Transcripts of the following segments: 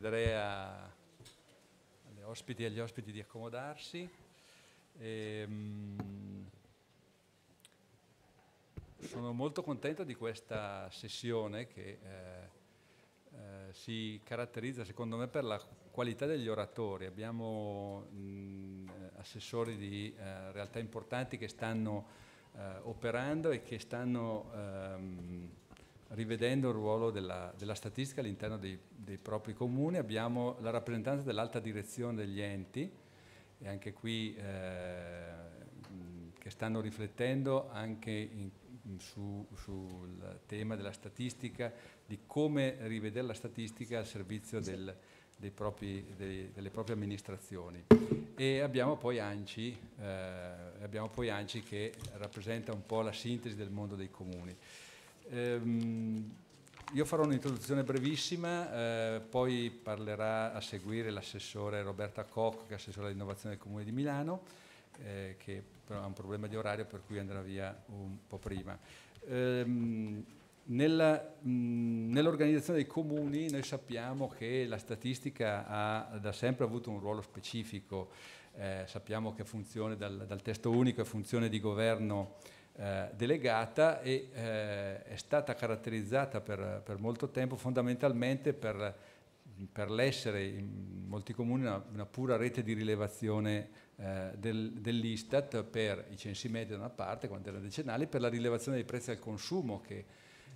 Chiederei agli ospiti e agli ospiti di accomodarsi. E, um, sono molto contento di questa sessione che eh, eh, si caratterizza secondo me per la qualità degli oratori. Abbiamo mh, assessori di eh, realtà importanti che stanno eh, operando e che stanno ehm, rivedendo il ruolo della, della statistica all'interno dei, dei, propri comuni. Abbiamo la rappresentanza dell'alta direzione degli enti e anche qui eh, che stanno riflettendo anche in, su, sul tema della statistica, di come rivedere la statistica al servizio del, propri, dei, delle proprie amministrazioni. E abbiamo poi, ANCI, eh, abbiamo poi ANCI che rappresenta un po' la sintesi del mondo dei comuni. Ehm, io farò un'introduzione brevissima, eh, poi parlerà a seguire l'assessore Roberta Koch, che è assessore all'innovazione del Comune di Milano, eh, che però ha un problema di orario per cui andrà via un po' prima. Ehm, nell'organizzazione dei comuni noi sappiamo che la statistica ha da sempre avuto un ruolo specifico, eh, sappiamo che funzione dal, dal testo unico è funzione di governo eh, delegata e eh, è stata caratterizzata per, per, molto tempo fondamentalmente per, per l'essere in molti comuni una, una, pura rete di rilevazione eh, del, dell'Istat per i censimenti da una parte, quando erano decennali, per la rilevazione dei prezzi al consumo che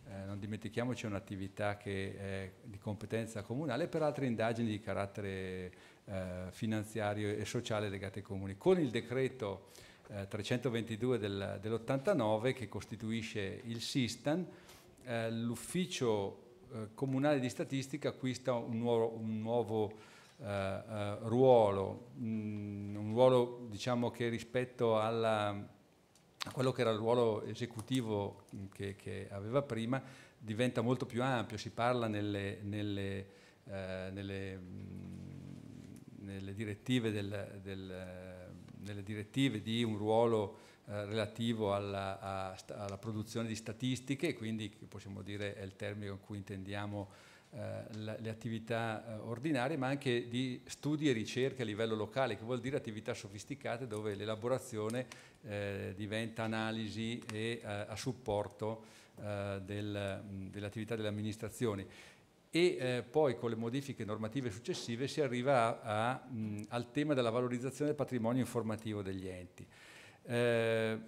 eh, non dimentichiamoci è un'attività che è di competenza comunale, per altre indagini di carattere eh, finanziario e sociale legate ai comuni. Con il decreto 322 eh, del, dell'89 che costituisce il Sistan, eh, l'ufficio eh, comunale di statistica acquista un nuovo, un nuovo ruolo, mm, un ruolo diciamo che rispetto alla, a quello che era il ruolo esecutivo che, che, aveva prima diventa molto più ampio, si parla nelle, nelle, eh, nelle, mm, nelle direttive del, del nelle direttive di un ruolo eh, relativo alla, a, alla, produzione di statistiche, quindi possiamo dire è il termine con cui intendiamo eh, le attività eh, ordinarie, ma anche di studi e ricerche a livello locale, che vuol dire attività sofisticate dove l'elaborazione eh, diventa analisi e eh, a supporto eh, del, delle delle amministrazioni e eh, poi con le modifiche normative successive si arriva a, a, mh, al tema della valorizzazione del patrimonio informativo degli enti. Eh,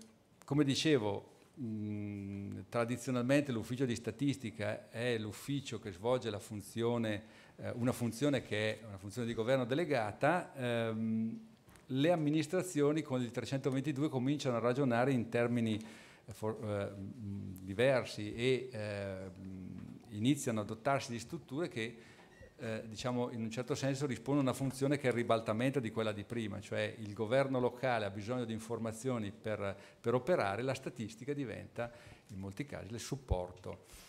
come dicevo, mh, tradizionalmente l'ufficio di statistica è l'ufficio che svolge funzione, eh, una funzione che è una funzione di governo delegata, ehm, le amministrazioni con il 322 cominciano a ragionare in termini eh, eh, diversi e iniziano a dotarsi di strutture che eh, diciamo in un certo senso rispondono a una funzione che è il ribaltamento di quella di prima, cioè il governo locale ha bisogno di informazioni per, per operare, la statistica diventa in molti casi il supporto.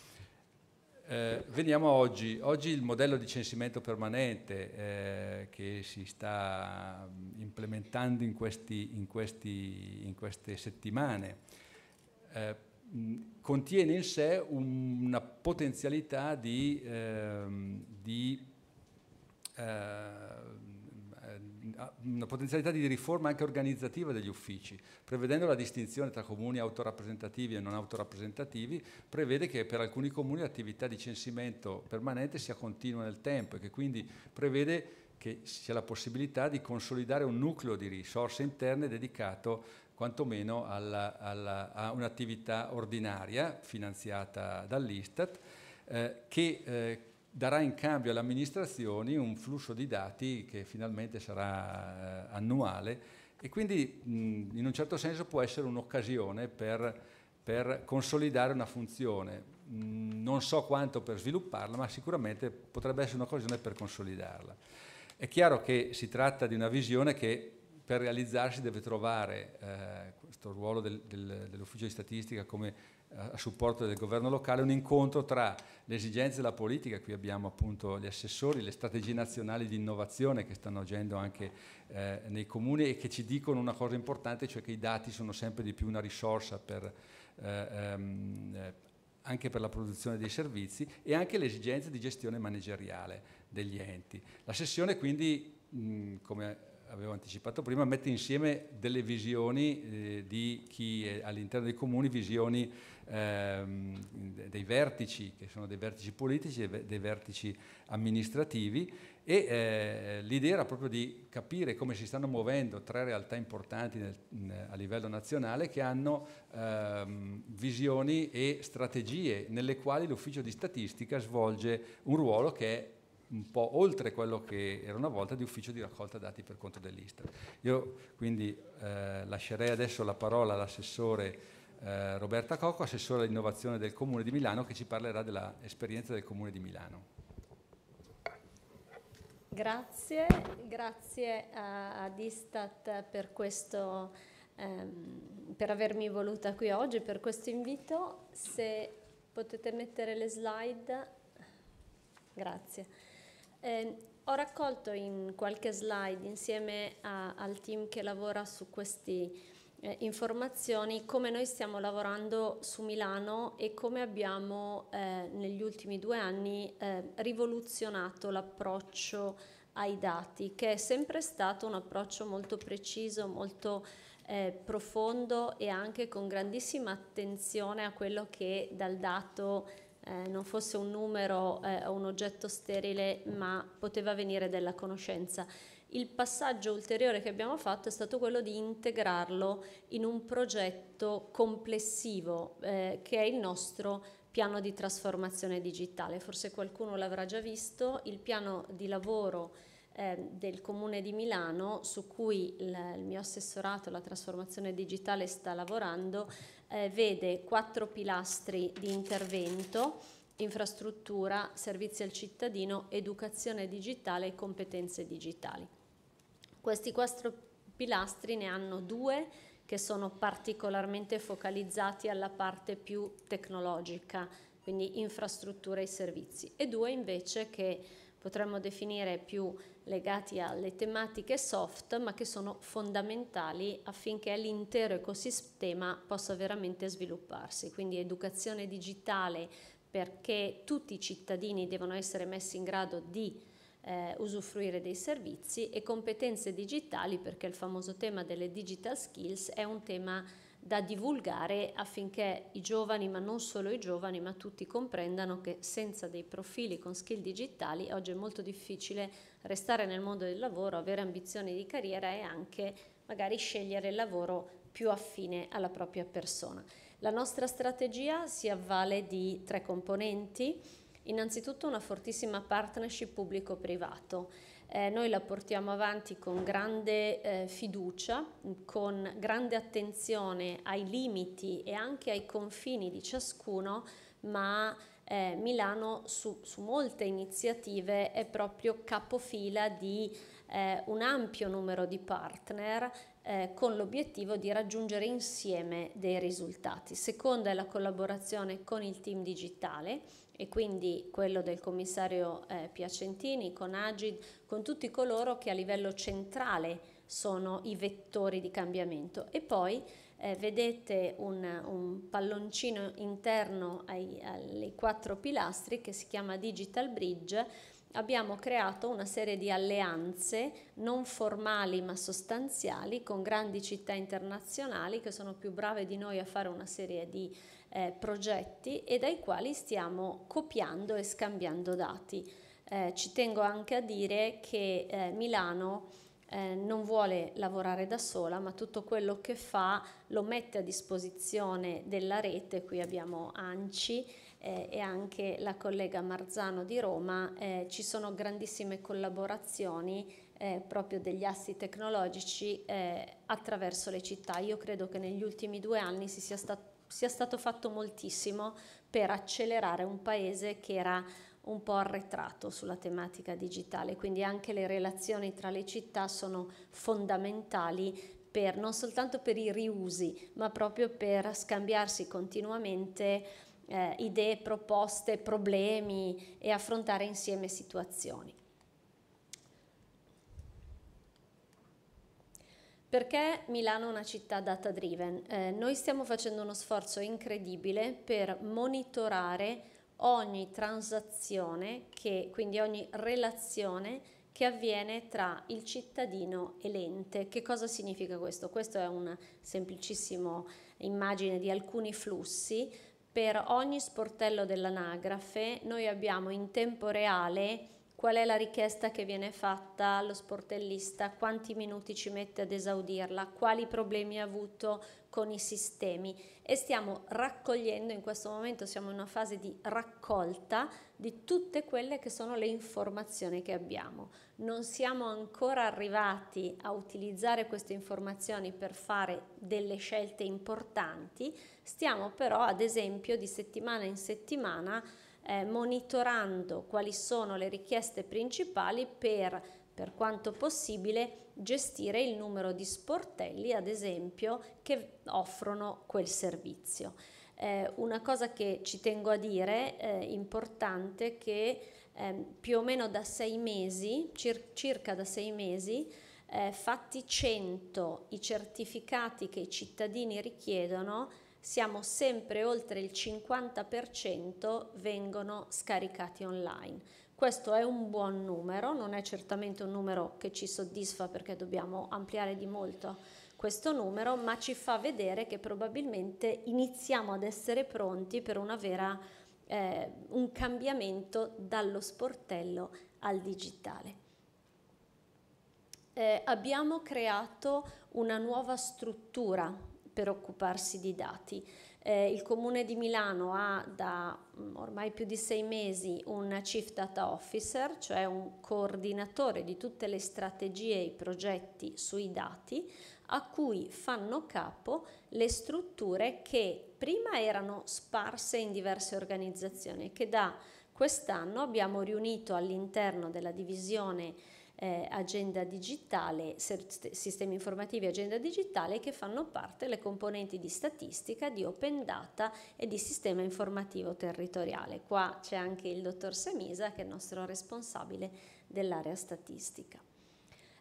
Eh, veniamo a oggi. Oggi il modello di censimento permanente eh, che si sta implementando in, questi, in, questi, in queste settimane eh, contiene in sé una potenzialità di, ehm, di, eh, una potenzialità di riforma anche organizzativa degli uffici, prevedendo la distinzione tra comuni autorappresentativi e non autorappresentativi, prevede che per alcuni comuni l'attività di censimento permanente sia continua nel tempo e che quindi prevede che sia la possibilità di consolidare un nucleo di risorse interne dedicato quantomeno alla, alla, a un'attività ordinaria finanziata dall'Istat eh, che eh, darà in cambio alle amministrazioni un flusso di dati che finalmente sarà eh, annuale e quindi mh, in un certo senso può essere un'occasione per, per, consolidare una funzione. Mh, non so quanto per svilupparla, ma sicuramente potrebbe essere un'occasione per consolidarla. È chiaro che si tratta di una visione che per realizzarsi deve trovare eh, questo ruolo del, del, dell'ufficio di statistica come eh, a supporto del governo locale, un incontro tra le esigenze della politica, qui abbiamo appunto gli assessori, le strategie nazionali di innovazione che stanno agendo anche eh, nei comuni e che ci dicono una cosa importante, cioè che i dati sono sempre di più una risorsa per eh, ehm, anche per la produzione dei servizi e anche le esigenze di gestione manageriale degli enti. La sessione quindi, mh, come avevo anticipato prima, mette insieme delle visioni eh, di chi è all'interno dei comuni, visioni ehm, dei vertici, che sono dei vertici politici e dei vertici amministrativi e eh, l'idea era proprio di capire come si stanno muovendo tre realtà importanti nel, a livello nazionale che hanno ehm, visioni e strategie nelle quali l'ufficio di statistica svolge un ruolo che è un po' oltre quello che era una volta di ufficio di raccolta dati per conto dell'Istat. Io quindi eh, lascerei adesso la parola all'assessore eh, Roberta Cocco, assessore all'innovazione del Comune di Milano, che ci parlerà dell'esperienza del Comune di Milano. Grazie, grazie ad Istat per questo, ehm, per avermi voluta qui oggi, per questo invito. Se potete mettere le slide, grazie. Eh, ho raccolto in qualche slide insieme a, al team che lavora su queste eh, informazioni come noi stiamo lavorando su Milano e come abbiamo eh, negli ultimi due anni eh, rivoluzionato l'approccio ai dati, che è sempre stato un approccio molto preciso, molto eh, profondo e anche con grandissima attenzione a quello che dal dato eh, non fosse un numero eh, o un oggetto sterile, ma poteva venire dalla conoscenza. Il passaggio ulteriore che abbiamo fatto è stato quello di integrarlo in un progetto complessivo eh, che è il nostro piano di trasformazione digitale. Forse qualcuno l'avrà già visto, il piano di lavoro eh, del Comune di Milano su cui il, il mio assessorato alla trasformazione digitale sta lavorando eh, vede quattro pilastri di intervento, infrastruttura, servizi al cittadino, educazione digitale e competenze digitali. Questi quattro pilastri ne hanno due che sono particolarmente focalizzati alla parte più tecnologica, quindi infrastruttura e servizi, e due invece che potremmo definire più legati alle tematiche soft, ma che sono fondamentali affinché l'intero ecosistema possa veramente svilupparsi. Quindi educazione digitale perché tutti i cittadini devono essere messi in grado di eh, usufruire dei servizi e competenze digitali perché il famoso tema delle digital skills è un tema da divulgare affinché i giovani, ma non solo i giovani, ma tutti comprendano che senza dei profili con skill digitali oggi è molto difficile restare nel mondo del lavoro, avere ambizioni di carriera e anche magari scegliere il lavoro più affine alla propria persona. La nostra strategia si avvale di tre componenti. Innanzitutto una fortissima partnership pubblico-privato. Eh, noi la portiamo avanti con grande eh, fiducia, con grande attenzione ai limiti e anche ai confini di ciascuno, ma eh, Milano su, su, molte iniziative è proprio capofila di eh, un ampio numero di partner eh, con l'obiettivo di raggiungere insieme dei risultati. Seconda è la collaborazione con il team digitale e quindi quello del commissario eh, Piacentini, con Agid, con tutti coloro che a livello centrale sono i vettori di cambiamento. E poi eh, vedete un, un, palloncino interno ai, ai quattro pilastri che si chiama Digital Bridge. Abbiamo creato una serie di alleanze non formali ma sostanziali con grandi città internazionali che sono più brave di noi a fare una serie di eh, progetti e dai quali stiamo copiando e scambiando dati. Eh, ci tengo anche a dire che eh, Milano eh, non vuole lavorare da sola, ma tutto quello che fa lo mette a disposizione della rete. Qui abbiamo ANCI eh, e anche la collega Marzano di Roma. Eh, ci sono grandissime collaborazioni eh, proprio degli assi tecnologici eh, attraverso le città. Io credo che negli ultimi due anni si sia stato sia stato fatto moltissimo per accelerare un paese che era un po' arretrato sulla tematica digitale, quindi anche le relazioni tra le città sono fondamentali per, non soltanto per i riusi, ma proprio per scambiarsi continuamente eh, idee, proposte, problemi e affrontare insieme situazioni. Perché Milano è una città data driven? Eh, noi stiamo facendo uno sforzo incredibile per monitorare ogni transazione, che, quindi ogni relazione che avviene tra il cittadino e l'ente. Che cosa significa questo? Questo è una semplicissima immagine di alcuni flussi. Per ogni sportello dell'anagrafe noi abbiamo in tempo reale qual è la richiesta che viene fatta allo sportellista, quanti minuti ci mette ad esaudirla, quali problemi ha avuto con i sistemi? E stiamo raccogliendo, in questo momento siamo in una fase di raccolta di tutte quelle che sono le informazioni che abbiamo. Non siamo ancora arrivati a utilizzare queste informazioni per fare delle scelte importanti, stiamo però ad esempio di settimana in settimana eh, monitorando quali sono le richieste principali per, per quanto possibile, gestire il numero di sportelli, ad esempio, che offrono quel servizio. Eh, una cosa che ci tengo a dire, eh, importante, che eh, più o meno da sei mesi, cir- circa da sei mesi, eh, fatti 100 i certificati che i cittadini richiedono, siamo sempre oltre il 50% vengono scaricati online. Questo è un buon numero, non è certamente un numero che ci soddisfa perché dobbiamo ampliare di molto questo numero, ma ci fa vedere che probabilmente iniziamo ad essere pronti per una vera, eh, un cambiamento dallo sportello al digitale. Eh, abbiamo creato una nuova struttura per occuparsi di dati. Eh, il Comune di Milano ha da mm, ormai più di sei mesi un Chief Data Officer, cioè un coordinatore di tutte le strategie e i progetti sui dati, a cui fanno capo le strutture che prima erano sparse in diverse organizzazioni, che da quest'anno abbiamo riunito all'interno della divisione eh, agenda digitale, sistemi informativi agenda digitale che fanno parte le componenti di statistica, di open data e di sistema informativo territoriale. Qua c'è anche il dottor Semisa che è il nostro responsabile dell'area statistica.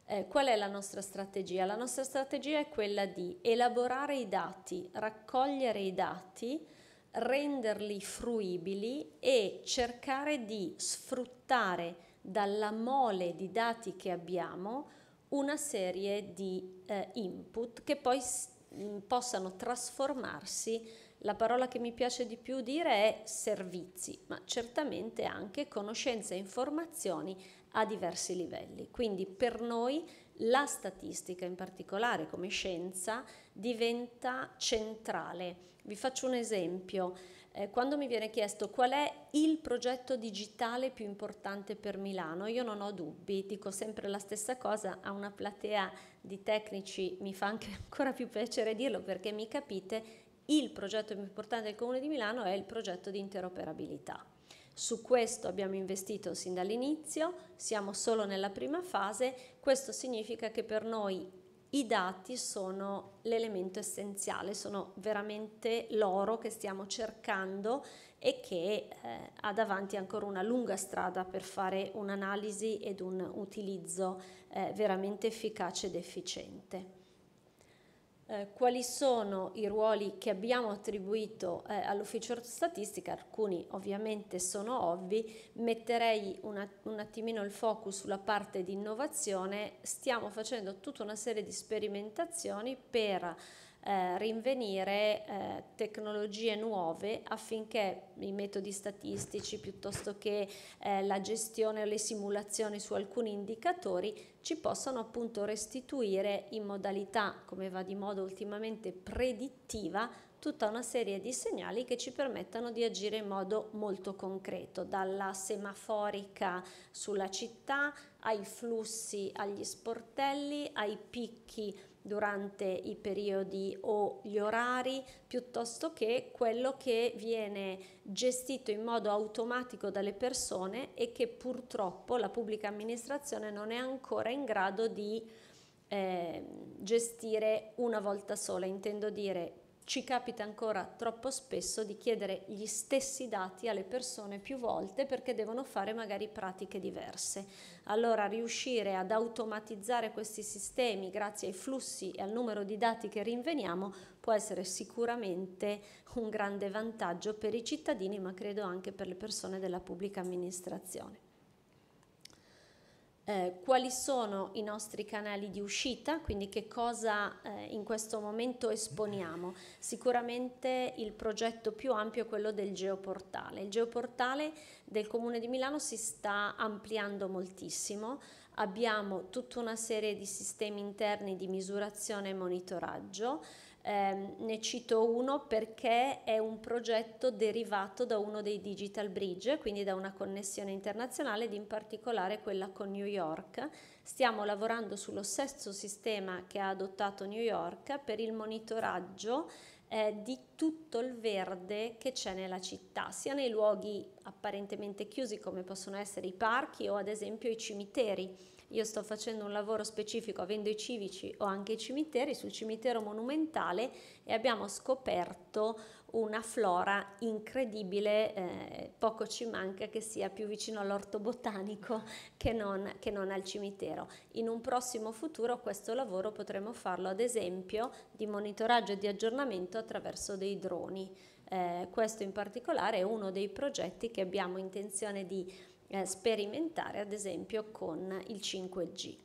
Eh, qual è la nostra strategia? La nostra strategia è quella di elaborare i dati, raccogliere i dati, renderli fruibili e cercare di sfruttare dalla mole di dati che abbiamo una serie di eh, input che poi s- mm, possano trasformarsi, la parola che mi piace di più dire è servizi, ma certamente anche conoscenze e informazioni a diversi livelli. Quindi per noi la statistica in particolare come scienza diventa centrale. Vi faccio un esempio eh, quando mi viene chiesto qual è il progetto digitale più importante per Milano, io non ho dubbi, dico sempre la stessa cosa a una platea di tecnici, mi fa anche ancora più piacere dirlo perché mi capite, il progetto più importante del Comune di Milano è il progetto di interoperabilità. Su questo abbiamo investito sin dall'inizio, siamo solo nella prima fase, questo significa che per noi i dati sono l'elemento essenziale, sono veramente l'oro che stiamo cercando e che eh, ha davanti ancora una lunga strada per fare un'analisi ed un utilizzo eh, veramente efficace ed efficiente. Eh, quali sono i ruoli che abbiamo attribuito eh, all'ufficio statistica, alcuni ovviamente sono ovvi, metterei una, un attimino il focus sulla parte di innovazione, stiamo facendo tutta una serie di sperimentazioni per eh, rinvenire eh, tecnologie nuove affinché i metodi statistici piuttosto che eh, la gestione o le simulazioni su alcuni indicatori ci possano appunto restituire in modalità, come va di modo ultimamente, predittiva tutta una serie di segnali che ci permettano di agire in modo molto concreto, dalla semaforica sulla città ai flussi agli sportelli, ai picchi durante i periodi o gli orari, piuttosto che quello che viene gestito in modo automatico dalle persone e che purtroppo la pubblica amministrazione non è ancora in grado di eh, gestire una volta sola. Intendo dire ci capita ancora troppo spesso di chiedere gli stessi dati alle persone più volte perché devono fare magari pratiche diverse. Allora riuscire ad automatizzare questi sistemi grazie ai flussi e al numero di dati che rinveniamo può essere sicuramente un grande vantaggio per i cittadini ma credo anche per le persone della pubblica amministrazione eh, quali sono i nostri canali di uscita, quindi che cosa eh, in questo momento esponiamo. Sicuramente il progetto più ampio è quello del geoportale. Il geoportale del Comune di Milano si sta ampliando moltissimo, abbiamo tutta una serie di sistemi interni di misurazione e monitoraggio, eh, ne cito uno perché è un progetto derivato da uno dei Digital Bridge, quindi da una connessione internazionale ed in particolare quella con New York. Stiamo lavorando sullo stesso sistema che ha adottato New York per il monitoraggio eh, di tutto il verde che c'è nella città, sia nei luoghi apparentemente chiusi come possono essere i parchi o ad esempio i cimiteri io sto facendo un lavoro specifico avendo i civici o anche i cimiteri sul cimitero monumentale e abbiamo scoperto una flora incredibile, eh, poco ci manca che sia più vicino all'orto botanico che non, che non al cimitero. In un prossimo futuro questo lavoro potremo farlo ad esempio di monitoraggio e di aggiornamento attraverso dei droni. Eh, questo in particolare è uno dei progetti che abbiamo intenzione di eh, sperimentare ad esempio con il 5G.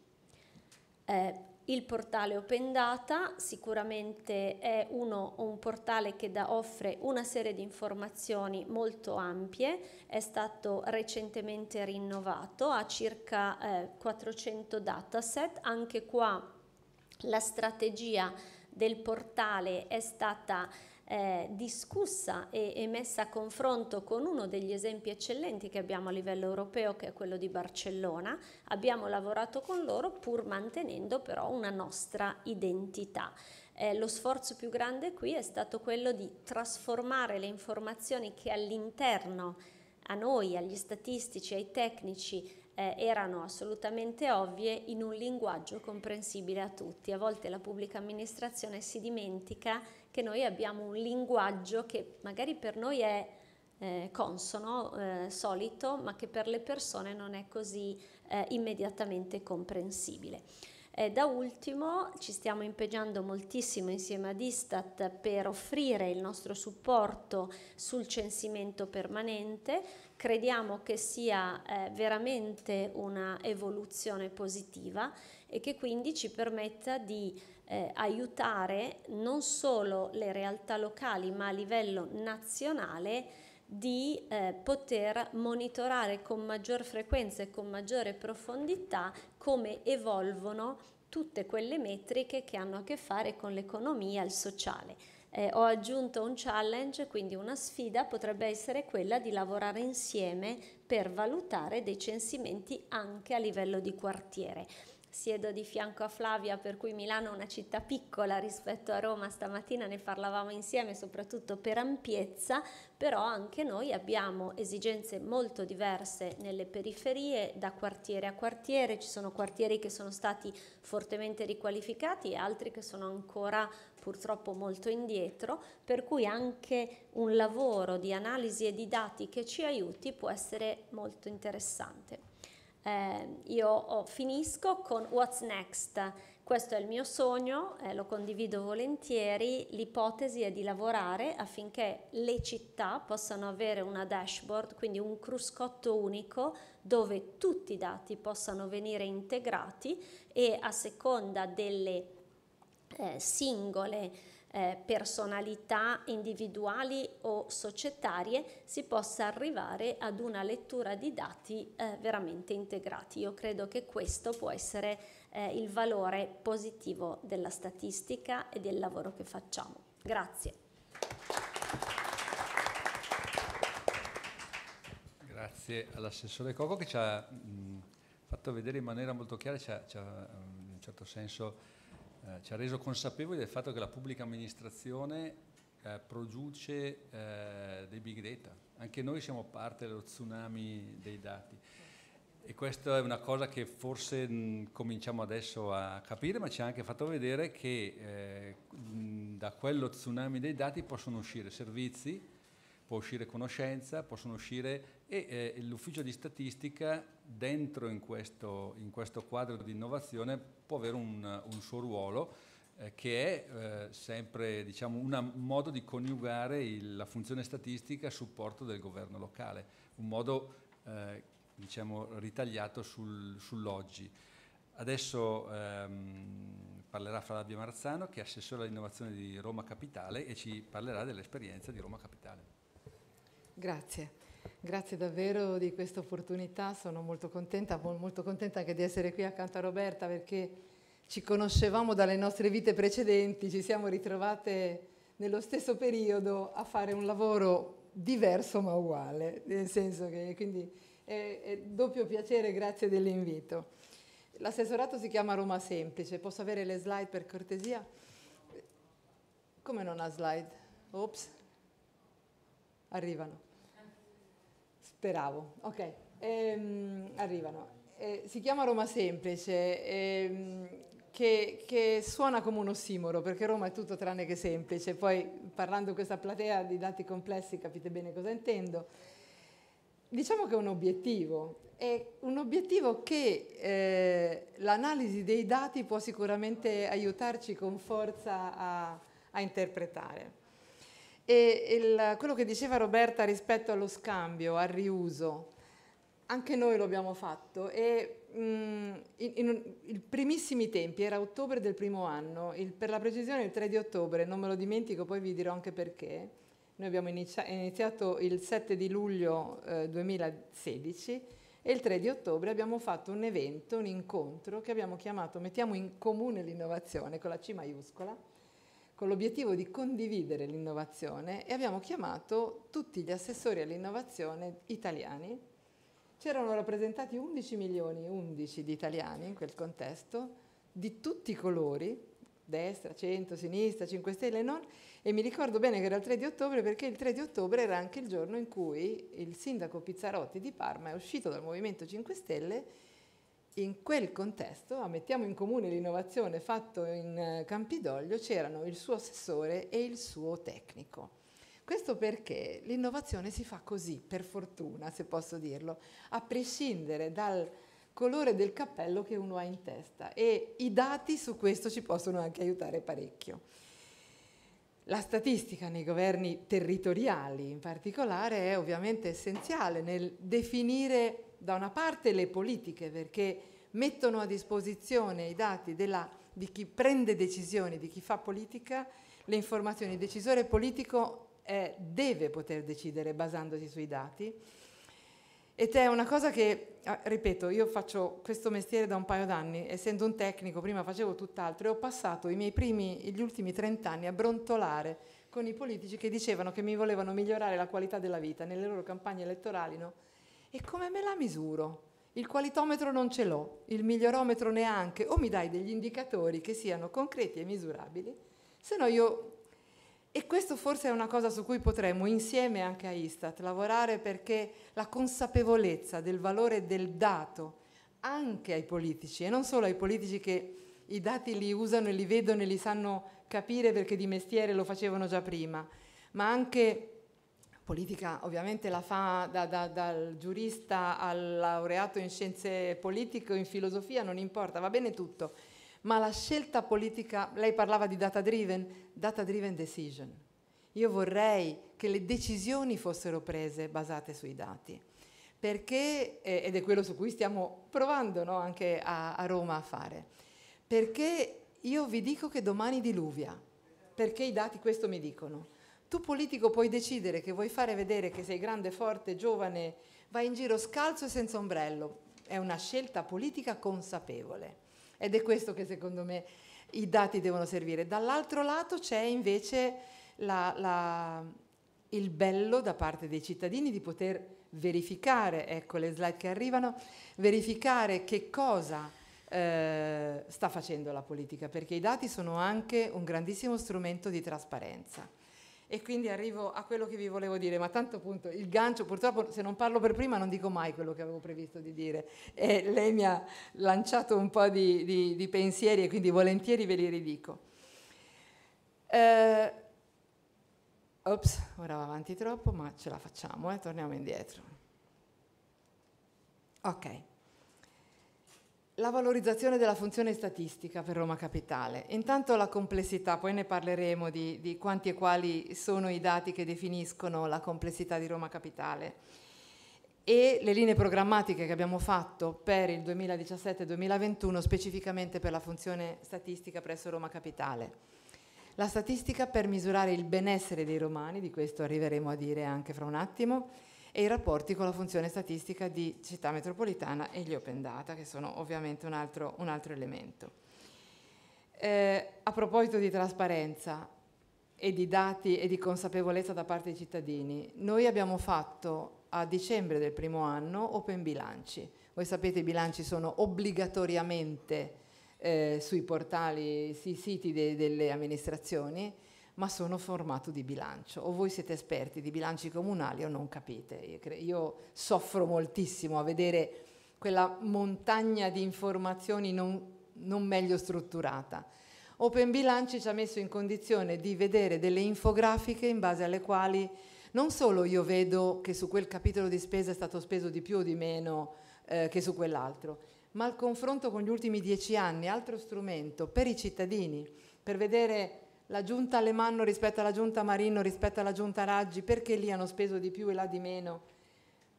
Eh, il portale Open Data sicuramente è uno, un portale che da, offre una serie di informazioni molto ampie, è stato recentemente rinnovato, ha circa eh, 400 dataset, anche qua la strategia del portale è stata eh, discussa e, e, messa a confronto con uno degli esempi eccellenti che abbiamo a livello europeo, che è quello di Barcellona. Abbiamo lavorato con loro pur mantenendo però una nostra identità. Eh, lo sforzo più grande qui è stato quello di trasformare le informazioni che all'interno a noi, agli statistici, ai tecnici eh, erano assolutamente ovvie in un linguaggio comprensibile a tutti. A volte la pubblica amministrazione si dimentica che noi abbiamo un linguaggio che magari per noi è eh, consono, eh, solito, ma che per le persone non è così eh, immediatamente comprensibile. E da ultimo ci stiamo impegnando moltissimo insieme ad Istat per offrire il nostro supporto sul censimento permanente. Crediamo che sia eh, veramente una evoluzione positiva e che quindi ci permetta di eh, aiutare non solo le realtà locali ma a livello nazionale di eh, poter monitorare con maggior frequenza e con maggiore profondità come evolvono tutte quelle metriche che hanno a che fare con l'economia e il sociale. Eh, ho aggiunto un challenge, quindi una sfida potrebbe essere quella di lavorare insieme per valutare dei censimenti anche a livello di quartiere siedo di fianco a Flavia, per cui Milano è una città piccola rispetto a Roma, stamattina ne parlavamo insieme soprattutto per ampiezza, però anche noi abbiamo esigenze molto diverse nelle periferie, da quartiere a quartiere, ci sono quartieri che sono stati fortemente riqualificati e altri che sono ancora purtroppo molto indietro, per cui anche un lavoro di analisi e di dati che ci aiuti può essere molto interessante. Eh, io oh, finisco con What's Next. Questo è il mio sogno, eh, lo condivido volentieri. L'ipotesi è di lavorare affinché le città possano avere una dashboard, quindi un cruscotto unico dove tutti i dati possano venire integrati e a seconda delle eh, singole eh, personalità individuali o societarie si possa arrivare ad una lettura di dati eh, veramente integrati. Io credo che questo può essere eh, il valore positivo della statistica e del lavoro che facciamo. Grazie. Grazie all'assessore Coco che ci ha mh, fatto vedere in maniera molto chiara, ci ha, ci ha in un certo senso eh, ci ha reso consapevoli del fatto che la pubblica amministrazione eh, produce eh, dei big data. Anche noi siamo parte dello tsunami dei dati. e questa è una cosa che forse mh, cominciamo adesso a capire, ma ci ha anche fatto vedere che eh, mh, da quello tsunami dei dati possono uscire servizi, può uscire conoscenza, possono uscire e eh, l'ufficio di statistica dentro in questo, in questo, quadro di innovazione può avere un, un suo ruolo eh, che è eh, sempre diciamo, un modo di coniugare il, la funzione statistica a supporto del governo locale, un modo eh, diciamo, ritagliato sul, sull'oggi. Adesso ehm, parlerà Flavio Marzano che è assessore all'innovazione di Roma Capitale e ci parlerà dell'esperienza di Roma Capitale. Grazie. Grazie davvero di questa opportunità, sono molto contenta, molto contenta anche di essere qui accanto a Roberta perché ci conoscevamo dalle nostre vite precedenti, ci siamo ritrovate nello stesso periodo a fare un lavoro diverso ma uguale, nel senso che quindi è, è doppio piacere, grazie dell'invito. L'assessorato si chiama Roma Semplice, posso avere le slide per cortesia? Come non ha slide? Ops, arrivano. Speravo, ok, ehm, arrivano. Eh, si chiama Roma Semplice, ehm, che, che, suona come un ossimoro, perché Roma è tutto tranne che semplice. Poi, parlando in questa platea di dati complessi, capite bene cosa intendo. Diciamo che è un obiettivo, è un obiettivo che eh, l'analisi dei dati può sicuramente aiutarci con forza a, a interpretare. E il, quello che diceva Roberta rispetto allo scambio, al riuso, anche noi lo abbiamo fatto e mh, mm, in, in, in, primissimi tempi, era ottobre del primo anno, il, per la precisione il 3 di ottobre, non me lo dimentico, poi vi dirò anche perché. Noi abbiamo inizia, iniziato il 7 di luglio eh, 2016 e il 3 di ottobre abbiamo fatto un evento, un incontro che abbiamo chiamato Mettiamo in comune l'innovazione con la C maiuscola con l'obiettivo di condividere l'innovazione e abbiamo chiamato tutti gli assessori all'innovazione italiani. C'erano rappresentati 11 milioni, 11 di italiani in quel contesto, di tutti i colori, destra, centro, sinistra, 5 Stelle e non, e mi ricordo bene che era il 3 di ottobre perché il 3 di ottobre era anche il giorno in cui il sindaco Pizzarotti di Parma è uscito dal Movimento 5 Stelle in quel contesto, a Mettiamo in comune l'innovazione fatto in eh, Campidoglio, c'erano il suo assessore e il suo tecnico. Questo perché l'innovazione si fa così, per fortuna, se posso dirlo, a prescindere dal colore del cappello che uno ha in testa e i dati su questo ci possono anche aiutare parecchio. La statistica nei governi territoriali in particolare è ovviamente essenziale nel definire da una parte le politiche perché mettono a disposizione i dati della, di chi prende decisioni, di chi fa politica, le informazioni. Il decisore politico eh, deve poter decidere basandosi sui dati. Ed è una cosa che, ah, ripeto, io faccio questo mestiere da un paio d'anni, essendo un tecnico, prima facevo tutt'altro e ho passato i miei primi, gli ultimi trent'anni a brontolare con i politici che dicevano che mi volevano migliorare la qualità della vita nelle loro campagne elettorali, no? E come me la misuro? Il qualitometro non ce l'ho, il migliorometro neanche, o mi dai degli indicatori che siano concreti e misurabili, se no io... E questo forse è una cosa su cui potremmo, insieme anche a Istat, lavorare perché la consapevolezza del valore del dato anche ai politici, e non solo ai politici che i dati li usano e li vedono e li sanno capire perché di mestiere lo facevano già prima, ma anche politica ovviamente la fa da, da, dal giurista al laureato in scienze politiche o in filosofia, non importa, va bene tutto, ma la scelta politica, lei parlava di data driven, data driven decision. Io vorrei che le decisioni fossero prese basate sui dati, perché, eh, ed è quello su cui stiamo provando no, anche a, a Roma a fare, perché io vi dico che domani diluvia, perché i dati questo mi dicono tu politico puoi decidere che vuoi fare vedere che sei grande, forte, giovane, vai in giro scalzo e senza ombrello. È una scelta politica consapevole. Ed è questo che secondo me i dati devono servire. Dall'altro lato c'è invece la, la, il bello da parte dei cittadini di poter verificare, ecco le slide che arrivano, verificare che cosa eh, sta facendo la politica, perché i dati sono anche un grandissimo strumento di trasparenza e quindi arrivo a quello che vi volevo dire, ma tanto appunto il gancio, purtroppo se non parlo per prima non dico mai quello che avevo previsto di dire e lei mi ha lanciato un po' di, di, di pensieri e quindi volentieri ve li ridico. Eh, ops, ora va avanti troppo, ma ce la facciamo, eh, torniamo indietro. Ok la valorizzazione della funzione statistica per Roma Capitale. Intanto la complessità, poi ne parleremo di, di, quanti e quali sono i dati che definiscono la complessità di Roma Capitale e le linee programmatiche che abbiamo fatto per il 2017-2021 specificamente per la funzione statistica presso Roma Capitale. La statistica per misurare il benessere dei romani, di questo arriveremo a dire anche fra un attimo, e i rapporti con la funzione statistica di città metropolitana e gli open data, che sono ovviamente un altro, un altro elemento. Eh, a proposito di trasparenza e di dati e di consapevolezza da parte dei cittadini, noi abbiamo fatto a dicembre del primo anno open bilanci. Voi sapete i bilanci sono obbligatoriamente eh, sui portali, sui siti de- delle amministrazioni ma sono formato di bilancio. O voi siete esperti di bilanci comunali o non capite. Io, soffro moltissimo a vedere quella montagna di informazioni non, non meglio strutturata. Open Bilanci ci ha messo in condizione di vedere delle infografiche in base alle quali non solo io vedo che su quel capitolo di spesa è stato speso di più o di meno eh, che su quell'altro, ma il confronto con gli ultimi dieci anni, altro strumento per i cittadini, per vedere la giunta Alemanno rispetto alla giunta Marino rispetto alla giunta Raggi, perché lì hanno speso di più e là di meno?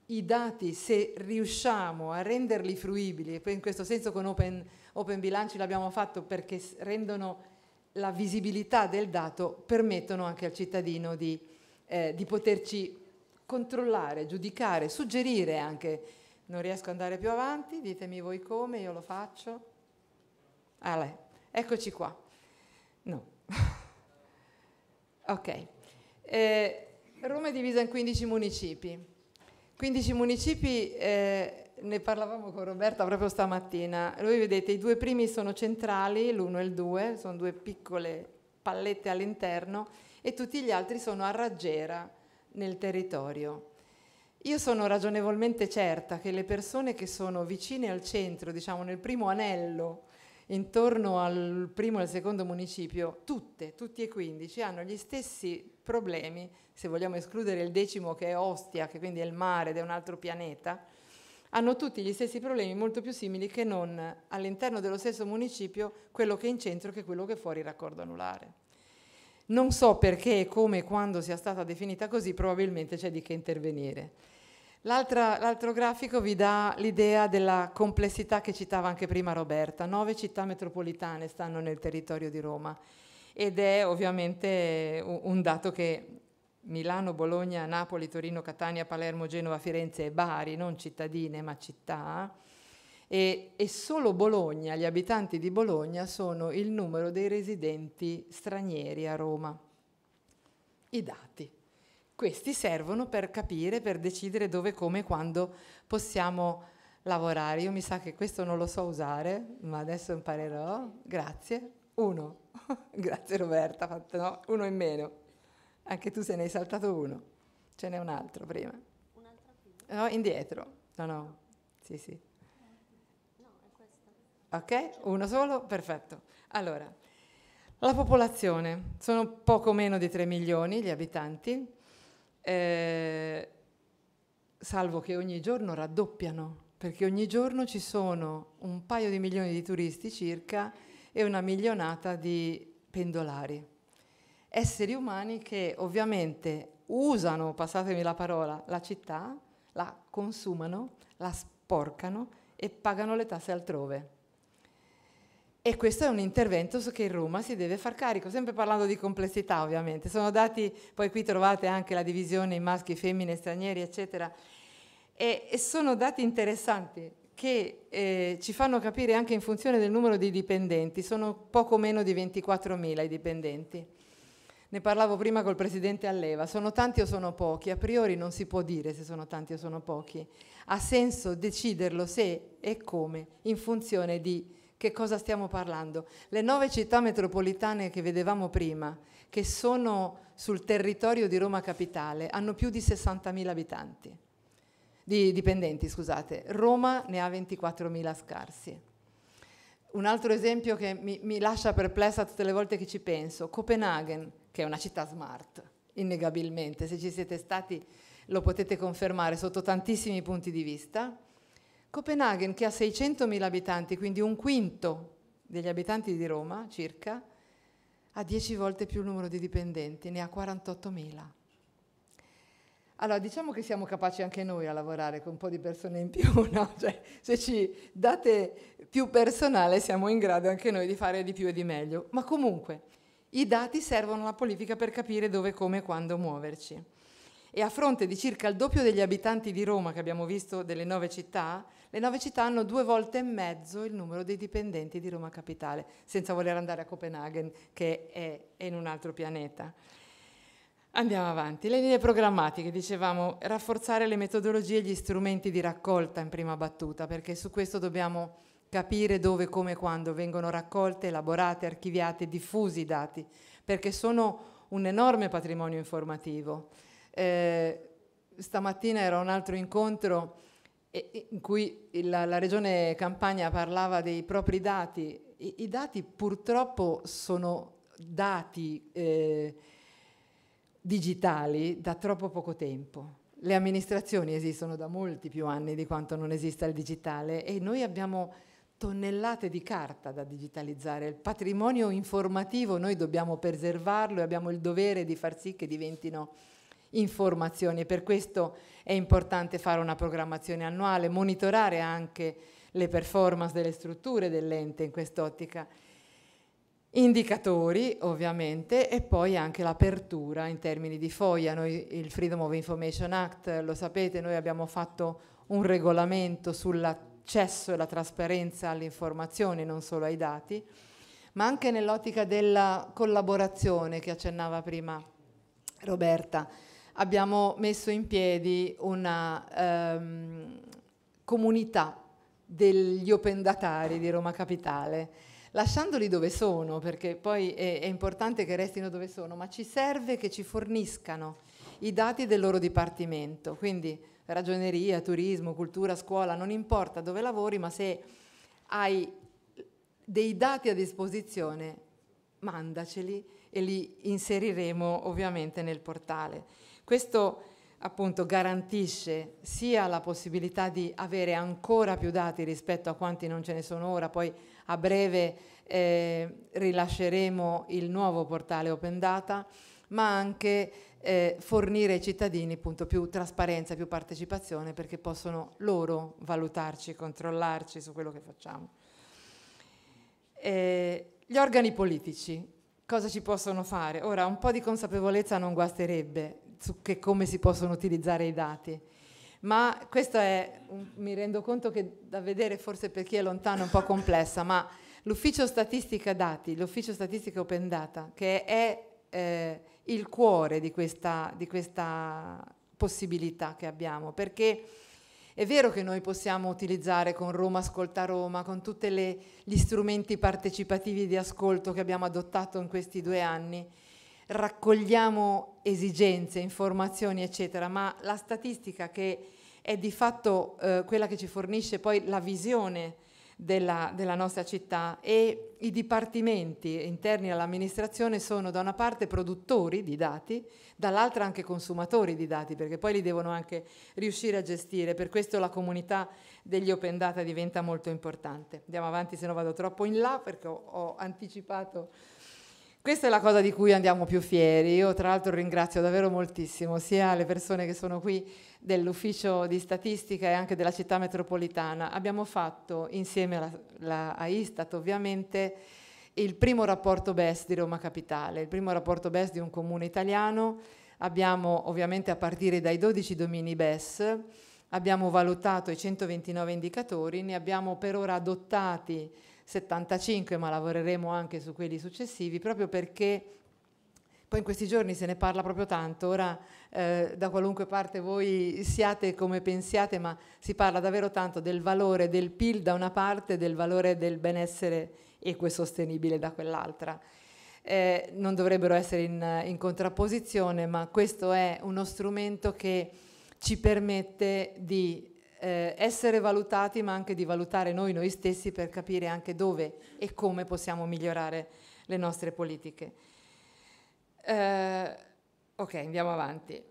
I dati, se riusciamo a renderli fruibili, e poi in questo senso con Open, open Bilanci l'abbiamo fatto perché rendono la visibilità del dato, permettono anche al cittadino di, eh, di poterci controllare, giudicare, suggerire anche. Non riesco ad andare più avanti, ditemi voi come, io lo faccio. Ah, eccoci qua. No. Ok. Eh, Roma è divisa in 15 municipi. 15 municipi, eh, ne parlavamo con Roberta proprio stamattina. Voi vedete, i due primi sono centrali, l'uno e il due, sono due piccole pallette all'interno, e tutti gli altri sono a raggiera nel territorio. Io sono ragionevolmente certa che le persone che sono vicine al centro, diciamo nel primo anello intorno al primo e al secondo municipio, tutte, tutti e 15, hanno gli stessi problemi, se vogliamo escludere il decimo che è Ostia, che quindi è il mare ed è un altro pianeta, hanno tutti gli stessi problemi molto più simili che non all'interno dello stesso municipio quello che è in centro che quello che è fuori raccordo anulare. Non so perché, come e quando sia stata definita così, probabilmente c'è di che intervenire. L'altro grafico vi dà l'idea della complessità che citava anche prima Roberta. Nove città metropolitane stanno nel territorio di Roma ed è ovviamente un dato che Milano, Bologna, Napoli, Torino, Catania, Palermo, Genova, Firenze e Bari, non cittadine ma città, e, e, solo Bologna, gli abitanti di Bologna sono il numero dei residenti stranieri a Roma. I dati. Questi servono per capire, per decidere dove, come e quando possiamo lavorare. Io mi sa che questo non lo so usare, ma adesso imparerò. Grazie. Uno. Grazie Roberta, fatto, no? uno in meno. Anche tu se ne hai saltato uno. Ce n'è un altro prima. Un altro prima? No, indietro. No, no. Sì, sì. No, è questa. Ok, uno solo? Perfetto. Allora, la popolazione. Sono poco meno di 3 milioni gli abitanti, eh, salvo che ogni giorno raddoppiano, perché ogni giorno ci sono un paio di milioni di turisti circa e una milionata di pendolari. Esseri umani che ovviamente usano, passatemi la parola, la città, la consumano, la sporcano e pagano le tasse altrove. E questo è un intervento su che Roma si deve far carico, sempre parlando di complessità ovviamente. Sono dati, poi qui trovate anche la divisione in maschi, femmine, stranieri, eccetera. E, e sono dati interessanti che eh, ci fanno capire anche in funzione del numero di dipendenti, sono poco meno di 24.000 i dipendenti. Ne parlavo prima col presidente Alleva, sono tanti o sono pochi? A priori non si può dire se sono tanti o sono pochi. Ha senso deciderlo se e come in funzione di che cosa stiamo parlando? Le nove città metropolitane che vedevamo prima, che sono sul territorio di Roma Capitale, hanno più di 60.000 abitanti, di dipendenti, scusate. Roma ne ha 24.000 scarsi. Un altro esempio che mi, mi lascia perplessa tutte le volte che ci penso, Copenaghen, che è una città smart, innegabilmente, se ci siete stati lo potete confermare sotto tantissimi punti di vista. Copenaghen, che ha 600.000 abitanti, quindi un quinto degli abitanti di Roma circa, ha 10 volte più il numero di dipendenti, ne ha 48.000. Allora, diciamo che siamo capaci anche noi a lavorare con un po' di persone in più, no? Cioè, se ci date più personale siamo in grado anche noi di fare di più e di meglio. Ma comunque, i dati servono alla politica per capire dove, come e quando muoverci e a fronte di circa il doppio degli abitanti di Roma che abbiamo visto delle nove città, le nove città hanno due volte e mezzo il numero dei dipendenti di Roma Capitale, senza voler andare a Copenaghen che è, in un altro pianeta. Andiamo avanti. Le linee programmatiche, dicevamo, rafforzare le metodologie e gli strumenti di raccolta in prima battuta, perché su questo dobbiamo capire dove, come e quando vengono raccolte, elaborate, archiviate, diffusi i dati, perché sono un enorme patrimonio informativo eh, stamattina era un altro incontro in cui la, la, Regione Campania parlava dei propri dati. I, i dati purtroppo sono dati eh, digitali da troppo poco tempo. Le amministrazioni esistono da molti più anni di quanto non esista il digitale e noi abbiamo tonnellate di carta da digitalizzare. Il patrimonio informativo noi dobbiamo preservarlo e abbiamo il dovere di far sì che diventino informazioni e per questo è importante fare una programmazione annuale, monitorare anche le performance delle strutture dell'ente in quest'ottica. Indicatori ovviamente e poi anche l'apertura in termini di foglia. Noi il Freedom of Information Act, lo sapete, noi abbiamo fatto un regolamento sull'accesso e la trasparenza alle informazioni, non solo ai dati, ma anche nell'ottica della collaborazione che accennava prima Roberta abbiamo messo in piedi una um, comunità degli open datari di Roma Capitale, lasciandoli dove sono, perché poi è, è importante che restino dove sono, ma ci serve che ci forniscano i dati del loro dipartimento, quindi ragioneria, turismo, cultura, scuola, non importa dove lavori, ma se hai dei dati a disposizione, mandaceli e li inseriremo ovviamente nel portale. Questo appunto garantisce sia la possibilità di avere ancora più dati rispetto a quanti non ce ne sono ora, poi a breve eh, rilasceremo il nuovo portale Open Data, ma anche eh, fornire ai cittadini appunto più trasparenza, più partecipazione perché possono loro valutarci, controllarci su quello che facciamo. Eh, gli organi politici, cosa ci possono fare? Ora, un po' di consapevolezza non guasterebbe su che, come si possono utilizzare i dati. Ma questo è, mi rendo conto che da vedere forse per chi è lontano è un po' complessa, ma l'ufficio statistica dati, l'ufficio statistica open data, che è eh, il cuore di questa, di questa possibilità che abbiamo, perché è vero che noi possiamo utilizzare con Roma Ascolta Roma, con tutti gli strumenti partecipativi di ascolto che abbiamo adottato in questi due anni, raccogliamo esigenze, informazioni, eccetera, ma la statistica che è di fatto eh, quella che ci fornisce poi la visione della, della, nostra città e i dipartimenti interni all'amministrazione sono da una parte produttori di dati, dall'altra anche consumatori di dati, perché poi li devono anche riuscire a gestire. Per questo la comunità degli open data diventa molto importante. Andiamo avanti se no vado troppo in là perché ho, ho anticipato questa è la cosa di cui andiamo più fieri. Io tra l'altro ringrazio davvero moltissimo sia le persone che sono qui dell'ufficio di statistica e anche della città metropolitana. Abbiamo fatto insieme alla, la, a Istat ovviamente il primo rapporto BES di Roma Capitale, il primo rapporto BES di un comune italiano. Abbiamo ovviamente a partire dai 12 domini BES, abbiamo valutato i 129 indicatori, ne abbiamo per ora adottati 75, ma lavoreremo anche su quelli successivi, proprio perché Poi in questi giorni se ne parla proprio tanto, ora eh, da qualunque parte voi siate come pensiate, ma si parla davvero tanto del valore del PIL da una parte e del valore del benessere equo e sostenibile da quell'altra. Eh, non dovrebbero essere in, in contrapposizione, ma questo è uno strumento che ci permette di eh, essere valutati, ma anche di valutare noi noi stessi per capire anche dove e come possiamo migliorare le nostre politiche. Eh, ok, andiamo avanti.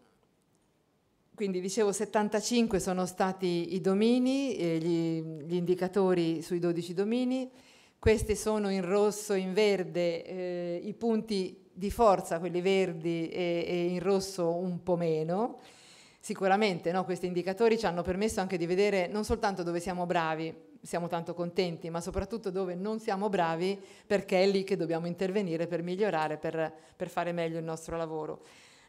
Quindi dicevo 75 sono stati i domini, eh, gli, gli, indicatori sui 12 domini, questi sono in rosso, in verde eh, i punti di forza, quelli verdi e, e in rosso un po' meno. Sicuramente no, questi indicatori ci hanno permesso anche di vedere non soltanto dove siamo bravi, siamo tanto contenti, ma soprattutto dove non siamo bravi perché è lì che dobbiamo intervenire per migliorare, per, per fare meglio il nostro lavoro.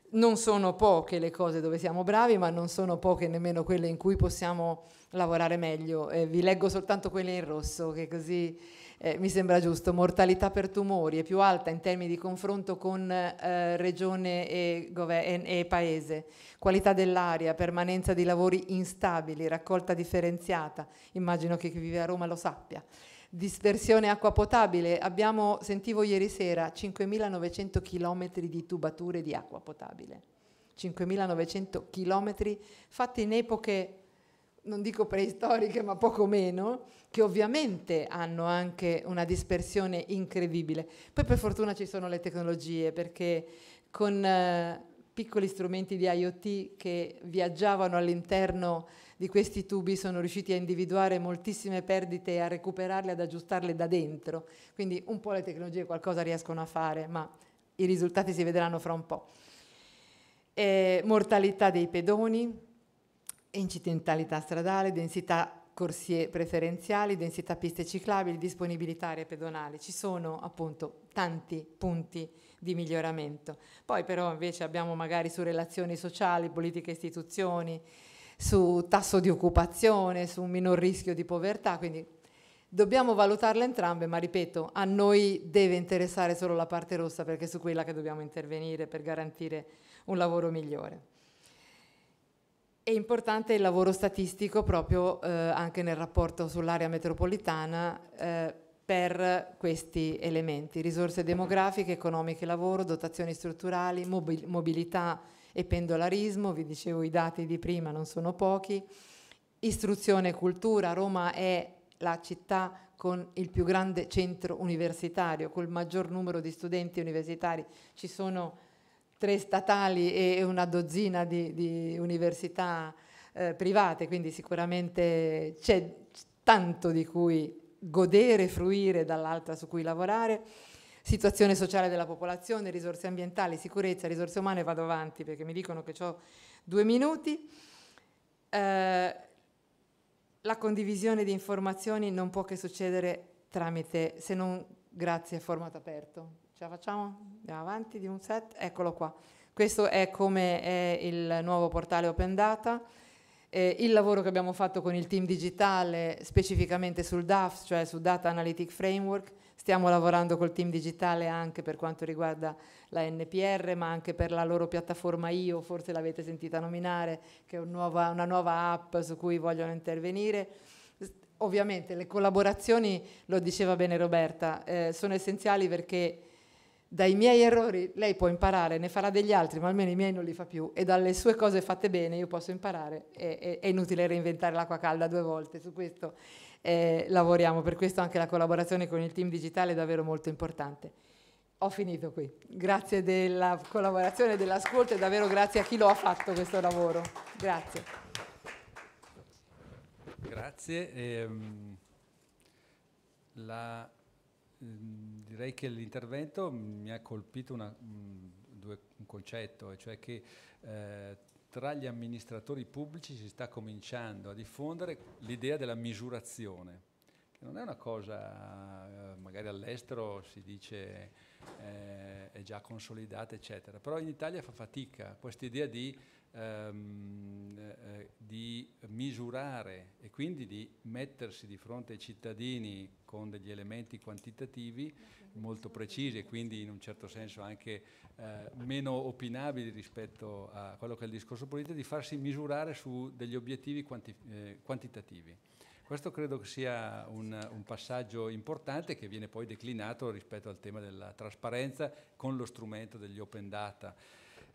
Non sono poche le cose dove siamo bravi, ma non sono poche nemmeno quelle in cui possiamo lavorare meglio. Eh, vi leggo soltanto quelle in rosso, che così eh, mi sembra giusto. Mortalità per tumori è più alta in termini di confronto con eh, regione e, e, e paese. Qualità dell'aria, permanenza di lavori instabili, raccolta differenziata. Immagino che chi vive a Roma lo sappia. Dispersione acqua potabile. Abbiamo, sentivo ieri sera, 5.900 km di tubature di acqua potabile. 5.900 km fatti in epoche non dico preistoriche, ma poco meno, che ovviamente hanno anche una dispersione incredibile. Poi per fortuna ci sono le tecnologie, perché con eh, piccoli strumenti di IoT che viaggiavano all'interno di questi tubi sono riusciti a individuare moltissime perdite e a recuperarle, ad aggiustarle da dentro. Quindi un po' le tecnologie qualcosa riescono a fare, ma i risultati si vedranno fra un po'. E mortalità dei pedoni, incidentalità stradale, densità corsie preferenziali, densità piste ciclabili, disponibilità aree pedonali. Ci sono appunto tanti punti di miglioramento. Poi però invece abbiamo magari su relazioni sociali, politiche istituzioni, su tasso di occupazione, su un minor rischio di povertà, quindi dobbiamo valutarle entrambe, ma ripeto, a noi deve interessare solo la parte rossa perché è su quella che dobbiamo intervenire per garantire un lavoro migliore. È importante il lavoro statistico proprio eh, anche nel rapporto sull'area metropolitana eh, per questi elementi, risorse demografiche, economiche, lavoro, dotazioni strutturali, mobil- mobilità e pendolarismo, vi dicevo i dati di prima non sono pochi, istruzione e cultura, Roma è la città con il più grande centro universitario, col maggior numero di studenti universitari, ci sono tre statali e una dozzina di, di università eh, private, quindi sicuramente c'è tanto di cui godere, fruire, dall'altra su cui lavorare. Situazione sociale della popolazione, risorse ambientali, sicurezza, risorse umane, vado avanti perché mi dicono che ho due minuti. Eh, la condivisione di informazioni non può che succedere tramite, se non grazie a formato aperto. Ce la facciamo? Andiamo avanti di un set? Eccolo qua. Questo è come è il nuovo portale Open Data. Eh, il lavoro che abbiamo fatto con il team digitale specificamente sul DAF, cioè su Data Analytic Framework, stiamo lavorando col team digitale anche per quanto riguarda la NPR, ma anche per la loro piattaforma IO, forse l'avete sentita nominare, che è un nuova, una nuova app su cui vogliono intervenire. Ovviamente le collaborazioni, lo diceva bene Roberta, eh, sono essenziali perché dai miei errori lei può imparare, ne farà degli altri, ma almeno i miei non li fa più, e dalle sue cose fatte bene io posso imparare, e, e, è inutile reinventare l'acqua calda due volte, su questo eh, lavoriamo, per questo anche la collaborazione con il team digitale è davvero molto importante. Ho finito qui, grazie della collaborazione dell'ascolto e davvero grazie a chi lo ha fatto questo lavoro. Grazie. Grazie. Ehm, la Ehm, direi che l'intervento mi ha colpito una, due, un concetto, cioè che eh, tra gli amministratori pubblici si sta cominciando a diffondere l'idea della misurazione, che non è una cosa, eh, magari all'estero si dice eh, è già consolidata, eccetera, però in Italia fa fatica questa idea di, ehm, eh, di misurare e quindi di mettersi di fronte ai cittadini con degli elementi quantitativi molto precisi e quindi in un certo senso anche eh, meno opinabili rispetto a quello che è il discorso politico, di farsi misurare su degli obiettivi quanti, eh, quantitativi. Questo credo che sia un, un, passaggio importante che viene poi declinato rispetto al tema della trasparenza con lo strumento degli open data.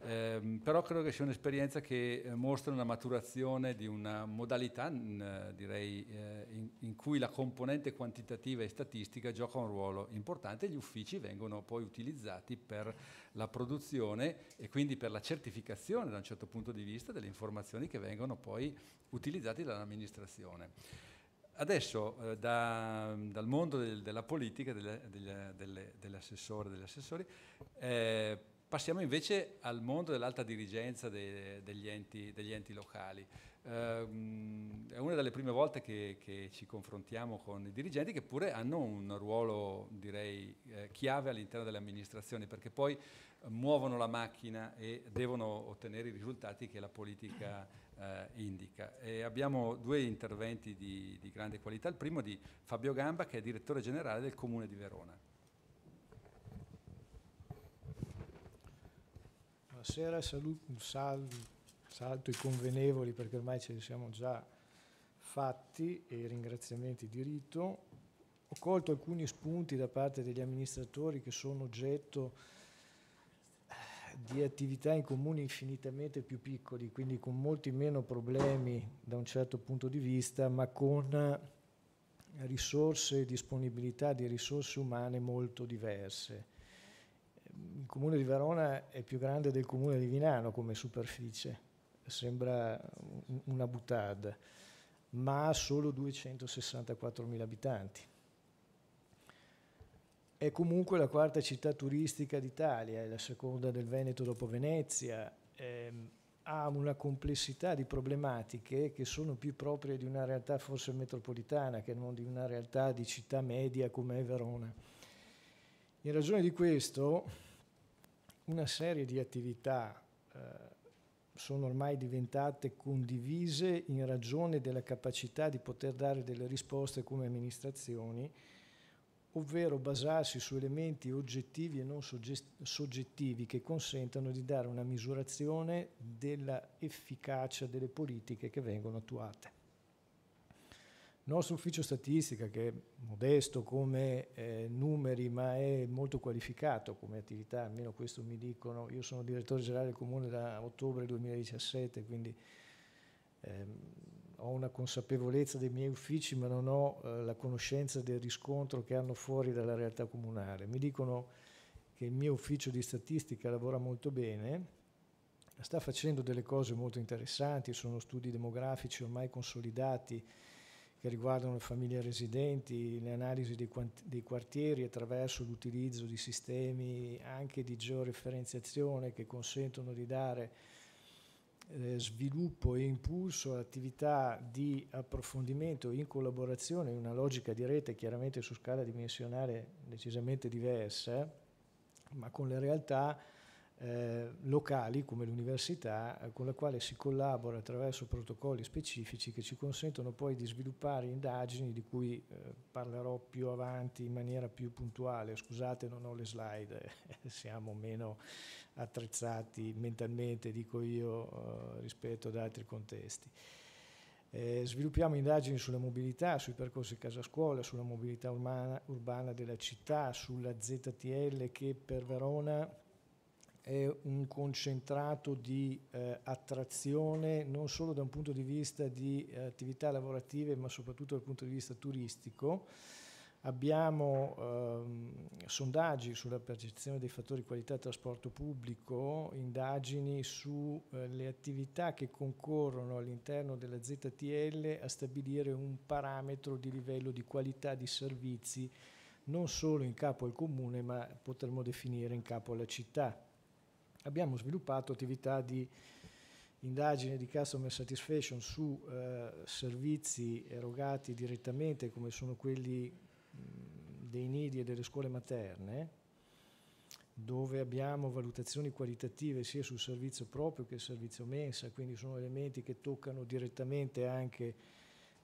Eh, però credo che sia un'esperienza che eh, mostra una maturazione di una modalità, mh, direi, eh, in, in, cui la componente quantitativa e statistica gioca un ruolo importante e gli uffici vengono poi utilizzati per la produzione e quindi per la certificazione da un certo punto di vista delle informazioni che vengono poi utilizzate dall'amministrazione. Adesso eh, da, dal mondo del, della politica, delle, delle, delle, delle assessore, degli assessori, eh, passiamo invece al mondo dell'alta dirigenza de, degli, enti, degli, enti, locali. Eh, è una delle prime volte che, che, ci confrontiamo con i dirigenti che pure hanno un ruolo, direi, eh, chiave all'interno delle amministrazioni, perché poi muovono la macchina e devono ottenere i risultati che la politica eh, indica. E abbiamo due interventi di, di, grande qualità, il primo di Fabio Gamba che è direttore generale del Comune di Verona. Buonasera, saluto, sal, salto i convenevoli perché ormai ce li siamo già fatti e ringraziamenti di rito. Ho colto alcuni spunti da parte degli amministratori che sono oggetto di attività in comuni infinitamente più piccoli, quindi con molti meno problemi da un certo punto di vista, ma con risorse e disponibilità di risorse umane molto diverse. Il comune di Verona è più grande del comune di Vinano come superficie, sembra una butade, ma ha solo 264.000 abitanti è comunque la quarta città turistica d'Italia, è la seconda del Veneto dopo Venezia, ehm, ha una complessità di problematiche che sono più proprie di una realtà forse metropolitana che non di una realtà di città media come è Verona. In ragione di questo, una serie di attività eh, sono ormai diventate condivise in ragione della capacità di poter dare delle risposte come amministrazioni ovvero basarsi su elementi oggettivi e non soggettivi che consentano di dare una misurazione dell'efficacia delle politiche che vengono attuate. Il nostro ufficio statistica, che è modesto come eh, numeri ma è molto qualificato come attività, almeno questo mi dicono, io sono direttore generale del comune da ottobre 2017, quindi ehm, ho una consapevolezza dei miei uffici ma non ho eh, la conoscenza del riscontro che hanno fuori dalla realtà comunale. Mi dicono che il mio ufficio di statistica lavora molto bene, sta facendo delle cose molto interessanti, sono studi demografici ormai consolidati che riguardano le famiglie residenti, le analisi dei, dei quartieri attraverso l'utilizzo di sistemi anche di georeferenziazione che consentono di dare eh, sviluppo e impulso attività di approfondimento in collaborazione in una logica di rete chiaramente su scala dimensionale decisamente diversa, ma con le realtà eh, locali come l'università eh, con la quale si collabora attraverso protocolli specifici che ci consentono poi di sviluppare indagini di cui eh, parlerò più avanti in maniera più puntuale. Scusate, non ho le slide, siamo meno attrezzati mentalmente, dico io, eh, rispetto ad altri contesti. Eh, sviluppiamo indagini sulla mobilità, sui percorsi casa-scuola, sulla mobilità urbana, urbana della città, sulla ZTL che per Verona è un concentrato di eh, attrazione non solo da un punto di vista di eh, attività lavorative ma soprattutto dal punto di vista turistico. Abbiamo ehm, sondaggi sulla percezione dei fattori qualità del trasporto pubblico, indagini sulle eh, attività che concorrono all'interno della ZTL a stabilire un parametro di livello di qualità di servizi non solo in capo al comune ma potremmo definire in capo alla città abbiamo sviluppato attività di indagine di customer satisfaction su eh, servizi erogati direttamente come sono quelli mh, dei nidi e delle scuole materne, dove abbiamo valutazioni qualitative sia sul servizio proprio che sul servizio mensa, quindi sono elementi che toccano direttamente anche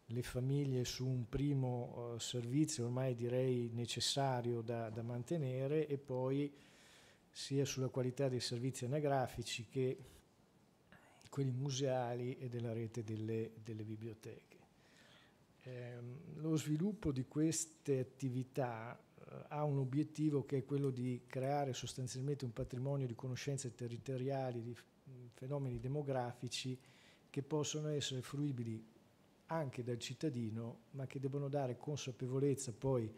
le famiglie su un primo uh, servizio ormai direi necessario da, da, mantenere. E poi sia sulla qualità dei servizi anagrafici che quelli museali e della rete delle, delle biblioteche. Eh, lo sviluppo di queste attività ha un obiettivo che è quello di creare sostanzialmente un patrimonio di conoscenze territoriali, di fenomeni demografici che possono essere fruibili anche dal cittadino, ma che devono dare consapevolezza poi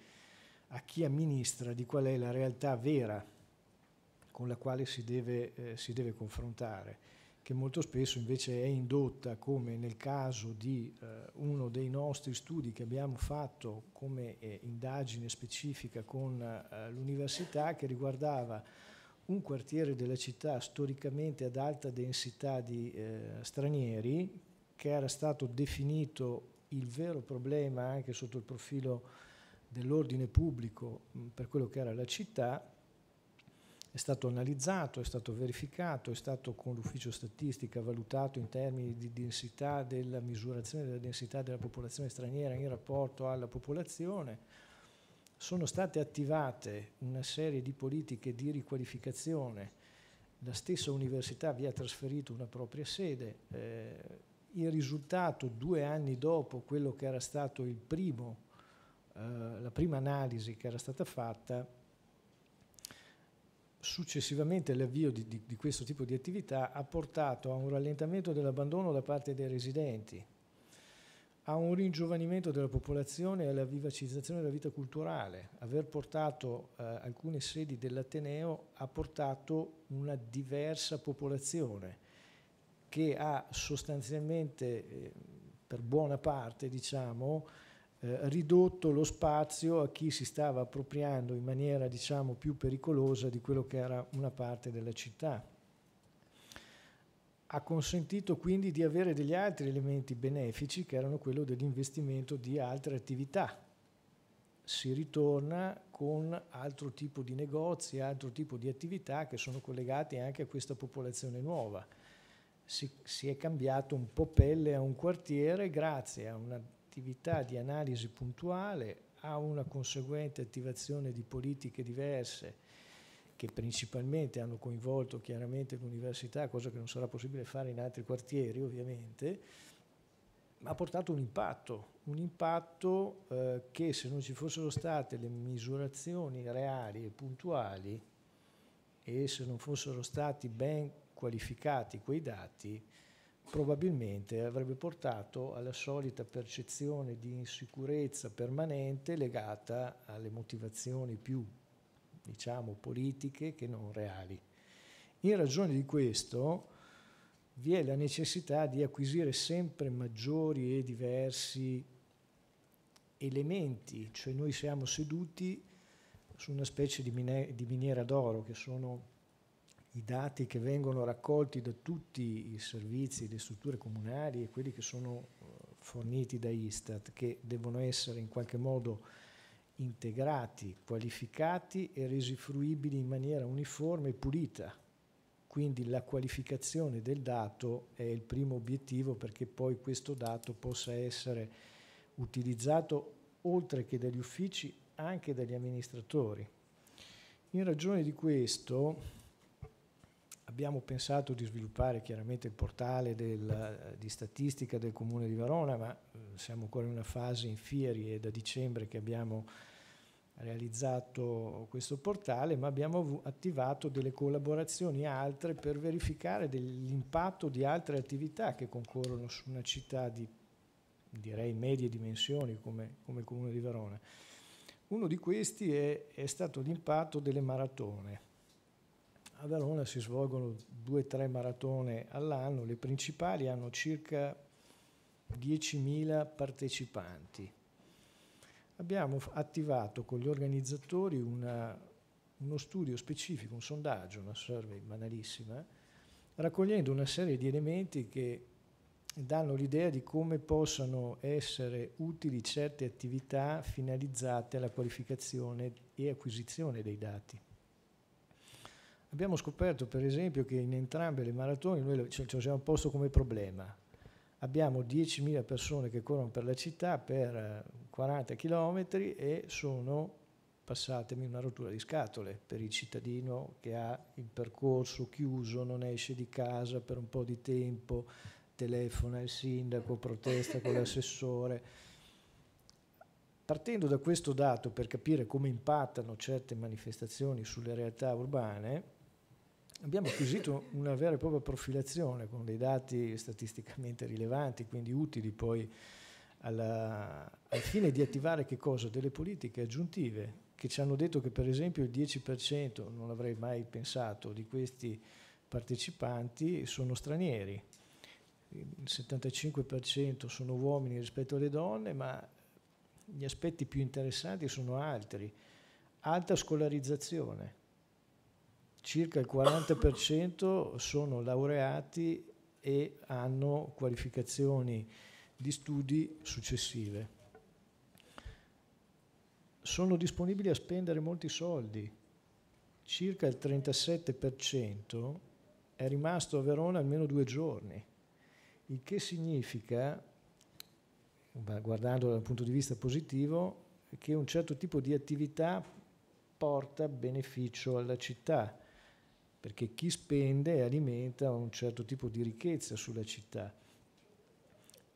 a chi amministra di qual è la realtà vera con la quale si deve, eh, si deve confrontare che molto spesso invece è indotta, come nel caso di eh, uno dei nostri studi che abbiamo fatto come eh, indagine specifica con eh, l'università, che riguardava un quartiere della città storicamente ad alta densità di eh, stranieri, che era stato definito il vero problema anche sotto il profilo dell'ordine pubblico mh, per quello che era la città, è stato analizzato, è stato verificato, è stato con l'ufficio statistica valutato in termini di densità della misurazione della densità della popolazione straniera in rapporto alla popolazione. Sono state attivate una serie di politiche di riqualificazione. La stessa università vi ha trasferito una propria sede. Eh, il risultato, due anni dopo quello che era stato il primo, eh, la prima analisi che era stata fatta, successivamente l'avvio di, di, di, questo tipo di attività ha portato a un rallentamento dell'abbandono da parte dei residenti, a un ringiovanimento della popolazione e alla vivacizzazione della vita culturale. Aver portato eh, alcune sedi dell'Ateneo ha portato una diversa popolazione che ha sostanzialmente, eh, per buona parte, diciamo, eh, ridotto lo spazio a chi si stava appropriando in maniera diciamo più pericolosa di quello che era una parte della città. Ha consentito quindi di avere degli altri elementi benefici che erano quello dell'investimento di altre attività. Si ritorna con altro tipo di negozi, altro tipo di attività che sono collegati anche a questa popolazione nuova. Si, si è cambiato un po' pelle a un quartiere grazie a una attività di analisi puntuale a una conseguente attivazione di politiche diverse che principalmente hanno coinvolto chiaramente l'università, cosa che non sarà possibile fare in altri quartieri ovviamente, ma ha portato un impatto, un impatto eh, che se non ci fossero state le misurazioni reali e puntuali e se non fossero stati ben qualificati quei dati, probabilmente avrebbe portato alla solita percezione di insicurezza permanente legata alle motivazioni più, diciamo, politiche che non reali. In ragione di questo vi è la necessità di acquisire sempre maggiori e diversi elementi, cioè noi siamo seduti su una specie di, miniera d'oro che sono i dati che vengono raccolti da tutti i servizi, le strutture comunali e quelli che sono eh, forniti da Istat, che devono essere in qualche modo integrati, qualificati e resi fruibili in maniera uniforme e pulita. Quindi la qualificazione del dato è il primo obiettivo perché poi questo dato possa essere utilizzato oltre che dagli uffici anche dagli amministratori. In ragione di questo Abbiamo pensato di sviluppare chiaramente il portale del, di statistica del Comune di Verona, ma eh, siamo ancora in una fase in fieri e da dicembre che abbiamo realizzato questo portale, ma abbiamo attivato delle collaborazioni altre per verificare l'impatto di altre attività che concorrono su una città di direi medie dimensioni come, come il Comune di Verona. Uno di questi è, è stato l'impatto delle maratone a Verona si svolgono due o tre maratone all'anno, le principali hanno circa 10.000 partecipanti. Abbiamo attivato con gli organizzatori una, uno studio specifico, un sondaggio, una survey banalissima, raccogliendo una serie di elementi che danno l'idea di come possano essere utili certe attività finalizzate alla qualificazione e acquisizione dei dati. Abbiamo scoperto per esempio che in entrambe le maratone noi lo siamo posto come problema. Abbiamo 10.000 persone che corrono per la città per 40 eh, km e sono passatemi una rottura di scatole per il cittadino che ha il percorso chiuso, non esce di casa per un po' di tempo, telefona il sindaco, protesta con l'assessore. Partendo da questo dato per capire come impattano certe manifestazioni sulle realtà urbane, abbiamo acquisito una vera e propria profilazione con dei dati statisticamente rilevanti, quindi utili poi alla, al fine di attivare? Delle politiche aggiuntive che ci hanno detto che per esempio il 10%, non avrei mai pensato, di questi partecipanti sono stranieri il 75% sono uomini rispetto alle donne, ma gli aspetti più interessanti sono altri. Alta scolarizzazione, circa il 40% sono laureati e hanno qualificazioni di studi successive. Sono disponibili a spendere molti soldi, circa il 37% è rimasto a Verona almeno due giorni il che significa, guardando dal punto di vista positivo, che un certo tipo di attività porta beneficio alla città, perché chi spende alimenta un certo tipo di ricchezza sulla città.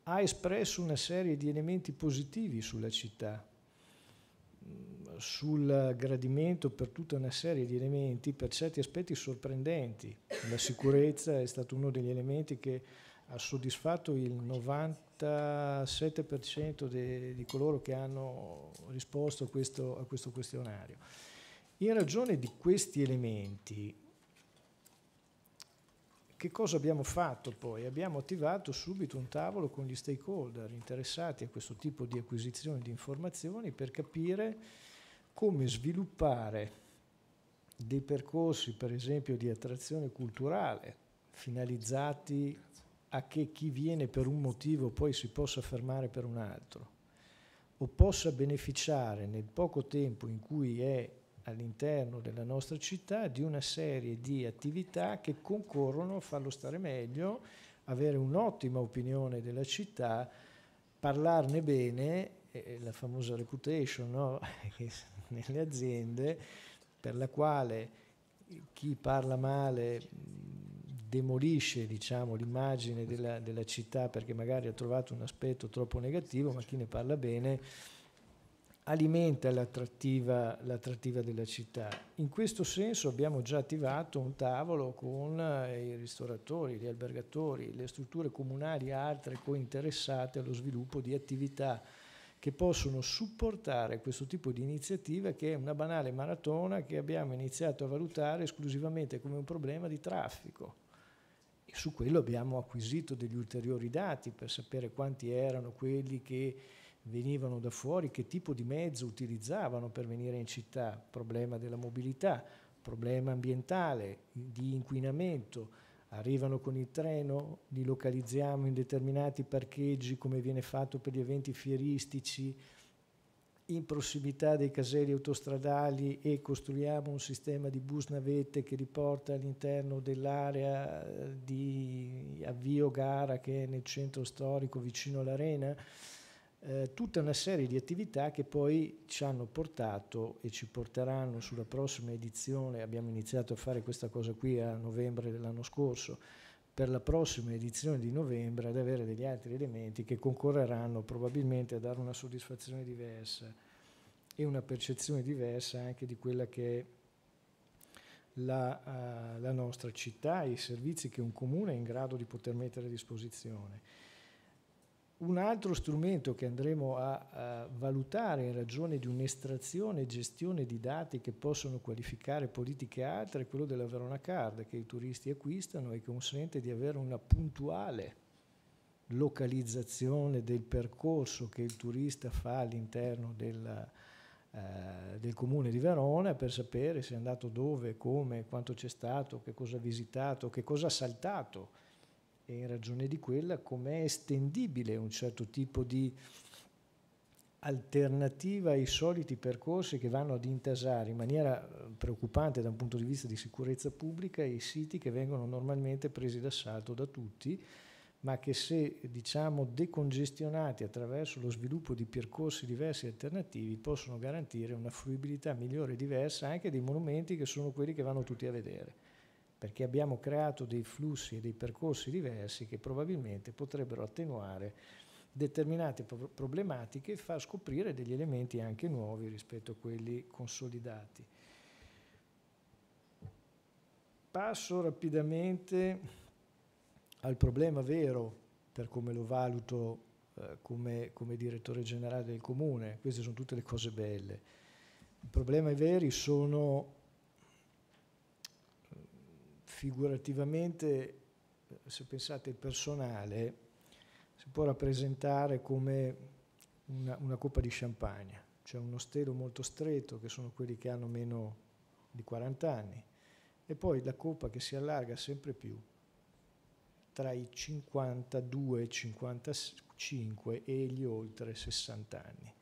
Ha espresso una serie di elementi positivi sulla città, sul gradimento per tutta una serie di elementi, per certi aspetti sorprendenti. La sicurezza è stato uno degli elementi che ha soddisfatto il 97% de, di coloro che hanno risposto a questo, a questo questionario. In ragione di questi elementi, che cosa abbiamo fatto poi? Abbiamo attivato subito un tavolo con gli stakeholder interessati a questo tipo di acquisizione di informazioni per capire come sviluppare dei percorsi, per esempio, di attrazione culturale finalizzati a che chi viene per un motivo poi si possa fermare per un altro o possa beneficiare nel poco tempo in cui è all'interno della nostra città di una serie di attività che concorrono a farlo stare meglio, avere un'ottima opinione della città, parlarne bene, eh, la famosa reputation no? nelle aziende, per la quale chi parla male demolisce diciamo, l'immagine della, della, città perché magari ha trovato un aspetto troppo negativo, ma chi ne parla bene alimenta l'attrattiva, l'attrattiva della città. In questo senso abbiamo già attivato un tavolo con eh, i ristoratori, gli albergatori, le strutture comunali e altre cointeressate allo sviluppo di attività che possono supportare questo tipo di iniziativa che è una banale maratona che abbiamo iniziato a valutare esclusivamente come un problema di traffico e su quello abbiamo acquisito degli ulteriori dati per sapere quanti erano quelli che venivano da fuori, che tipo di mezzo utilizzavano per venire in città, problema della mobilità, problema ambientale, di inquinamento, arrivano con il treno, li localizziamo in determinati parcheggi come viene fatto per gli eventi fieristici, in prossimità dei caselli autostradali e costruiamo un sistema di bus navette che riporta all'interno dell'area di avvio gara che è nel centro storico vicino all'arena, eh, tutta una serie di attività che poi ci hanno portato e ci porteranno sulla prossima edizione, abbiamo iniziato a fare questa cosa qui a novembre dell'anno scorso, per la prossima edizione di novembre ad avere degli altri elementi che concorreranno probabilmente a dare una soddisfazione diversa e una percezione diversa anche di quella che è la, uh, la nostra città e i servizi che un comune è in grado di poter mettere a disposizione. Un altro strumento che andremo a, a, valutare in ragione di un'estrazione e gestione di dati che possono qualificare politiche altre è quello della Verona Card che i turisti acquistano e consente di avere una puntuale localizzazione del percorso che il turista fa all'interno della, eh, del comune di Verona per sapere se è andato dove, come, quanto c'è stato, che cosa ha visitato, che cosa ha saltato e in ragione di quella com'è estendibile un certo tipo di alternativa ai soliti percorsi che vanno ad intasare in maniera eh, preoccupante da un punto di vista di sicurezza pubblica i siti che vengono normalmente presi d'assalto da tutti, ma che se diciamo decongestionati attraverso lo sviluppo di percorsi diversi e alternativi possono garantire una fruibilità migliore e diversa anche dei monumenti che sono quelli che vanno tutti a vedere, perché abbiamo creato dei flussi e dei percorsi diversi che probabilmente potrebbero attenuare determinate problematiche e far scoprire degli elementi anche nuovi rispetto a quelli consolidati. Passo rapidamente al problema vero, per come lo valuto eh, come, come, direttore generale del comune, queste sono tutte le cose belle. I problemi veri sono figurativamente, se pensate il personale, si può rappresentare come una, una coppa di champagne, cioè uno stelo molto stretto, che sono quelli che hanno meno di 40 anni, e poi la coppa che si allarga sempre più tra i 52 e i 55 e gli oltre 60 anni.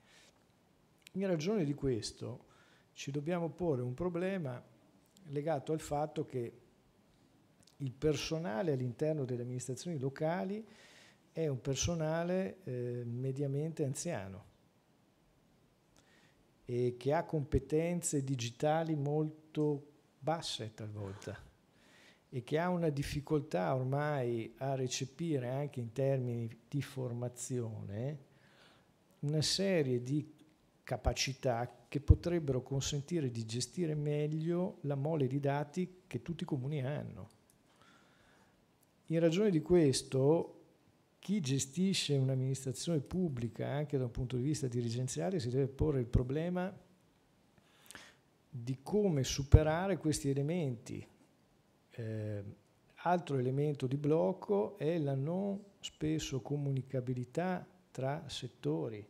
In ragione di questo ci dobbiamo porre un problema legato al fatto che il personale all'interno delle amministrazioni locali è un personale eh, mediamente anziano e che ha competenze digitali molto basse talvolta e che ha una difficoltà ormai a recepire anche in termini di formazione una serie di capacità che potrebbero consentire di gestire meglio la mole di dati che tutti i comuni hanno. In ragione di questo chi gestisce un'amministrazione pubblica anche da un punto di vista dirigenziale si deve porre il problema di come superare questi elementi. Eh, altro elemento di blocco è la non spesso comunicabilità tra settori,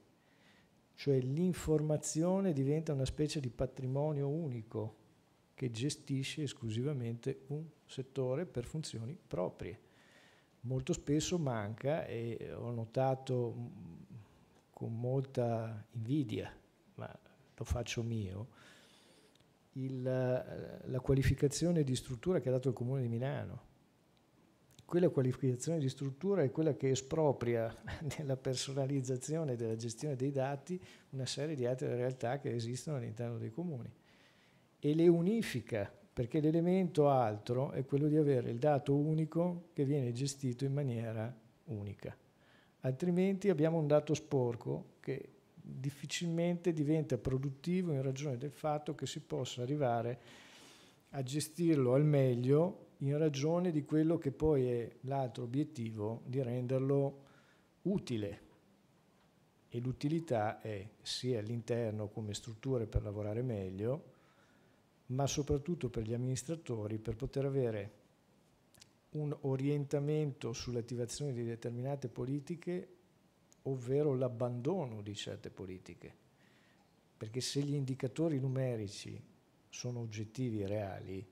cioè l'informazione diventa una specie di patrimonio unico che gestisce esclusivamente un settore per funzioni proprie molto spesso manca e ho notato mm, con molta invidia, ma lo faccio mio, il, la qualificazione di struttura che ha dato il Comune di Milano. Quella qualificazione di struttura è quella che espropria nella personalizzazione e della gestione dei dati una serie di altre realtà che esistono all'interno dei comuni e le unifica perché l'elemento altro è quello di avere il dato unico che viene gestito in maniera unica. Altrimenti abbiamo un dato sporco che difficilmente diventa produttivo in ragione del fatto che si possa arrivare a gestirlo al meglio in ragione di quello che poi è l'altro obiettivo di renderlo utile. E l'utilità è sia all'interno come strutture per lavorare meglio, ma soprattutto per gli amministratori per poter avere un orientamento sull'attivazione di determinate politiche, ovvero l'abbandono di certe politiche. Perché se gli indicatori numerici sono oggettivi e reali,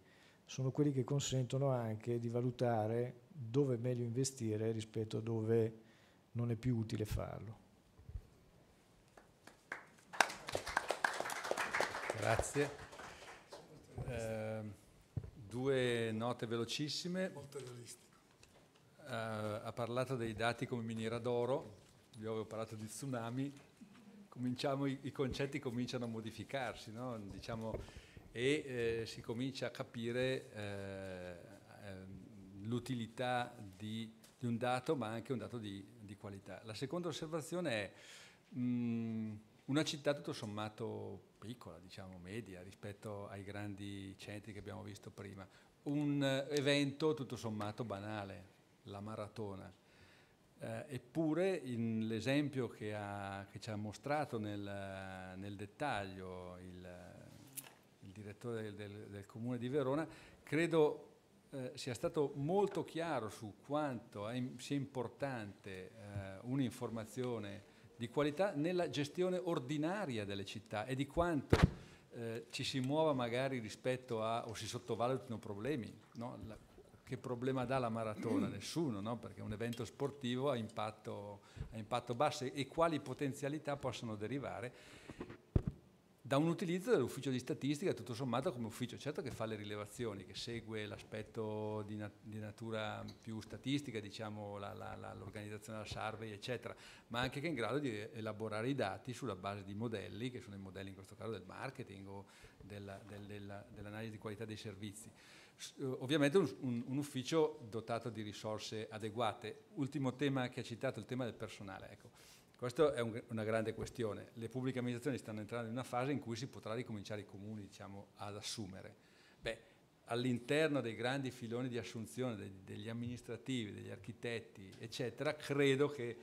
sono quelli che consentono anche di valutare dove è meglio investire rispetto a dove non è più utile farlo. Grazie. Eh, due note velocissime. Molto realistico. Eh, ha parlato dei dati come miniera d'oro, io avevo parlato di tsunami, cominciamo, i, i concetti cominciano a modificarsi, no? diciamo, e eh, si comincia a capire eh, ehm, l'utilità di, di, un dato, ma anche un dato di, di qualità. La seconda osservazione è mh, mm, una città tutto sommato piccola, diciamo media, rispetto ai grandi centri che abbiamo visto prima. Un eh, evento tutto sommato banale, la maratona. Eh, eppure l'esempio che, che, ci ha mostrato nel, nel dettaglio il, il direttore del, del, del, comune di Verona, credo eh, sia stato molto chiaro su quanto è, sia importante eh, un'informazione di qualità nella gestione ordinaria delle città e di quanto eh, ci si muova magari rispetto a o si sottovalutino problemi. No? La, che problema dà la maratona? Nessuno, no? perché un evento sportivo ha impatto, ha impatto basso e quali potenzialità possono derivare da un utilizzo dell'ufficio di statistica tutto sommato come ufficio, certo che fa le rilevazioni, che segue l'aspetto di, nat- di natura più statistica, diciamo l'organizzazione della survey, eccetera, ma anche che è in grado di elaborare i dati sulla base di modelli, che sono i modelli in questo caso del marketing o della, del, della, dell'analisi di qualità dei servizi. Ovviamente un, un, un, ufficio dotato di risorse adeguate. Ultimo tema che ha citato, il tema del personale. Ecco, questa è un, una grande questione. Le pubbliche amministrazioni stanno entrando in una fase in cui si potrà ricominciare i comuni diciamo, ad assumere. Beh, all'interno dei grandi filoni di assunzione degli, degli amministrativi, degli architetti, eccetera, credo che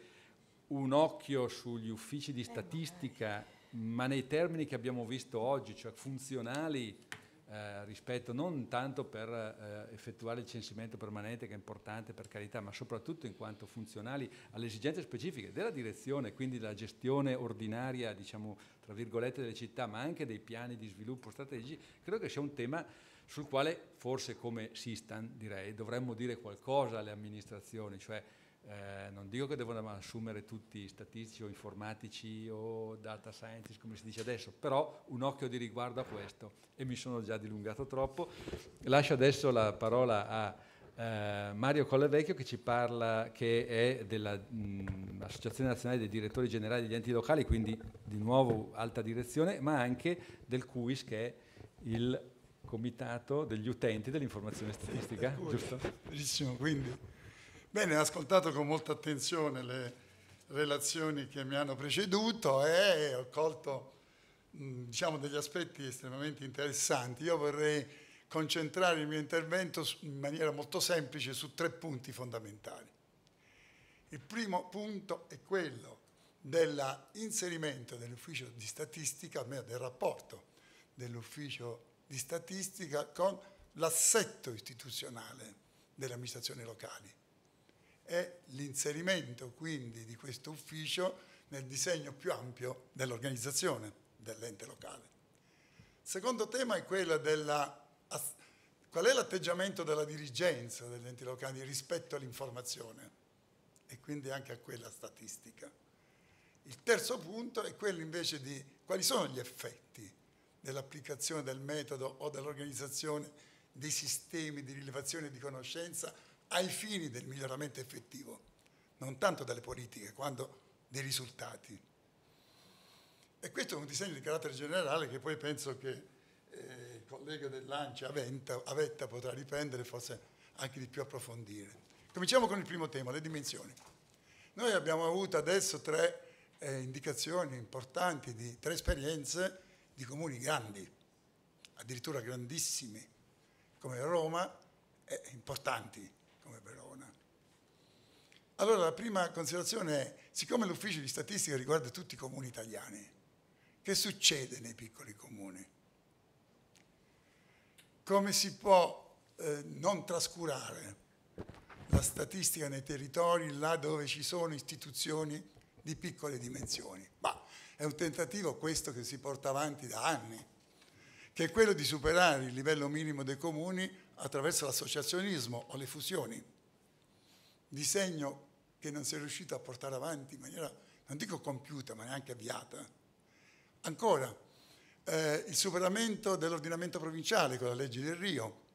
un occhio sugli uffici di statistica, ma nei termini che abbiamo visto oggi, cioè funzionali eh, rispetto non tanto per eh, effettuare il censimento permanente che è importante per carità, ma soprattutto in quanto funzionali alle esigenze specifiche della direzione, quindi della gestione ordinaria, diciamo, tra virgolette, delle città, ma anche dei piani di sviluppo strategici, credo che sia un tema sul quale forse come Sistan direi dovremmo dire qualcosa alle amministrazioni, cioè eh, non dico che devono assumere tutti statistici o informatici o data scientist come si dice adesso, però un occhio di riguardo a questo e mi sono già dilungato troppo. Lascio adesso la parola a eh, Mario Collevecchio che ci parla, che è dell'Associazione Nazionale dei Direttori Generali degli Enti Locali, quindi di nuovo alta direzione, ma anche del CUIS che è il comitato degli utenti dell'informazione statistica, giusto? Benissimo, quindi Bene, ho ascoltato con molta attenzione le relazioni che mi hanno preceduto e ho colto diciamo, degli aspetti estremamente interessanti. Io vorrei concentrare il mio intervento in maniera molto semplice su tre punti fondamentali. Il primo punto è quello dell'inserimento dell'ufficio di statistica, del rapporto dell'ufficio di statistica con l'assetto istituzionale delle amministrazioni locali è l'inserimento quindi di questo ufficio nel disegno più ampio dell'organizzazione dell'ente locale. Secondo tema è quello della qual è l'atteggiamento della dirigenza degli enti locali rispetto all'informazione e quindi anche a quella statistica. Il terzo punto è quello invece di quali sono gli effetti dell'applicazione del metodo o dell'organizzazione dei sistemi di rilevazione di conoscenza ai fini del miglioramento effettivo, non tanto delle politiche quanto dei risultati. E questo è un disegno di carattere generale che poi penso che eh, il collega dell'ANCI Aventa, Avetta potrà riprendere e forse anche di più approfondire. Cominciamo con il primo tema, le dimensioni. Noi abbiamo avuto adesso tre eh, indicazioni importanti di tre esperienze di comuni grandi, addirittura grandissimi, come Roma, e importanti. Allora la prima considerazione è, siccome l'ufficio di statistica riguarda tutti i comuni italiani, che succede nei piccoli comuni? Come si può eh, non trascurare la statistica nei territori là dove ci sono istituzioni di piccole dimensioni? Bah, è un tentativo questo che si porta avanti da anni, che è quello di superare il livello minimo dei comuni attraverso l'associazionismo o le fusioni. Disegno che non si è riuscito a portare avanti in maniera, non dico compiuta, ma neanche avviata. Ancora, eh, il superamento dell'ordinamento provinciale con la legge del Rio,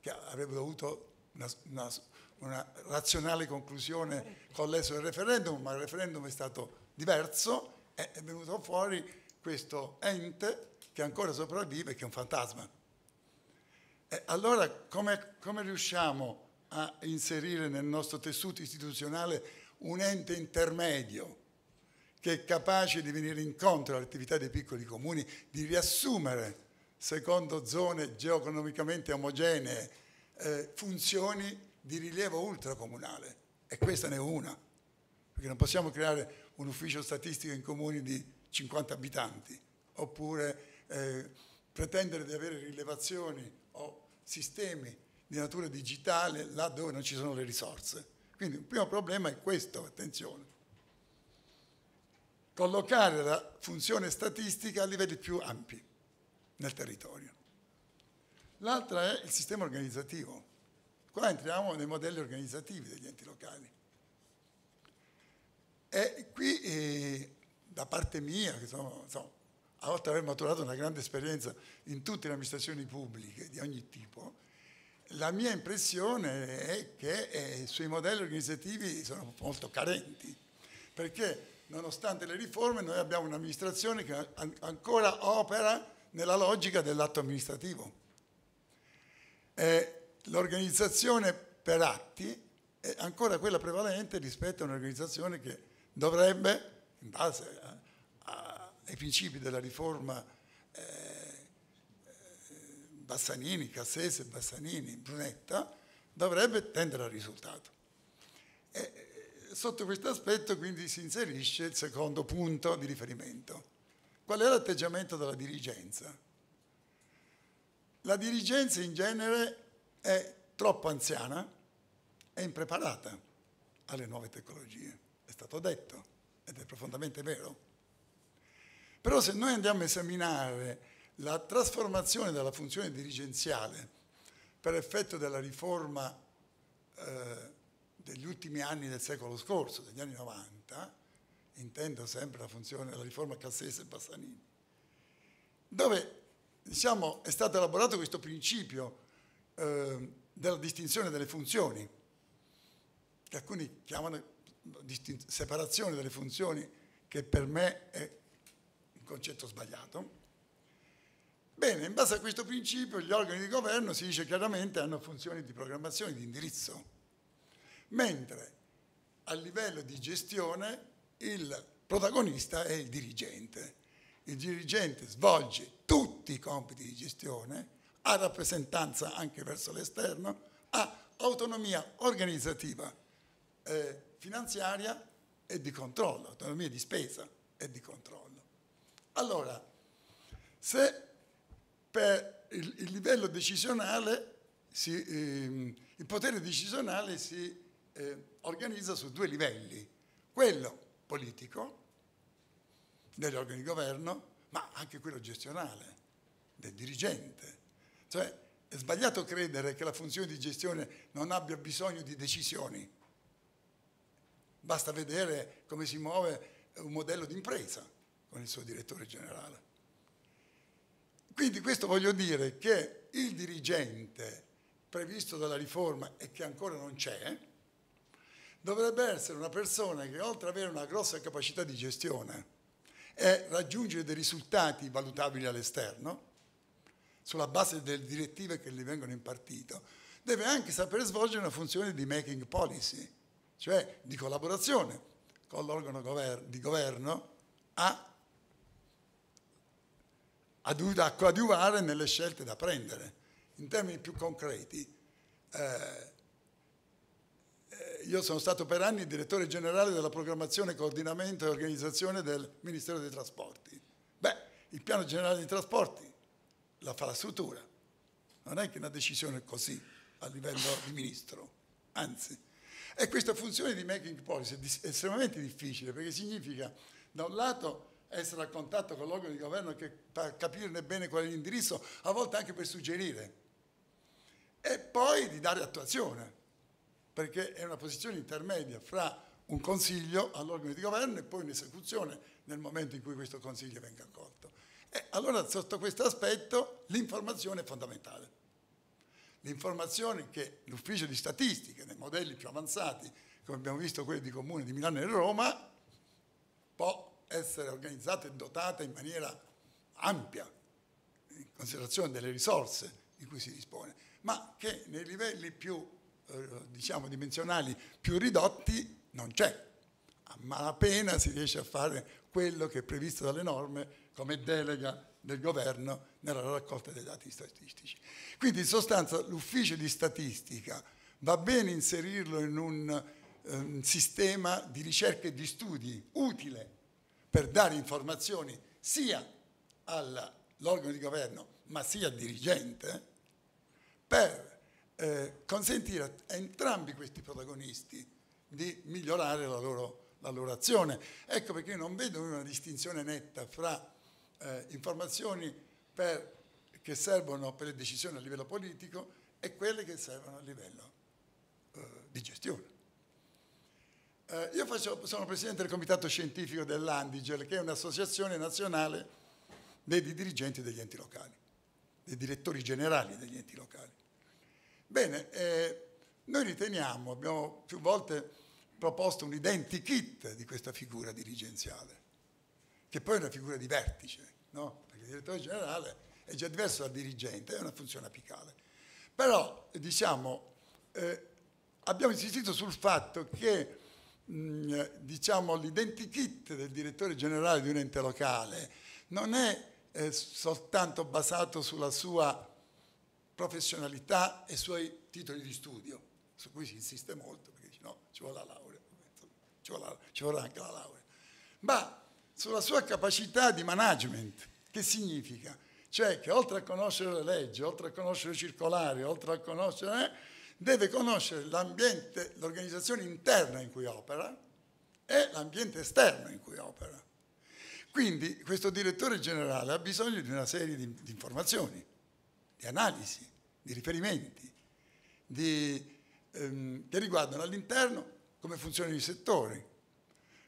che avrebbe avuto una, una, una razionale conclusione con l'esito del referendum, ma il referendum è stato diverso e è venuto fuori questo ente che ancora sopravvive, che è un fantasma. E allora come, come riusciamo a inserire nel nostro tessuto istituzionale un ente intermedio che è capace di venire incontro all'attività dei piccoli comuni, di riassumere, secondo zone geoeconomicamente omogenee, eh, funzioni di rilievo ultracomunale. E questa ne è una, perché non possiamo creare un ufficio statistico in comuni di 50 abitanti, oppure eh, pretendere di avere rilevazioni o sistemi di natura digitale là dove non ci sono le risorse. Quindi il primo problema è questo, attenzione. collocare la funzione statistica a livelli più ampi nel territorio. L'altra è il sistema organizzativo. Qua entriamo nei modelli organizzativi degli enti locali. E qui, eh, da parte mia, che sono, insomma, a volte aver maturato una grande esperienza in tutte le amministrazioni pubbliche di ogni tipo, la mia impressione è che eh, sui modelli organizzativi sono molto carenti, perché nonostante le riforme noi abbiamo un'amministrazione che ancora opera nella logica dell'atto amministrativo. Eh, l'organizzazione per atti è ancora quella prevalente rispetto a un'organizzazione che dovrebbe, in base a, a, ai principi della riforma eh, Bassanini, Cassese, Bassanini, Brunetta, dovrebbe tendere al risultato. E, sotto questo aspetto quindi si inserisce il secondo punto di riferimento. Qual è l'atteggiamento della dirigenza? La dirigenza in genere è troppo anziana e impreparata alle nuove tecnologie, è stato detto ed è profondamente vero. Però se noi andiamo a esaminare la trasformazione della funzione dirigenziale per effetto della riforma eh, degli ultimi anni del secolo scorso, degli anni 90, intendo sempre la funzione della riforma Cassese e Bassanini, dove diciamo, è stato elaborato questo principio eh, della distinzione delle funzioni, che alcuni chiamano separazione delle funzioni, che per me è un concetto sbagliato. Bene, in base a questo principio gli organi di governo si dice chiaramente hanno funzioni di programmazione, di indirizzo, mentre a livello di gestione il protagonista è il dirigente. Il dirigente svolge tutti i compiti di gestione, ha rappresentanza anche verso l'esterno, ha autonomia organizzativa, eh, finanziaria e di controllo, autonomia di spesa e di controllo. Allora, se per il, il livello decisionale, si, eh, il potere decisionale si eh, organizza su due livelli, quello politico degli organi di governo, ma anche quello gestionale del dirigente. Cioè è sbagliato credere che la funzione di gestione non abbia bisogno di decisioni. Basta vedere come si muove un modello di impresa con il suo direttore generale. Quindi questo voglio dire che il dirigente previsto dalla riforma e che ancora non c'è, dovrebbe essere una persona che oltre ad avere una grossa capacità di gestione e raggiungere dei risultati valutabili all'esterno, sulla base delle direttive che gli vengono impartite, deve anche sapere svolgere una funzione di making policy, cioè di collaborazione con l'organo di governo a, a coadiuvare nelle scelte da prendere. In termini più concreti, eh, io sono stato per anni direttore generale della programmazione, coordinamento e organizzazione del Ministero dei Trasporti. Beh, il piano generale dei trasporti la fa la struttura, non è che una decisione così a livello di ministro, anzi. E questa funzione di making policy è estremamente difficile perché significa da un lato essere a contatto con l'organo di governo che per capirne bene qual è l'indirizzo, a volte anche per suggerire, e poi di dare attuazione perché è una posizione intermedia fra un consiglio all'organo di governo e poi un'esecuzione nel momento in cui questo consiglio venga accolto. E allora sotto questo aspetto l'informazione è fondamentale. L'informazione che l'ufficio di statistica, nei modelli più avanzati, come abbiamo visto quelli di Comune di Milano e Roma, può essere organizzata e dotata in maniera ampia, in considerazione delle risorse di cui si dispone, ma che nei livelli più eh, diciamo dimensionali più ridotti non c'è. A malapena si riesce a fare quello che è previsto dalle norme come delega del governo nella raccolta dei dati statistici. Quindi in sostanza l'ufficio di statistica va bene inserirlo in un um, sistema di ricerca e di studi utile per dare informazioni sia all'organo di governo ma sia al dirigente per eh, consentire a entrambi questi protagonisti di migliorare la loro la loro azione. Ecco perché io non vedo una distinzione netta fra eh, informazioni per, che servono per le decisioni a livello politico e quelle che servono a livello eh, di gestione. Eh, io faccio, sono presidente del comitato scientifico dell'Andigel, che è un'associazione nazionale dei dirigenti degli enti locali, dei direttori generali degli enti locali. Bene, eh, noi riteniamo, abbiamo più volte proposto un identikit di questa figura dirigenziale, che poi è una figura di vertice, no? perché il direttore generale è già diverso dal dirigente, è una funzione apicale. Però, diciamo, eh, abbiamo insistito sul fatto che diciamo, l'identikit del direttore generale di un ente locale non è eh, soltanto basato sulla sua professionalità e suoi titoli di studio, su cui si insiste molto, perché dice no, ci vuole la laurea, ci vuole, ci vuole anche la laurea, ma sulla sua capacità di management. Che significa? Cioè che oltre a conoscere le leggi, oltre a conoscere i circolari, oltre a conoscere, eh, deve conoscere l'ambiente, l'organizzazione interna in cui opera e l'ambiente esterno in cui opera. Quindi questo direttore generale ha bisogno di una serie di, di informazioni, di analisi, di riferimenti, di, ehm, che riguardano all'interno come funzionano i settori,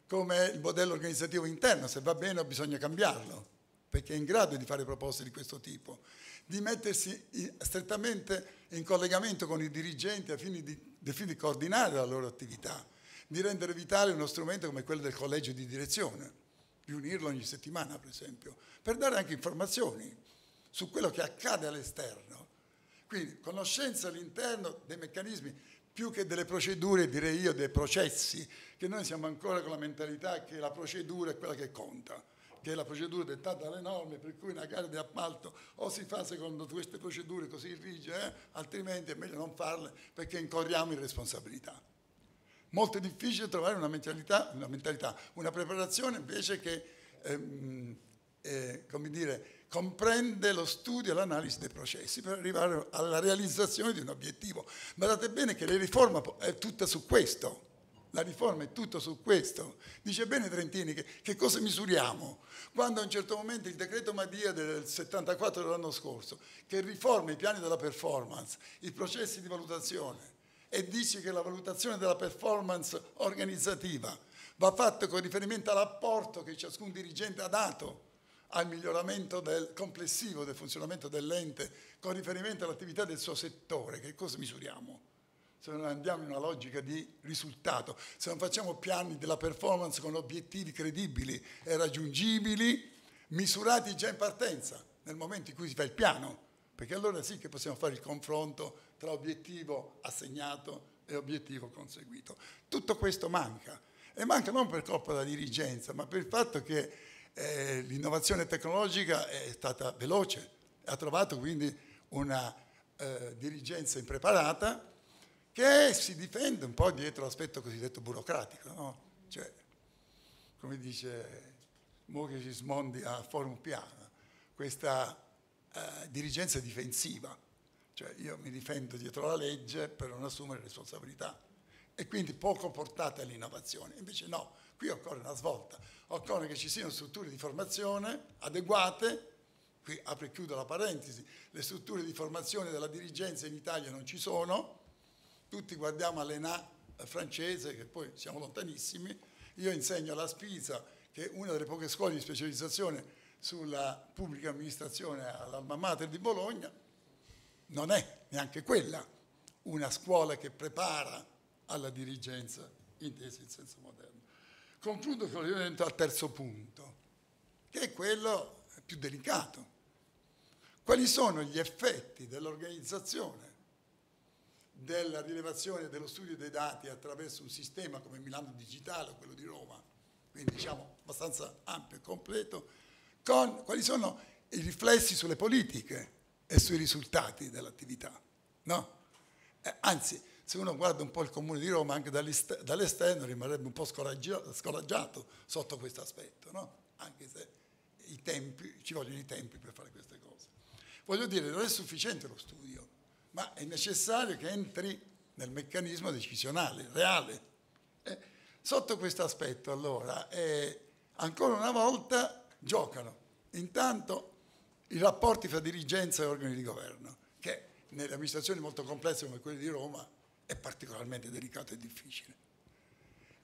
come il modello organizzativo interno, se va bene o bisogna cambiarlo, perché è in grado di fare proposte di questo tipo, di mettersi strettamente in collegamento con i dirigenti a fine di, a fine di coordinare la loro attività, di rendere vitale uno strumento come quello del collegio di direzione riunirlo ogni settimana, per esempio, per dare anche informazioni su quello che accade all'esterno. Quindi conoscenza all'interno dei meccanismi più che delle procedure, direi io, dei processi, che noi siamo ancora con la mentalità che la procedura è quella che conta, che è la procedura dettata dalle norme, per cui una gara di appalto o si fa secondo queste procedure così rigie, eh? altrimenti è meglio non farle perché incorriamo in responsabilità molto difficile trovare una mentalità, una, mentalità, una preparazione invece che ehm, eh, dire, comprende lo studio e l'analisi dei processi per arrivare alla realizzazione di un obiettivo. Guardate bene che la riforma è tutta su questo. La riforma è tutta su questo. Dice bene Trentini che, che cosa misuriamo? Quando a un certo momento il decreto Madia del 74 dell'anno scorso, che riforma i piani della performance, i processi di valutazione, e dice che la valutazione della performance organizzativa va fatta con riferimento all'apporto che ciascun dirigente ha dato al miglioramento del complessivo del funzionamento dell'ente con riferimento all'attività del suo settore. Che cosa misuriamo? Se non andiamo in una logica di risultato, se non facciamo piani della performance con obiettivi credibili e raggiungibili, misurati già in partenza, nel momento in cui si fa il piano, perché allora sì che possiamo fare il confronto tra obiettivo assegnato e obiettivo conseguito. Tutto questo manca e manca non per colpa della dirigenza, ma per il fatto che eh, l'innovazione tecnologica è stata veloce, ha trovato quindi una eh, dirigenza impreparata che si difende un po' dietro l'aspetto cosiddetto burocratico, no? cioè, come dice Mo che ci smondi a Forum Piano, questa eh, dirigenza difensiva. Cioè io mi difendo dietro la legge per non assumere responsabilità e quindi poco portata all'innovazione. Invece no, qui occorre una svolta, occorre che ci siano strutture di formazione adeguate, qui apro e chiudo la parentesi, le strutture di formazione della dirigenza in Italia non ci sono, tutti guardiamo all'ENA francese, che poi siamo lontanissimi, io insegno alla Spisa, che è una delle poche scuole di specializzazione sulla pubblica amministrazione all'Alma Mater di Bologna, non è neanche quella una scuola che prepara alla dirigenza intesa in senso moderno. Concludo con riferimento al terzo punto, che è quello più delicato. Quali sono gli effetti dell'organizzazione della rilevazione dello studio dei dati attraverso un sistema come Milano Digitale o quello di Roma, quindi diciamo abbastanza ampio e completo, con quali sono i riflessi sulle politiche e sui risultati dell'attività. No? Eh, anzi, se uno guarda un po' il comune di Roma anche dall'esterno rimarrebbe un po' scoraggiato sotto questo aspetto, no? anche se tempi, ci vogliono i tempi per fare queste cose. Voglio dire, non è sufficiente lo studio, ma è necessario che entri nel meccanismo decisionale, reale. Eh, Sotto questo aspetto, allora, eh, ancora una volta giocano intanto i rapporti fra dirigenza e organi di governo, che nelle amministrazioni molto complesse come quelle di Roma è particolarmente delicato e difficile.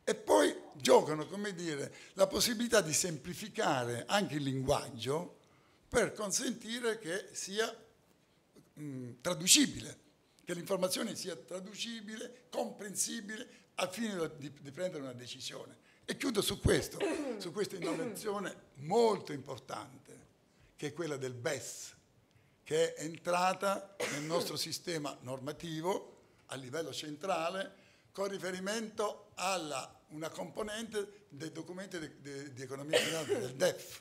E poi giocano, come dire, la possibilità di semplificare anche il linguaggio per consentire che sia mh, traducibile, che l'informazione sia traducibile, comprensibile al fine di, di prendere una decisione. E chiudo su questo, su questa innovazione molto importante, che è quella del BES, che è entrata nel nostro sistema normativo a livello centrale con riferimento a una componente dei documenti di, di, di economia finanza del DEF.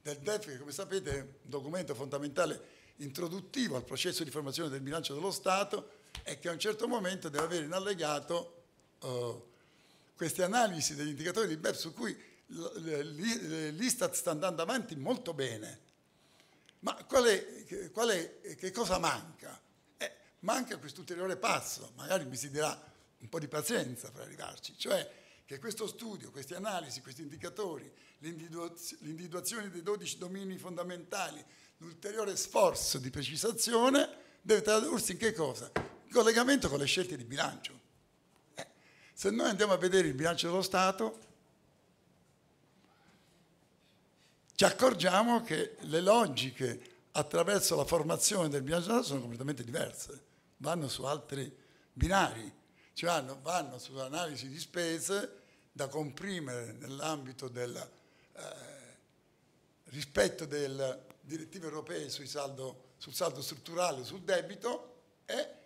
Del DEF che come sapete è un documento fondamentale introduttivo al processo di formazione del bilancio dello Stato e che a un certo momento deve avere in allegato uh, queste analisi degli indicatori di BEF su cui l'Istat sta andando avanti molto bene. Ma qual è, qual è, che cosa manca? Eh, manca questo ulteriore passo, magari mi si dirà un po' di pazienza per arrivarci, cioè che questo studio, queste analisi, questi indicatori, l'individuazione dei 12 domini fondamentali, l'ulteriore sforzo di precisazione deve tradursi in che cosa? In collegamento con le scelte di bilancio. Eh, se noi andiamo a vedere il bilancio dello Stato, ci accorgiamo che le logiche attraverso la formazione del bilancio dello Stato sono completamente diverse, vanno su altri binari, cioè vanno sull'analisi di spese da comprimere nell'ambito del eh, rispetto delle direttive europee saldo, sul saldo strutturale, sul debito e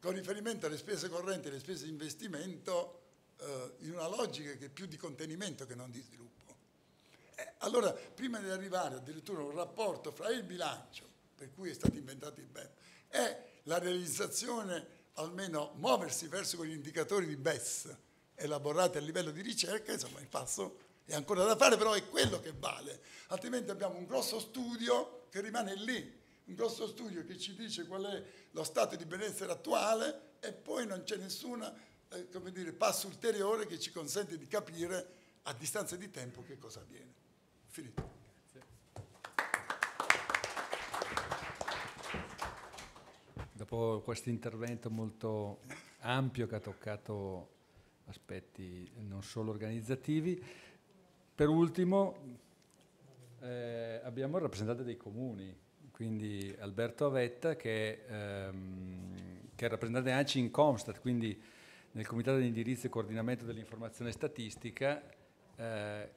con riferimento alle spese correnti e alle spese di investimento eh, in una logica che è più di contenimento che non di sviluppo. Eh, allora, prima di arrivare addirittura a un rapporto fra il bilancio, per cui è stato inventato il BEP, e la realizzazione almeno muoversi verso quegli indicatori di BES elaborati a livello di ricerca, insomma il passo è ancora da fare, però è quello che vale, altrimenti abbiamo un grosso studio che rimane lì, un grosso studio che ci dice qual è lo stato di benessere attuale e poi non c'è nessun eh, passo ulteriore che ci consente di capire a distanza di tempo che cosa avviene. Finito. dopo questo intervento molto ampio che ha toccato aspetti non solo organizzativi, per ultimo eh, abbiamo il rappresentante dei comuni, quindi Alberto Avetta che, ehm, che è rappresentante ANCI in Comstat, quindi nel Comitato di Indirizzo e Coordinamento dell'Informazione Statistica, eh,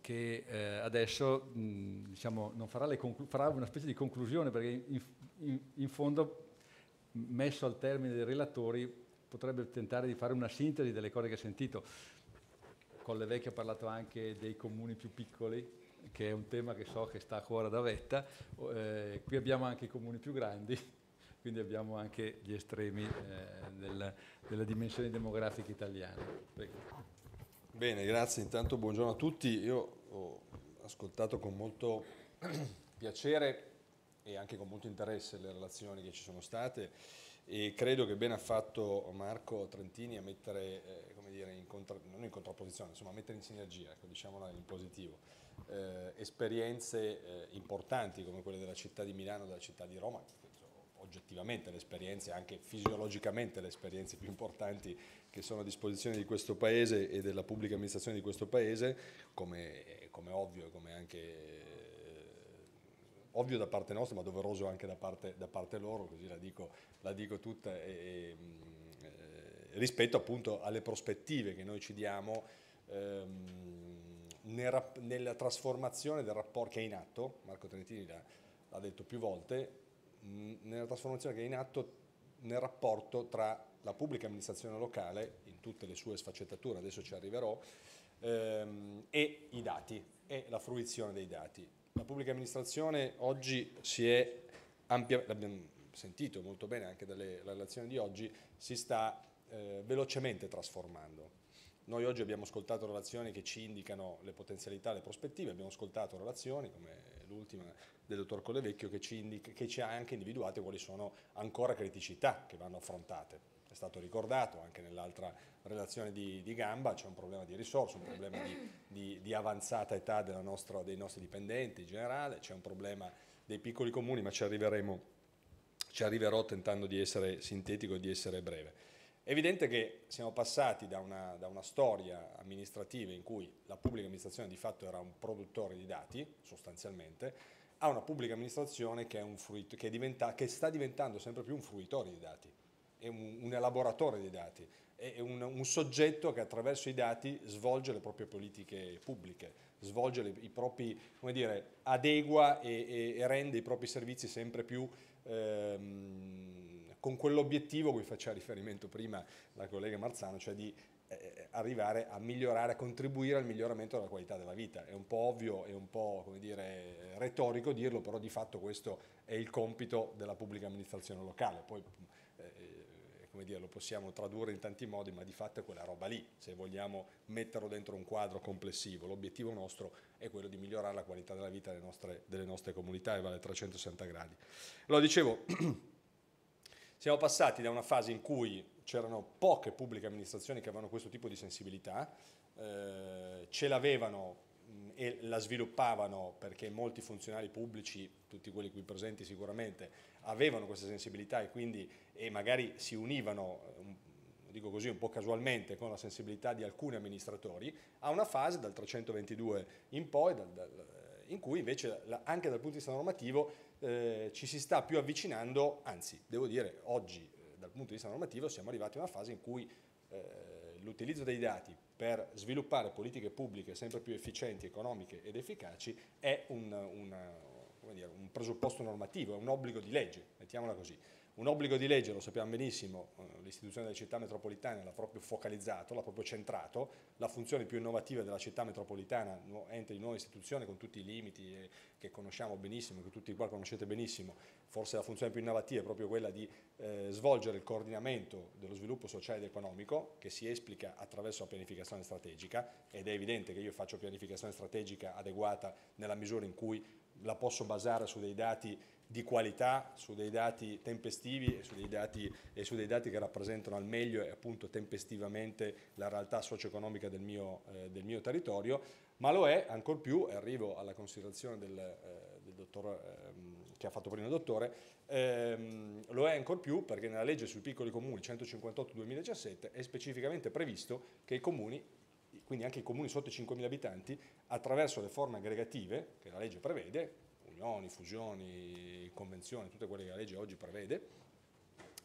che eh, adesso mh, diciamo, conclu- farà una specie di conclusione perché in, in, in fondo messo al termine dei relatori potrebbe tentare di fare una sintesi delle cose che ha sentito. Colle Vecchio ha parlato anche dei comuni più piccoli, che è un tema che so che sta a cuore da Vetta. Eh, qui abbiamo anche i comuni più grandi, quindi abbiamo anche gli estremi eh, del, della dimensione demografica italiana. Prego. Bene, grazie. Intanto buongiorno a tutti. Io ho ascoltato con molto piacere e anche con molto interesse le relazioni che ci sono state e credo che bene ha fatto Marco Trentini a mettere, eh, dire, in contra, non in contrapposizione, insomma mettere in sinergia, ecco, diciamola in positivo, eh, esperienze eh, importanti come quelle della città di Milano della città di Roma, oggettivamente le esperienze, anche fisiologicamente le esperienze più importanti che sono a disposizione di questo Paese e della pubblica amministrazione di questo Paese, come, come ovvio e come anche ovvio da parte nostra, ma doveroso anche da parte, da parte loro, così la dico, la dico tutta, e, e, eh, rispetto appunto alle prospettive che noi ci diamo ehm, nel, nella trasformazione del rapporto che è in atto, Marco Trentini l'ha, detto più volte, mh, nella trasformazione che è in atto nel rapporto tra la pubblica amministrazione locale, in tutte le sue sfaccettature, adesso ci arriverò, ehm, e i dati, e la fruizione dei dati. La pubblica amministrazione oggi si è ampia, l'abbiamo sentito molto bene anche dalle relazioni di oggi, si sta eh, velocemente trasformando. Noi oggi abbiamo ascoltato relazioni che ci indicano le potenzialità, le prospettive, abbiamo ascoltato relazioni come l'ultima del dottor Collevecchio che ci, indica, che ci ha anche individuato quali sono ancora criticità che vanno affrontate. è stato ricordato anche nell'altra relazione di, di, Gamba, c'è un problema di risorse, un problema di, di, di avanzata età nostra, dei nostri dipendenti in generale, c'è un problema dei piccoli comuni, ma ci ci arriverò tentando di essere sintetico e di essere breve. È evidente che siamo passati da una, da una, storia amministrativa in cui la pubblica amministrazione di fatto era un produttore di dati, sostanzialmente, a una pubblica amministrazione che, fruito, che, diventa, che sta diventando sempre più un fruitore di dati, è un, un elaboratore di dati, è un, un, soggetto che attraverso i dati svolge le proprie politiche pubbliche, svolge le, i propri, come dire, adegua e, e, e, rende i propri servizi sempre più ehm, con quell'obiettivo cui faceva riferimento prima la collega Marzano, cioè di eh, arrivare a migliorare, a contribuire al miglioramento della qualità della vita. È un po' ovvio e un po' dire, retorico dirlo, però di fatto questo è il compito della pubblica amministrazione locale. Poi, eh, come dire, lo possiamo tradurre in tanti modi, ma di fatto è quella roba lì, se vogliamo metterlo dentro un quadro complessivo. L'obiettivo nostro è quello di migliorare la qualità della vita delle nostre, delle nostre comunità e vale 360 gradi. Allora dicevo, Siamo passati da una fase in cui c'erano poche pubbliche amministrazioni che avevano questo tipo di sensibilità, eh, ce l'avevano e la sviluppavano perché molti funzionari pubblici, tutti quelli qui presenti sicuramente, avevano questa sensibilità e quindi e magari si univano, dico così un po' casualmente, con la sensibilità di alcuni amministratori, a una fase dal 322 in poi, dal, dal, in cui invece anche dal punto di vista normativo eh, ci si sta più avvicinando, anzi devo dire oggi eh, dal punto di vista normativo siamo arrivati a una fase in cui eh, l'utilizzo dei dati per sviluppare politiche pubbliche sempre più efficienti, economiche ed efficaci è un, una, dire, un presupposto normativo, è un obbligo di legge, mettiamola così. Un obbligo di legge, lo sappiamo benissimo, eh, l'istituzione delle città metropolitane l'ha proprio focalizzato, l'ha proprio centrato, la funzione più innovativa della città metropolitana, ente di nuova istituzione con tutti i limiti eh, che conosciamo benissimo, che tutti qua conoscete benissimo, forse la funzione più innovativa è proprio quella di eh, svolgere il coordinamento dello sviluppo sociale ed economico che si esplica attraverso la pianificazione strategica ed è evidente che io faccio pianificazione strategica adeguata nella misura in cui la posso basare su dei dati di qualità, su dei dati tempestivi e su dei dati, e su dei dati che rappresentano al meglio e appunto tempestivamente la realtà socio-economica del mio, eh, del mio territorio, ma lo è ancor più, e arrivo alla considerazione del, eh, del dottor ehm, che ha fatto prima il dottore, ehm, lo è ancor più perché nella legge sui piccoli comuni 158-2017 è specificamente previsto che i comuni quindi anche i comuni sotto i 5.000 abitanti, attraverso le forme aggregative che la legge prevede, unioni, fusioni, convenzioni, tutte quelle che la legge oggi prevede,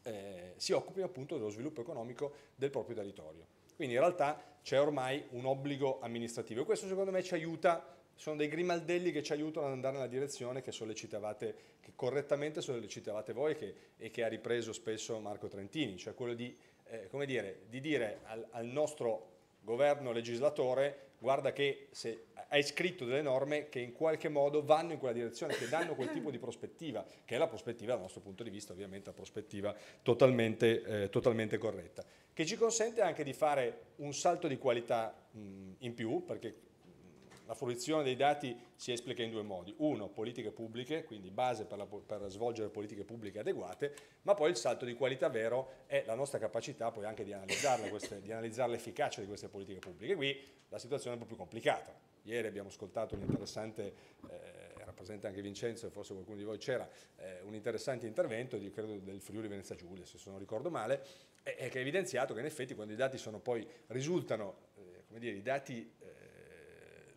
eh, si occupino appunto dello sviluppo economico del proprio territorio. Quindi in realtà c'è ormai un obbligo amministrativo e questo secondo me ci aiuta, sono dei grimaldelli che ci aiutano ad andare nella direzione che sollecitavate, che correttamente sollecitavate voi che, e che ha ripreso spesso Marco Trentini, cioè quello di, eh, dire, di dire al, al nostro governo legislatore guarda che se hai scritto delle norme che in qualche modo vanno in quella direzione, che danno quel tipo di prospettiva, che è la prospettiva dal nostro punto di vista ovviamente la prospettiva totalmente, eh, totalmente corretta, che ci consente anche di fare un salto di qualità mh, in più, perché la fruizione dei dati si esplica in due modi. Uno, politiche pubbliche, quindi base per, la, per, svolgere politiche pubbliche adeguate, ma poi il salto di qualità vero è la nostra capacità poi anche di analizzare, queste, di analizzare l'efficacia di queste politiche pubbliche. Qui la situazione è un po' più complicata. Ieri abbiamo ascoltato un interessante, eh, era presente anche Vincenzo e forse qualcuno di voi c'era, eh, un interessante intervento, di, credo del Friuli Venezia Giulia, se non ricordo male, e, che ha evidenziato che in effetti quando i dati poi, risultano, eh, come dire, i dati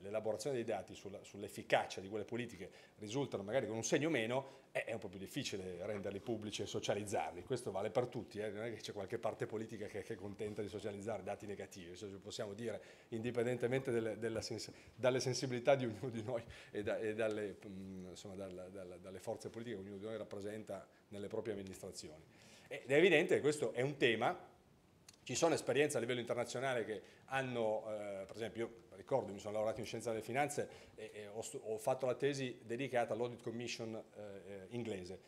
l'elaborazione dei dati sull'efficacia di quelle politiche risultano magari con un segno meno, è, un po' più difficile renderli pubblici e socializzarli. Questo vale per tutti, eh? non è che c'è qualche parte politica che, è contenta di socializzare dati negativi, cioè, possiamo dire indipendentemente delle, sens- dalle sensibilità di ognuno di noi e, da, e dalle, mm, insomma, dalla, dalla, dalle forze politiche che ognuno di noi rappresenta nelle proprie amministrazioni. Ed è evidente che questo è un tema ci sono esperienze a livello internazionale che hanno, eh, per esempio, io ricordo, mi sono lavorato in scienza delle finanze e, e ho, ho, fatto la tesi dedicata all'Audit Commission eh, eh inglese,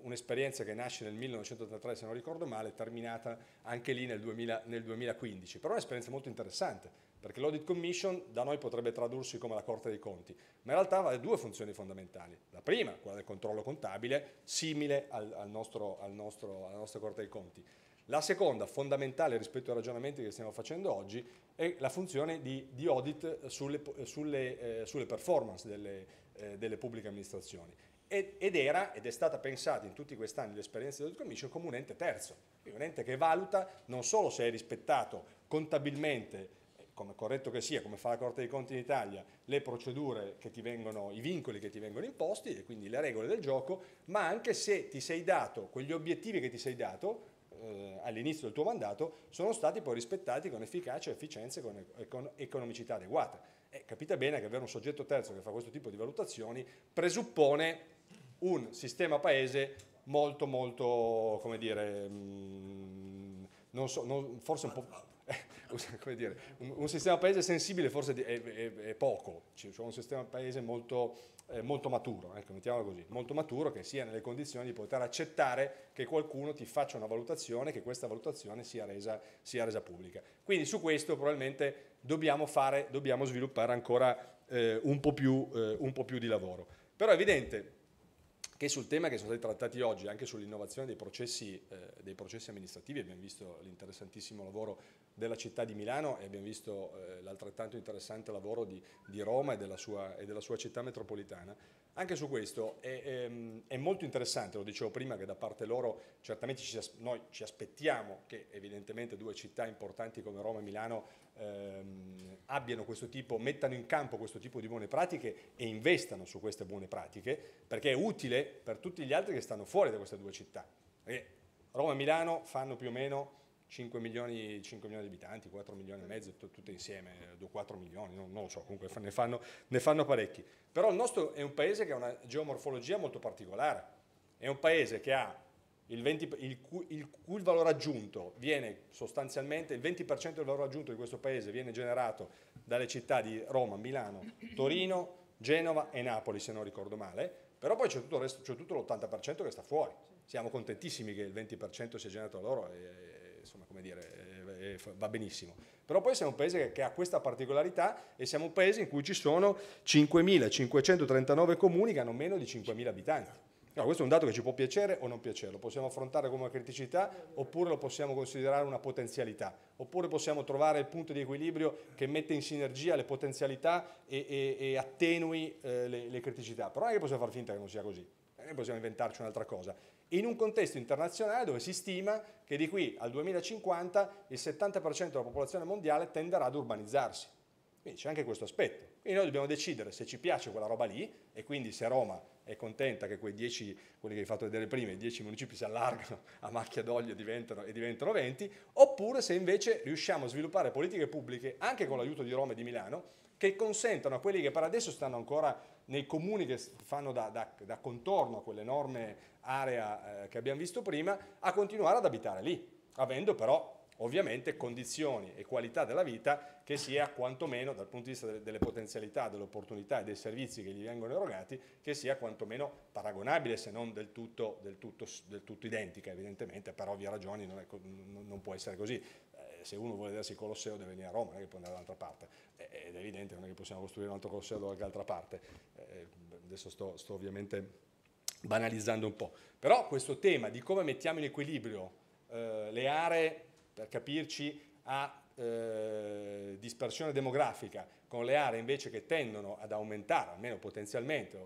un'esperienza che nasce nel 1983 se non ricordo male, terminata anche lì nel, 2000, nel 2015, però è un'esperienza molto interessante perché l'Audit Commission da noi potrebbe tradursi come la Corte dei Conti, ma in realtà ha due funzioni fondamentali. La prima, quella del controllo contabile, simile al, al nostro, al nostro, alla nostra Corte dei Conti. La seconda, fondamentale rispetto ai ragionamenti che stiamo facendo oggi, è la funzione di, di audit sulle, sulle, eh, sulle performance delle, eh, delle pubbliche amministrazioni. Ed era ed è stata pensata in tutti questi anni l'esperienza del Commission come un ente terzo, un ente che valuta non solo se è rispettato contabilmente, come corretto che sia, come fa la Corte dei Conti in Italia, le procedure che ti vengono, i vincoli che ti vengono imposti e quindi le regole del gioco, ma anche se ti sei dato quegli obiettivi che ti sei dato eh, all'inizio del tuo mandato sono stati poi rispettati con efficacia, efficienza e con economicità adeguata. E capite bene che avere un soggetto terzo che fa questo tipo di valutazioni presuppone un sistema paese molto molto, come dire, mh, mm, non so, non, forse un po'... come dire, un, un, sistema paese sensibile forse è, è, è poco, cioè un sistema paese molto, eh, molto maturo, ecco, mettiamolo così, molto maturo che sia nelle condizioni di poter accettare che qualcuno ti faccia una valutazione, che questa valutazione sia resa, sia resa pubblica. Quindi su questo probabilmente dobbiamo, fare, dobbiamo sviluppare ancora eh, un, po più, eh, un po' più di lavoro. Però è evidente che sul tema che sono stati trattati oggi, anche sull'innovazione dei eh, dei processi amministrativi, abbiamo visto l'interessantissimo lavoro della città di Milano e abbiamo visto eh, l'altrettanto interessante lavoro di, di Roma e della, sua, e della, sua, città metropolitana. Anche su questo è, è, ehm, è, molto interessante, lo dicevo prima, che da parte loro certamente ci, noi ci aspettiamo che evidentemente due città importanti come Roma e Milano ehm, abbiano questo tipo, mettano in campo questo tipo di buone pratiche e investano su queste buone pratiche, perché è utile per tutti gli altri che stanno fuori da queste due città. Perché Roma e Milano fanno più o meno 5 milioni, 5 milioni di abitanti, 4 milioni e mezzo, tutte insieme, 2-4 milioni, non, non, lo so, comunque ne fanno, ne fanno parecchi. Però il nostro è un paese che ha una geomorfologia molto particolare, è un paese che ha il, 20, il, cui, il, cui valore aggiunto viene sostanzialmente, il 20% del valore aggiunto di questo paese viene generato dalle città di Roma, Milano, Torino, Genova e Napoli se non ricordo male, però poi c'è tutto, tutto l'80% che sta fuori. Siamo contentissimi che il 20% sia generato da loro e, e insomma come dire, e, e va benissimo. Però poi siamo un paese che ha questa particolarità e siamo un paese in cui ci sono 5.539 comuni che hanno meno di 5.000 abitanti. No, questo è un dato che ci può piacere o non piacere, lo possiamo affrontare come una criticità oppure lo possiamo considerare una potenzialità, oppure possiamo trovare il punto di equilibrio che mette in sinergia le potenzialità e, e, e attenui eh, le, le, criticità, però non è che possiamo far finta che non sia così, non è che possiamo inventarci un'altra cosa. In un contesto internazionale dove si stima che di qui al 2050 il 70% della popolazione mondiale tenderà ad urbanizzarsi. Quindi c'è anche questo aspetto. Quindi noi dobbiamo decidere se ci piace quella roba lì e quindi se Roma è contenta che quei 10, quelli che hai fatto vedere prima, i 10 municipi si allargano a macchia d'olio diventano, e diventano 20, oppure se invece riusciamo a sviluppare politiche pubbliche anche con l'aiuto di Roma e di Milano che consentano a quelli che per adesso stanno ancora nei comuni che fanno da, da, da contorno a quell'enorme area eh, che abbiamo visto prima, a continuare ad abitare lì, avendo però ovviamente condizioni e qualità della vita che sia quantomeno dal punto di vista delle, potenzialità, delle opportunità e dei servizi che gli vengono erogati, che sia quantomeno paragonabile se non del tutto, del tutto, del tutto identica, evidentemente per ovvie ragioni non, è, non può essere così. Eh, se uno vuole vedersi il Colosseo deve venire a Roma, non è che può andare dall'altra parte, eh, ed è evidente, non è che possiamo costruire un altro Colosseo da qualche altra parte. Eh, adesso sto, sto ovviamente banalizzando un po', però questo tema di come mettiamo in equilibrio eh, le aree per capirci a eh, dispersione demografica con le aree invece che tendono ad aumentare, almeno potenzialmente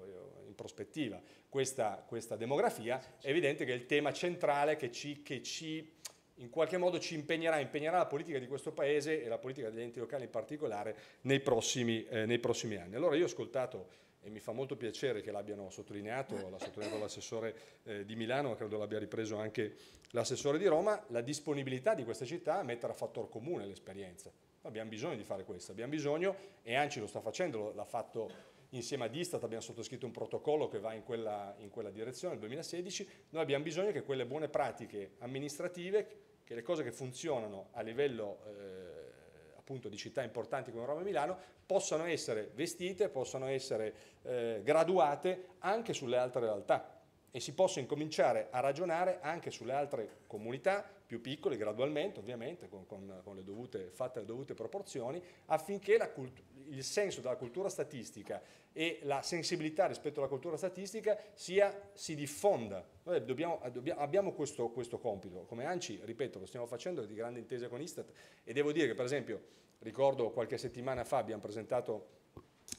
in prospettiva, questa, questa demografia, è evidente che è il tema centrale che ci, che ci in qualche modo ci impegnerà, impegnerà la politica di questo Paese e la politica degli enti locali in particolare nei prossimi, eh, nei prossimi anni. Allora io ho ascoltato e mi fa molto piacere che l'abbiano sottolineato, l'ha sottolineato l'assessore eh, di Milano, credo l'abbia ripreso anche l'assessore di Roma, la disponibilità di queste città a mettere a fattor comune l'esperienza. Abbiamo bisogno di fare questo, abbiamo bisogno, e ANCI lo sta facendo, l'ha fatto insieme ad Istat, abbiamo sottoscritto un protocollo che va in quella, in quella direzione nel 2016, noi abbiamo bisogno che quelle buone pratiche amministrative, che le cose che funzionano a livello eh, appunto di città importanti come Roma e Milano, possano essere vestite, possano essere eh, graduate anche sulle altre realtà e si possa incominciare a ragionare anche sulle altre comunità più piccole, gradualmente ovviamente, con, con, con le dovute, fatte le dovute proporzioni, affinché il senso della cultura statistica e la sensibilità rispetto alla cultura statistica sia, si diffonda. Noi dobbiamo, dobbiamo, abbiamo questo, questo, compito, come ANCI, ripeto, lo stiamo facendo di grande intesa con Istat e devo dire che per esempio, ricordo qualche settimana fa abbiamo presentato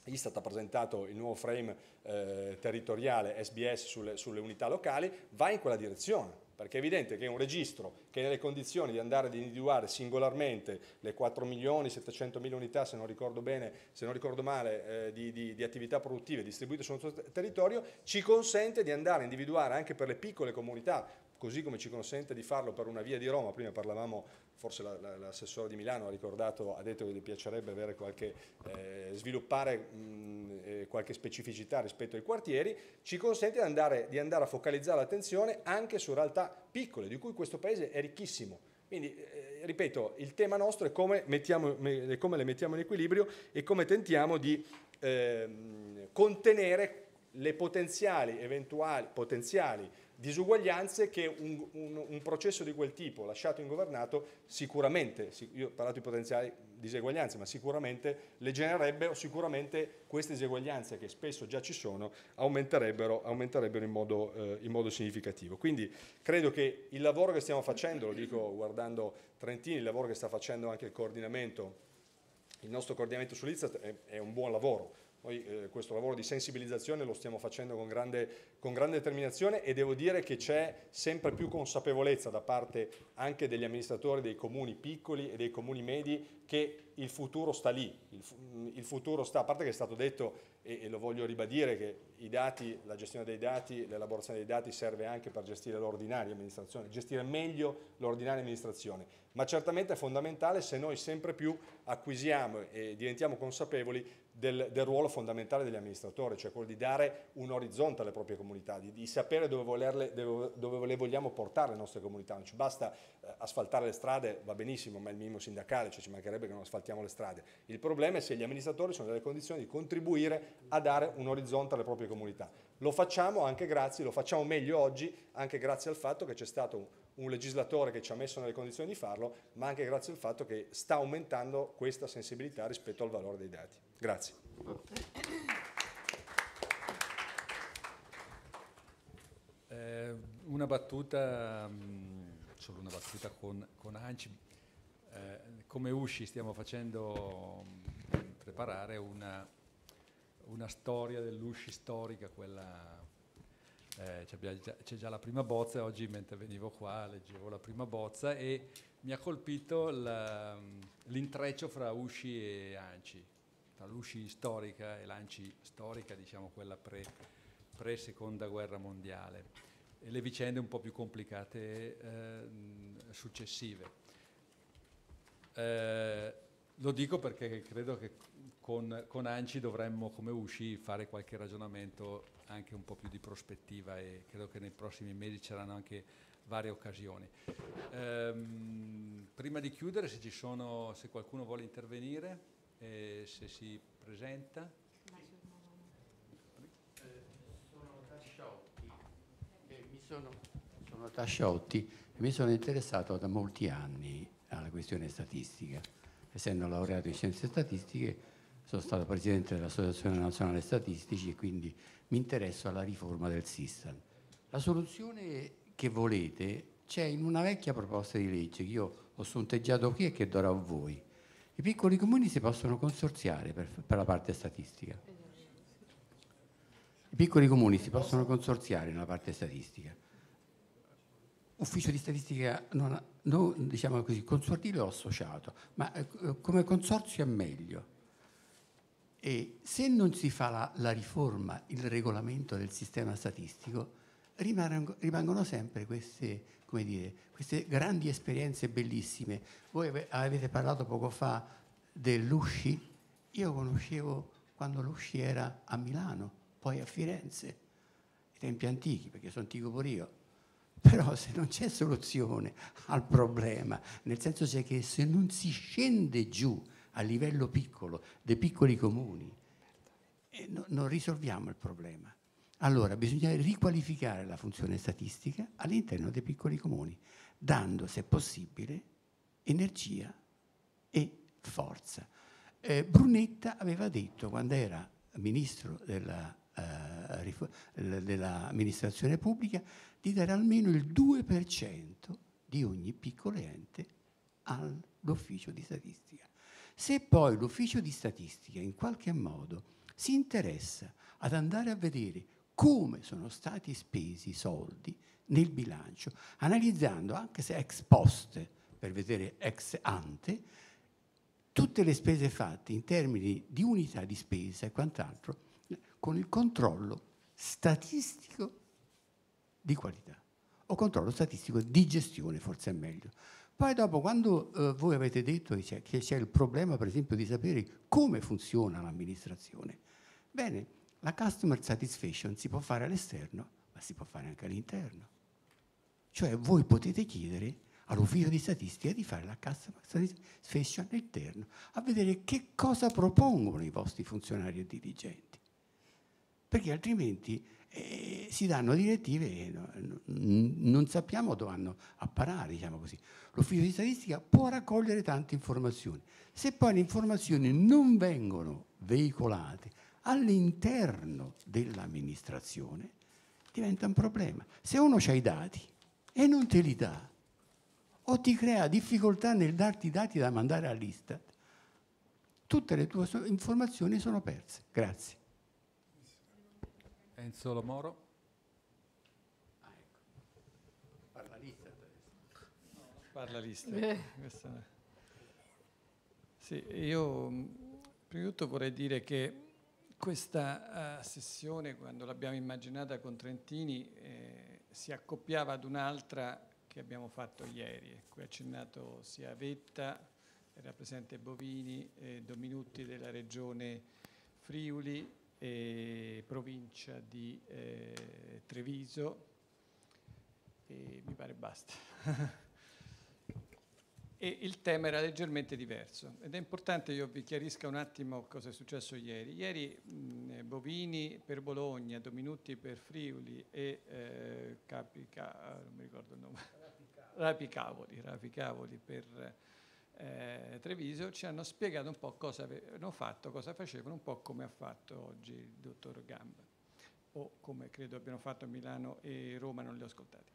Istat ha presentato il nuovo frame eh, territoriale SBS sulle, sulle unità locali, va in quella direzione perché è evidente che un registro che è nelle condizioni di andare ad individuare singolarmente le 4 milioni 700 mila unità, se non ricordo bene, se non ricordo male, eh, di, di, di, attività produttive distribuite sul nostro territorio, ci consente di andare a individuare anche per le piccole comunità, così come ci consente di farlo per una via di Roma, prima parlavamo forse l'assessore di Milano ha ricordato, ha detto che gli piacerebbe avere qualche, eh, sviluppare mh, eh, qualche specificità rispetto ai quartieri, ci consente di andare, di andare a focalizzare l'attenzione anche su realtà piccole, di cui questo paese è ricchissimo. Quindi, eh, ripeto, il tema nostro è come, mettiamo, me, come, le mettiamo in equilibrio e come tentiamo di ehm, contenere le potenziali, eventuali, potenziali disuguaglianze che un, un, un, processo di quel tipo lasciato ingovernato sicuramente, io ho parlato di potenziali diseguaglianze, ma sicuramente le genererebbe o sicuramente queste diseguaglianze che spesso già ci sono aumenterebbero, aumenterebbero in, modo, eh, in, modo, significativo. Quindi credo che il lavoro che stiamo facendo, lo dico guardando Trentini, il lavoro che sta facendo anche il coordinamento, il nostro coordinamento sull'IZAT è, è un buon lavoro noi eh, questo lavoro di sensibilizzazione lo stiamo facendo con grande, con grande, determinazione e devo dire che c'è sempre più consapevolezza da parte anche degli amministratori dei comuni piccoli e dei comuni medi che il futuro sta lì, il, il futuro sta, a parte che è stato detto e, e, lo voglio ribadire che i dati, la gestione dei dati, l'elaborazione dei dati serve anche per gestire l'ordinaria amministrazione, gestire meglio l'ordinaria amministrazione, ma certamente è fondamentale se noi sempre più acquisiamo e diventiamo consapevoli del, del, ruolo fondamentale degli amministratori, cioè quello di dare un orizzonte alle proprie comunità, di, di sapere dove, volerle, dove, dove, le vogliamo portare le nostre comunità. Non ci basta eh, asfaltare le strade, va benissimo, ma è il minimo sindacale, cioè ci mancherebbe che non asfaltiamo le strade. Il problema è se gli amministratori sono nelle condizioni di contribuire a dare un orizzonte alle proprie comunità. Lo facciamo anche grazie, lo facciamo meglio oggi, anche grazie al fatto che c'è stato un, un legislatore che ci ha messo nelle condizioni di farlo, ma anche grazie al fatto che sta aumentando questa sensibilità rispetto al valore dei dati. Grazie. Eh, una battuta, mm, solo una battuta con, con Anci. Eh, come USCI stiamo facendo mm, preparare una, una storia dell'USCI storica, quella eh, c'è, già, già, la prima bozza oggi mentre venivo qua leggevo la prima bozza e mi ha colpito l'intreccio fra USCI e ANCI tra l'USCI storica e l'ANCI storica, diciamo quella pre, pre seconda guerra mondiale, e le vicende un po' più complicate eh, successive. Eh, lo dico perché credo che con, con ANCI dovremmo come USCI fare qualche ragionamento anche un po' più di prospettiva e credo che nei prossimi mesi ci saranno anche varie occasioni. Ehm, prima di chiudere, se, sono, se qualcuno vuole intervenire eh, se si presenta. Eh, sono Tasciotti e sono, sono Tasciotti e mi sono interessato da molti anni alla questione statistica. Essendo laureato in scienze statistiche sono stato presidente dell'Associazione Nazionale Statistici e quindi mi interesso alla riforma del SISTAN. La soluzione che volete c'è in una vecchia proposta di legge che io ho sonteggiato qui e che darò a voi i piccoli comuni si possono consorziare per, per la parte statistica. I piccoli comuni si possono consorziare nella parte statistica. Ufficio di statistica non, non diciamo così, consortile o associato, ma eh, come consorzio è meglio. E se non si fa la, la riforma, il regolamento del sistema statistico, rimangono, rimangono sempre queste dire, queste grandi esperienze bellissime. Voi avete parlato poco fa dell'Usci, io conoscevo quando l'Usci era a Milano, poi a Firenze, i tempi antichi, perché sono antico pure io. Però se non c'è soluzione al problema, nel senso c'è che se non si scende giù a livello piccolo, dei piccoli comuni, no, non risolviamo il problema. Allora bisogna riqualificare la funzione statistica all'interno dei piccoli comuni, dando, se possibile, energia e forza. Eh, Brunetta aveva detto, quando era ministro della, eh, dell'amministrazione pubblica, di dare almeno il 2% di ogni piccolo ente all'ufficio di statistica. Se poi l'ufficio di statistica in qualche modo si interessa ad andare a vedere come sono stati spesi i soldi nel bilancio, analizzando anche se ex post, per vedere ex ante, tutte le spese fatte in termini di unità di spesa e quant'altro, con il controllo statistico di qualità o controllo statistico di gestione, forse è meglio. Poi dopo, quando eh, voi avete detto che c'è, che c'è il problema, per esempio, di sapere come funziona l'amministrazione, bene, la customer satisfaction si può fare all'esterno, ma si può fare anche all'interno. Cioè voi potete chiedere all'ufficio di statistica di fare la customer satisfaction all'interno, a vedere che cosa propongono i vostri funzionari e dirigenti. Perché altrimenti eh, si danno direttive e no, non sappiamo dove vanno a parare, diciamo così. L'ufficio di statistica può raccogliere tante informazioni. Se poi le informazioni non vengono veicolate all'interno dell'amministrazione, diventa un problema. Se uno ha i dati e non te li dà, o ti crea difficoltà nel darti i dati da mandare all'Istat, tutte le tue informazioni sono perse. Grazie. Enzo Lomoro. Ah, ecco. Parla l'Istat Parla l'Istat. Sì, io prima di tutto vorrei dire che questa uh, sessione, quando l'abbiamo immaginata con Trentini, eh, si accoppiava ad un'altra che abbiamo fatto ieri, a cui ha accennato sia Vetta, era presente Bovini, eh, Dominutti della regione Friuli e provincia di eh, Treviso e mi pare basta. e il tema era leggermente diverso ed è importante io vi chiarisca un attimo cosa è successo ieri. Ieri mh, Bovini per Bologna, Dominutti per Friuli e eh, Capica, non mi ricordo il nome, Rapicavoli, Rapicavoli per eh, Treviso ci hanno spiegato un po' cosa avevano fatto, cosa facevano, un po' come ha fatto oggi il dottor Gamba o come credo abbiano fatto a Milano e Roma, non li ho ascoltati.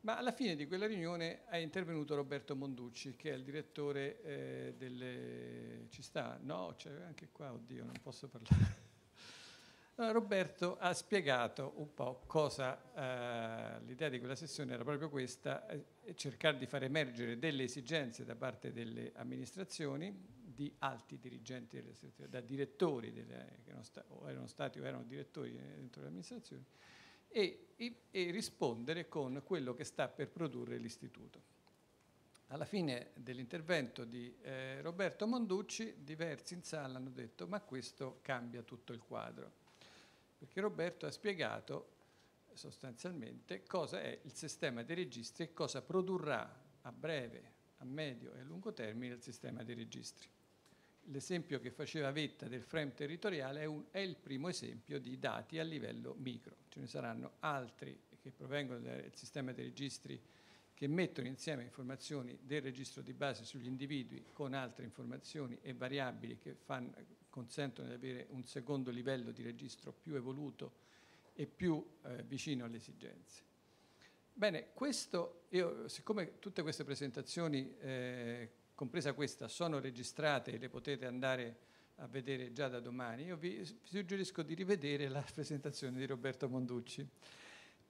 Ma alla fine di quella riunione è intervenuto Roberto Monducci, che è il direttore eh, delle... Ci sta? No, c'è anche qua, oddio, non posso parlare. Allora, Roberto ha spiegato un po' cosa eh, l'idea di quella sessione era proprio questa, eh, cercare di far emergere delle esigenze da parte delle amministrazioni, di alti dirigenti, da direttori delle, che erano, stati o erano direttori dentro le amministrazioni, e, e rispondere con quello che sta per produrre l'istituto. Alla fine dell'intervento di eh, Roberto Monducci, diversi in sala hanno detto ma questo cambia tutto il quadro, perché Roberto ha spiegato sostanzialmente cosa è il sistema dei registri e cosa produrrà a breve, a medio e a lungo termine il sistema dei registri l'esempio che faceva Vetta del frame territoriale è, un, è, il primo esempio di dati a livello micro. Ce ne saranno altri che provengono dal sistema dei registri che mettono insieme informazioni del registro di base sugli individui con altre informazioni e variabili che fanno, consentono di avere un secondo livello di registro più evoluto e più eh, vicino alle esigenze. Bene, questo, io, siccome tutte queste presentazioni eh, compresa questa, sono registrate e le potete andare a vedere già da domani, io vi suggerisco di rivedere la presentazione di Roberto Monducci,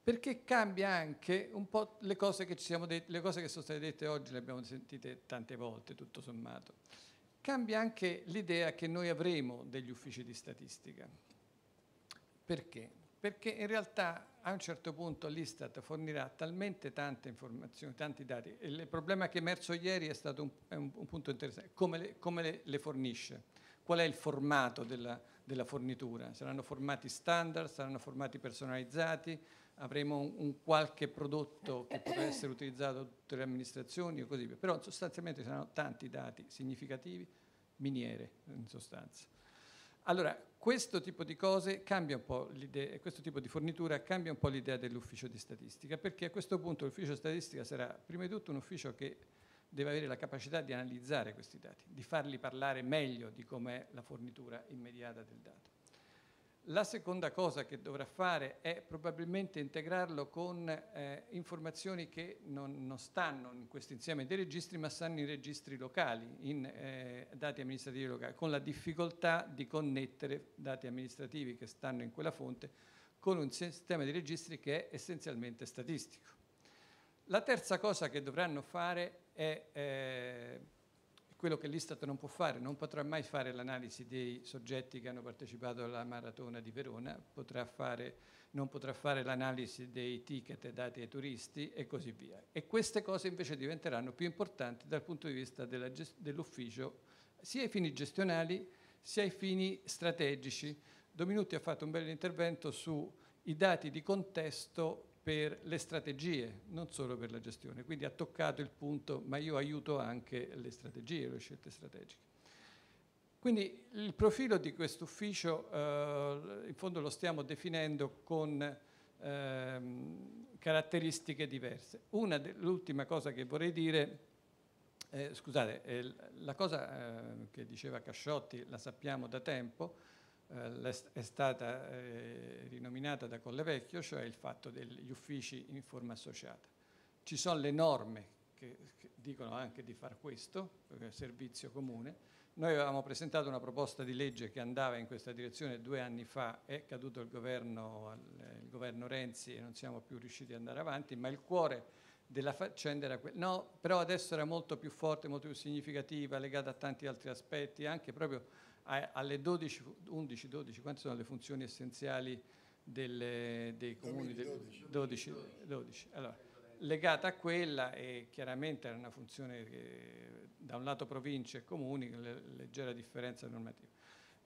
perché cambia anche un po' le cose che, ci siamo dette, le cose che sono state dette oggi, le abbiamo sentite tante volte, tutto sommato. Cambia anche l'idea che noi avremo degli uffici di statistica. Perché? perché in realtà a un certo punto l'Istat fornirà talmente tante informazioni, tanti dati, il problema che è emerso ieri è stato un, è un, un punto interessante, come, le, come le, le, fornisce, qual è il formato della, della, fornitura, saranno formati standard, saranno formati personalizzati, avremo un, qualche prodotto che potrà essere utilizzato da tutte le amministrazioni o così via, però sostanzialmente saranno tanti dati significativi, miniere in sostanza. Allora, questo tipo di cose cambia un po' l'idea, questo tipo di fornitura cambia un po' l'idea dell'ufficio di statistica, perché a questo punto l'ufficio di statistica sarà prima di tutto un ufficio che deve avere la capacità di analizzare questi dati, di farli parlare meglio di com'è la fornitura immediata del dato. La seconda cosa che dovrà fare è probabilmente integrarlo con eh, informazioni che non, non, stanno in questo insieme di registri, ma stanno in registri locali, in eh, dati amministrativi locali, con la difficoltà di connettere dati amministrativi che stanno in quella fonte con un sistema di registri che è essenzialmente statistico. La terza cosa che dovranno fare è eh, quello che l'Istat non può fare, non potrà mai fare l'analisi dei soggetti che hanno partecipato alla maratona di Verona, potrà fare, non potrà fare l'analisi dei ticket dati ai turisti e così via. E queste cose invece diventeranno più importanti dal punto di vista dell'ufficio, sia ai fini gestionali sia ai fini strategici. Dominuti ha fatto un bel intervento sui dati di contesto per le strategie, non solo per la gestione. Quindi ha toccato il punto, ma io aiuto anche le strategie, le scelte strategiche. Quindi il profilo di questo ufficio eh, in fondo lo stiamo definendo con ehm, caratteristiche diverse. L'ultima cosa che vorrei dire, eh, scusate, eh, la cosa eh, che diceva Casciotti la sappiamo da tempo, è stata eh, rinominata da Collevecchio, cioè il fatto degli uffici in forma associata. Ci sono le norme che, che dicono anche di fare questo, eh, servizio comune. Noi avevamo presentato una proposta di legge che andava in questa direzione due anni fa, è caduto il governo, il governo Renzi e non siamo più riusciti ad andare avanti, ma il cuore della faccenda era quello. No, però adesso era molto più forte, molto più significativa, legata a tanti altri aspetti, anche proprio alle 12, 11, 12, quante sono le funzioni essenziali delle, dei comuni? 12. 12, 12. Allora, legata a quella e chiaramente era una funzione che da un lato province e comuni, con leggera differenza normativa.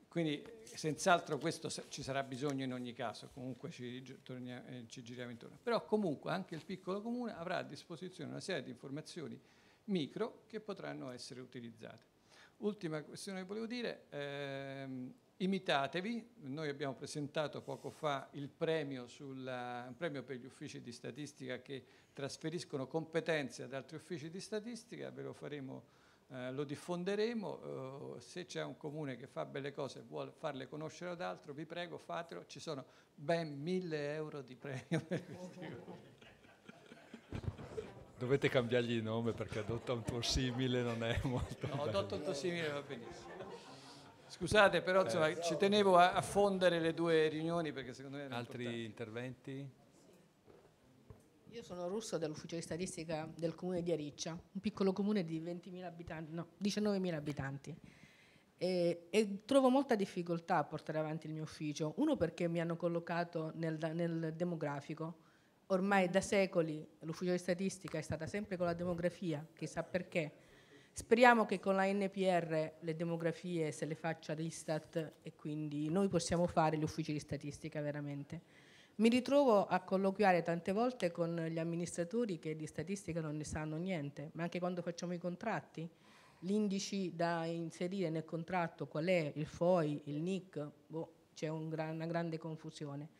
Quindi senz'altro questo ci sarà bisogno in ogni caso, comunque ci, torniamo, eh, ci giriamo intorno. Però comunque anche il piccolo comune avrà a disposizione una serie di informazioni micro che potranno essere utilizzate. Ultima questione che volevo dire, ehm, imitatevi, noi abbiamo presentato poco fa il premio, sulla, un premio per gli uffici di statistica che trasferiscono competenze ad altri uffici di statistica, ve lo faremo, eh, lo diffonderemo, eh, se c'è un comune che fa belle cose e vuole farle conoscere ad altro, vi prego fatelo, ci sono ben mille euro di premio per questi Dovete cambiargli il nome perché adotta un tuo simile non è molto. No, adotta un tuo simile va benissimo. Scusate, però insomma, eh, ci tenevo a, a, fondere le due riunioni perché secondo me erano Altri importanti. interventi? Io sono russo dell'ufficio di statistica del comune di Ariccia, un piccolo comune di 20.000 abitanti, no, 19.000 abitanti. E, e, trovo molta difficoltà a portare avanti il mio ufficio. Uno perché mi hanno collocato nel, nel demografico, ormai da secoli l'ufficio di statistica è stata sempre con la demografia, chissà perché. Speriamo che con la NPR le demografie se le faccia l'Istat e quindi noi possiamo fare gli uffici di statistica veramente. Mi ritrovo a colloquiare tante volte con gli amministratori che di statistica non ne sanno niente, ma anche quando facciamo i contratti, gli indici da inserire nel contratto, qual è il FOI, il NIC, boh, c'è un gran, una grande confusione.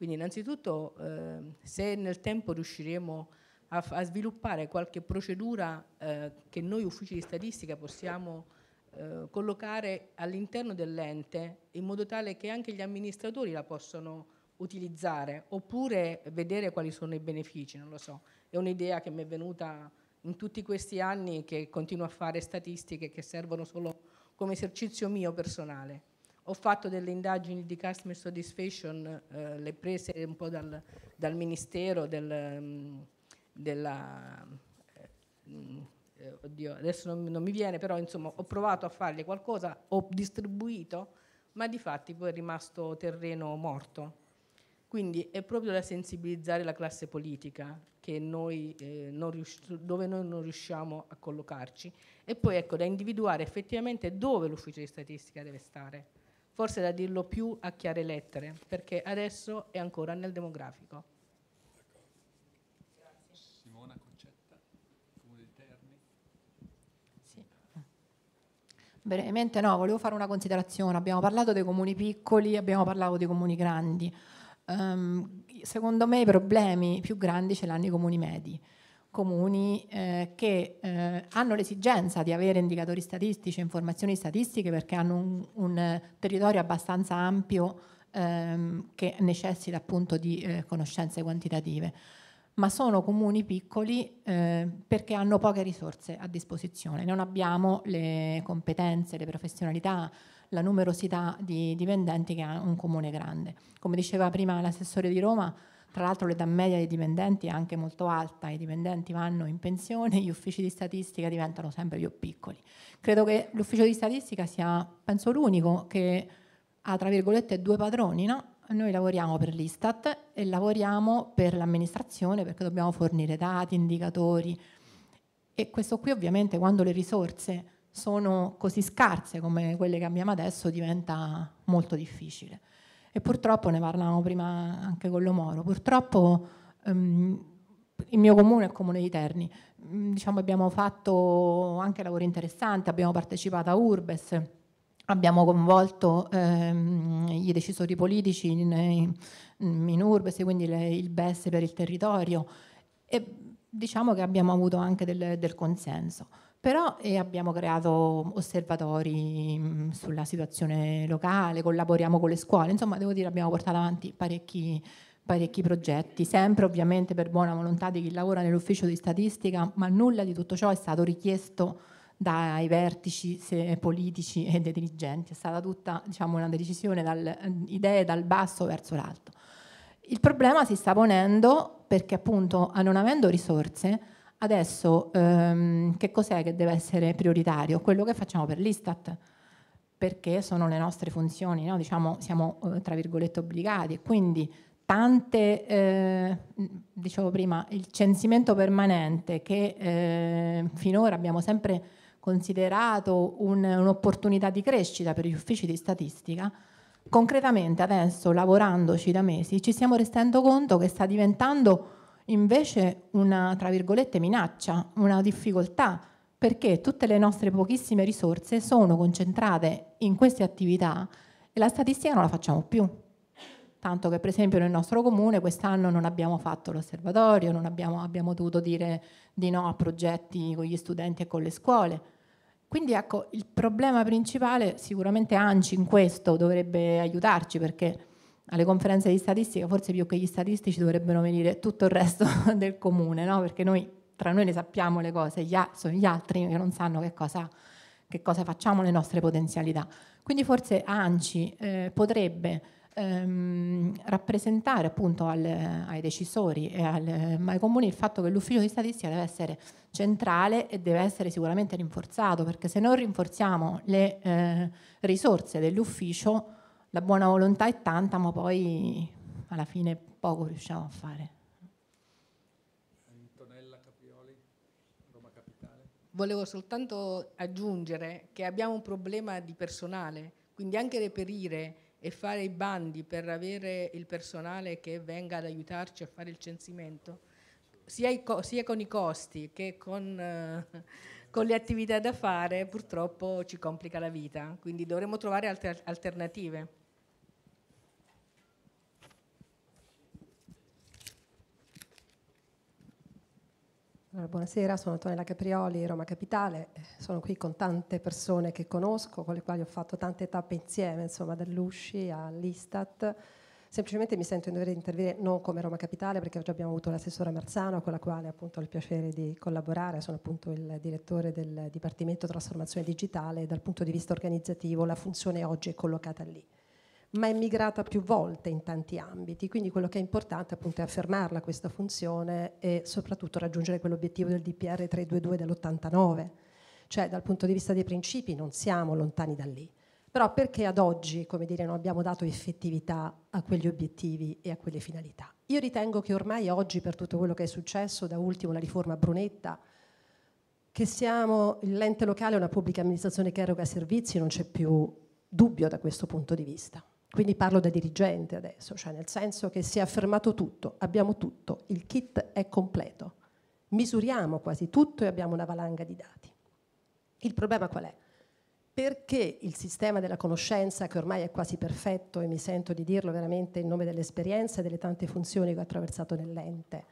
Quindi innanzitutto eh, se nel tempo riusciremo a, a sviluppare qualche procedura eh, che noi uffici di statistica possiamo eh, collocare all'interno dell'ente in modo tale che anche gli amministratori la possano utilizzare oppure vedere quali sono i benefici, non lo so. È un'idea che mi è venuta in tutti questi anni che continuo a fare statistiche che servono solo come esercizio mio personale. Ho fatto delle indagini di customer satisfaction, eh, le prese un po' dal, dal Ministero del, mm, della... Eh, oddio, adesso non, non, mi viene, però insomma ho provato a farle qualcosa, ho distribuito, ma di fatti poi è rimasto terreno morto. Quindi è proprio da sensibilizzare la classe politica noi, eh, dove noi non riusciamo a collocarci e poi ecco da individuare effettivamente dove l'ufficio di statistica deve stare forse da dirlo più a chiare lettere, perché adesso è ancora nel demografico. Simona Concetta, Comune di Terni. Sì. Brevemente no, volevo fare una considerazione. Abbiamo parlato dei comuni piccoli, abbiamo parlato dei comuni grandi. Um, secondo me i problemi più grandi ce l'hanno i comuni medi. Comuni eh, che eh, hanno l'esigenza di avere indicatori statistici, informazioni statistiche perché hanno un, un territorio abbastanza ampio ehm, che necessita appunto di eh, conoscenze quantitative, ma sono comuni piccoli eh, perché hanno poche risorse a disposizione, non abbiamo le competenze, le professionalità, la numerosità di dipendenti che ha un comune grande. Come diceva prima l'assessore di Roma, tra l'altro l'età media dei dipendenti è anche molto alta, i dipendenti vanno in pensione, gli uffici di statistica diventano sempre più piccoli. Credo che l'ufficio di statistica sia, penso, l'unico che ha, tra virgolette, due padroni, no? Noi lavoriamo per l'Istat e lavoriamo per l'amministrazione perché dobbiamo fornire dati, indicatori e questo qui ovviamente quando le risorse sono così scarse come quelle che abbiamo adesso diventa molto difficile. E purtroppo, ne parlavamo prima anche con Lomoro, purtroppo um, il mio comune è il comune di Terni. Mm, diciamo, abbiamo fatto anche lavori interessanti, abbiamo partecipato a Urbes, abbiamo coinvolto ehm, i decisori politici in, in, in Urbes, quindi le, il BES per il territorio e diciamo che abbiamo avuto anche del, del consenso. Però eh, abbiamo creato osservatori mh, mm, sulla situazione locale, collaboriamo con le scuole, insomma devo dire abbiamo portato avanti parecchi, parecchi progetti, sempre ovviamente per buona volontà di chi lavora nell'ufficio di statistica, ma nulla di tutto ciò è stato richiesto dai vertici politici e dei dirigenti, è stata tutta diciamo, una decisione, dal, idee dal basso verso l'alto. Il problema si sta ponendo perché appunto non avendo risorse Adesso ehm, che cos'è che deve essere prioritario? Quello che facciamo per l'Istat, perché sono le nostre funzioni, no? diciamo, siamo eh, tra virgolette obbligati quindi tante, eh, dicevo prima, il censimento permanente che eh, finora abbiamo sempre considerato un, un'opportunità di crescita per gli uffici di statistica, concretamente adesso lavorandoci da mesi ci stiamo rendendo conto che sta diventando invece una, tra virgolette, minaccia, una difficoltà, perché tutte le nostre pochissime risorse sono concentrate in queste attività e la statistica non la facciamo più. Tanto che per esempio nel nostro comune quest'anno non abbiamo fatto l'osservatorio, non abbiamo, abbiamo dovuto dire di no a progetti con gli studenti e con le scuole. Quindi ecco, il problema principale, sicuramente ANCI in questo dovrebbe aiutarci perché alle conferenze di statistica, forse più che gli statistici dovrebbero venire tutto il resto del comune, no? perché noi tra noi ne sappiamo le cose, gli sono gli altri che non sanno che cosa, che cosa, facciamo, le nostre potenzialità. Quindi forse ANCI eh, potrebbe ehm, rappresentare appunto al, ai decisori e al, ai comuni il fatto che l'ufficio di statistica deve essere centrale e deve essere sicuramente rinforzato, perché se non rinforziamo le eh, risorse dell'ufficio la buona volontà è tanta, ma poi alla fine poco riusciamo a fare. Antonella Caprioli, Roma Capitale. Volevo soltanto aggiungere che abbiamo un problema di personale, quindi anche reperire e fare i bandi per avere il personale che venga ad aiutarci a fare il censimento, sia, sia con i costi che con, eh, con, le attività da fare, purtroppo ci complica la vita, quindi dovremo trovare altre alternative. Buonasera, sono Antonella Caprioli, Roma Capitale. Sono qui con tante persone che conosco, con le quali ho fatto tante tappe insieme, insomma, dall'Usci all'Istat. Semplicemente mi sento in dovere intervenire non come Roma Capitale, perché oggi abbiamo avuto l'assessora Marzano, con la quale appunto ho il piacere di collaborare. Sono appunto il direttore del Dipartimento Trasformazione Digitale dal punto di vista organizzativo la funzione oggi è collocata lì ma è migrata più volte in tanti ambiti, quindi quello che è importante appunto è affermarla questa funzione e soprattutto raggiungere quell'obiettivo del DPR 322 dell'89, cioè dal punto di vista dei principi non siamo lontani da lì, però perché ad oggi, come dire, non abbiamo dato effettività a quegli obiettivi e a quelle finalità? Io ritengo che ormai oggi per tutto quello che è successo, da ultimo la riforma Brunetta, che siamo l'ente locale una pubblica amministrazione che eroga servizi, non c'è più dubbio da questo punto di vista. Quindi parlo da dirigente adesso, cioè nel senso che si è affermato tutto, abbiamo tutto, il kit è completo, misuriamo quasi tutto e abbiamo una valanga di dati. Il problema qual è? Perché il sistema della conoscenza, che ormai è quasi perfetto, e mi sento di dirlo veramente in nome dell'esperienza e delle tante funzioni che ho attraversato nell'ente,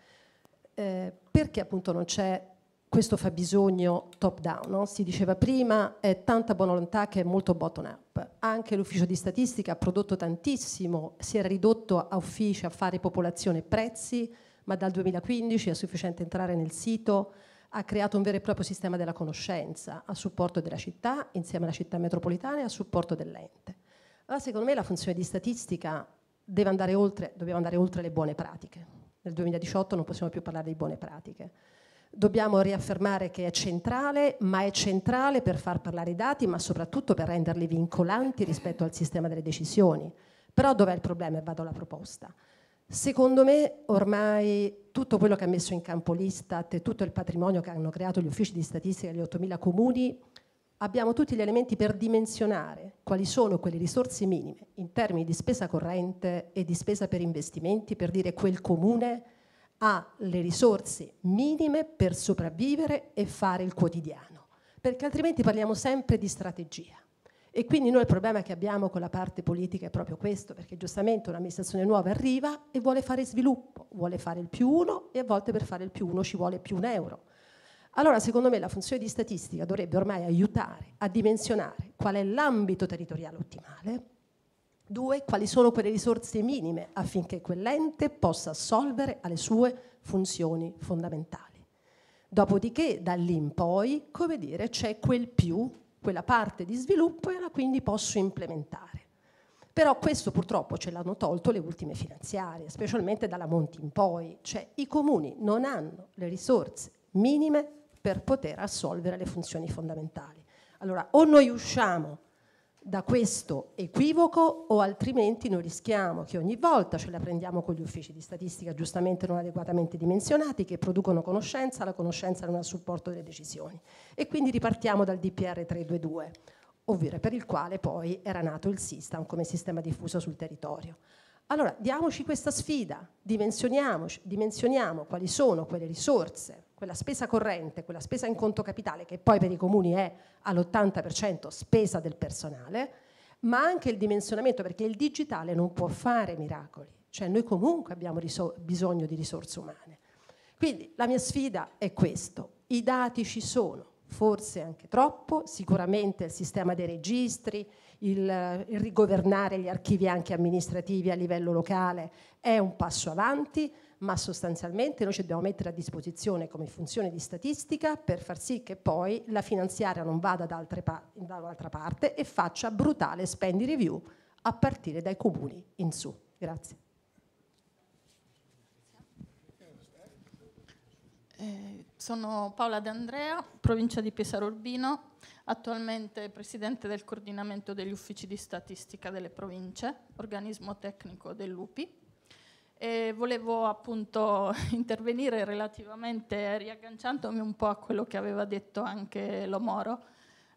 eh, perché appunto non c'è questo fabbisogno top down? No? Si diceva prima, è tanta buona volontà che è molto bottom up. Anche l'ufficio di statistica ha prodotto tantissimo, si era ridotto a uffici a fare popolazione e prezzi, ma dal 2015 è sufficiente entrare nel sito, ha creato un vero e proprio sistema della conoscenza a supporto della città, insieme alla città metropolitana e a supporto dell'ente. Allora, secondo me la funzione di statistica deve andare oltre, dobbiamo andare oltre le buone pratiche. Nel 2018 non possiamo più parlare di buone pratiche. Dobbiamo riaffermare che è centrale, ma è centrale per far parlare i dati, ma soprattutto per renderli vincolanti rispetto al sistema delle decisioni. Però dov'è il problema? E vado alla proposta. Secondo me ormai tutto quello che ha messo in campo l'Istat e tutto il patrimonio che hanno creato gli uffici di statistica degli 8.000 comuni, abbiamo tutti gli elementi per dimensionare quali sono quelle risorse minime in termini di spesa corrente e di spesa per investimenti per dire quel comune ha le risorse minime per sopravvivere e fare il quotidiano, perché altrimenti parliamo sempre di strategia. E quindi noi il problema che abbiamo con la parte politica è proprio questo, perché giustamente un'amministrazione nuova arriva e vuole fare sviluppo, vuole fare il più uno e a volte per fare il più uno ci vuole più un euro. Allora secondo me la funzione di statistica dovrebbe ormai aiutare a dimensionare qual è l'ambito territoriale ottimale, due, quali sono quelle risorse minime affinché quell'ente possa assolvere alle sue funzioni fondamentali. Dopodiché da lì in poi, come dire, c'è quel più quella parte di sviluppo e la quindi posso implementare. Però questo purtroppo ce l'hanno tolto le ultime finanziarie, specialmente dalla Monti in poi, cioè i comuni non hanno le risorse minime per poter assolvere le funzioni fondamentali. Allora o noi usciamo da questo equivoco o altrimenti noi rischiamo che ogni volta ce la prendiamo con gli uffici di statistica giustamente non adeguatamente dimensionati che producono conoscenza, la conoscenza non ha supporto delle decisioni e quindi ripartiamo dal DPR 322 ovvero per il quale poi era nato il SISTAM come sistema diffuso sul territorio. Allora diamoci questa sfida, dimensioniamo quali sono quelle risorse quella spesa corrente, quella spesa in conto capitale, che poi per i comuni è all'80% spesa del personale, ma anche il dimensionamento, perché il digitale non può fare miracoli, cioè noi comunque abbiamo bisogno di risorse umane. Quindi la mia sfida è questo, i dati ci sono, forse anche troppo, sicuramente il sistema dei registri, il, il rigovernare gli archivi anche amministrativi a livello locale è un passo avanti, ma sostanzialmente noi ci dobbiamo mettere a disposizione come funzione di statistica per far sì che poi la finanziaria non vada da pa- dall'altra parte e faccia brutale spendi review a partire dai comuni in su. Grazie. Eh, sono Paola D'Andrea, provincia di Pesaro Urbino, attualmente presidente del coordinamento degli uffici di statistica delle province, organismo tecnico dell'UPI. E volevo appunto intervenire relativamente, riagganciandomi un po' a quello che aveva detto anche Lomoro,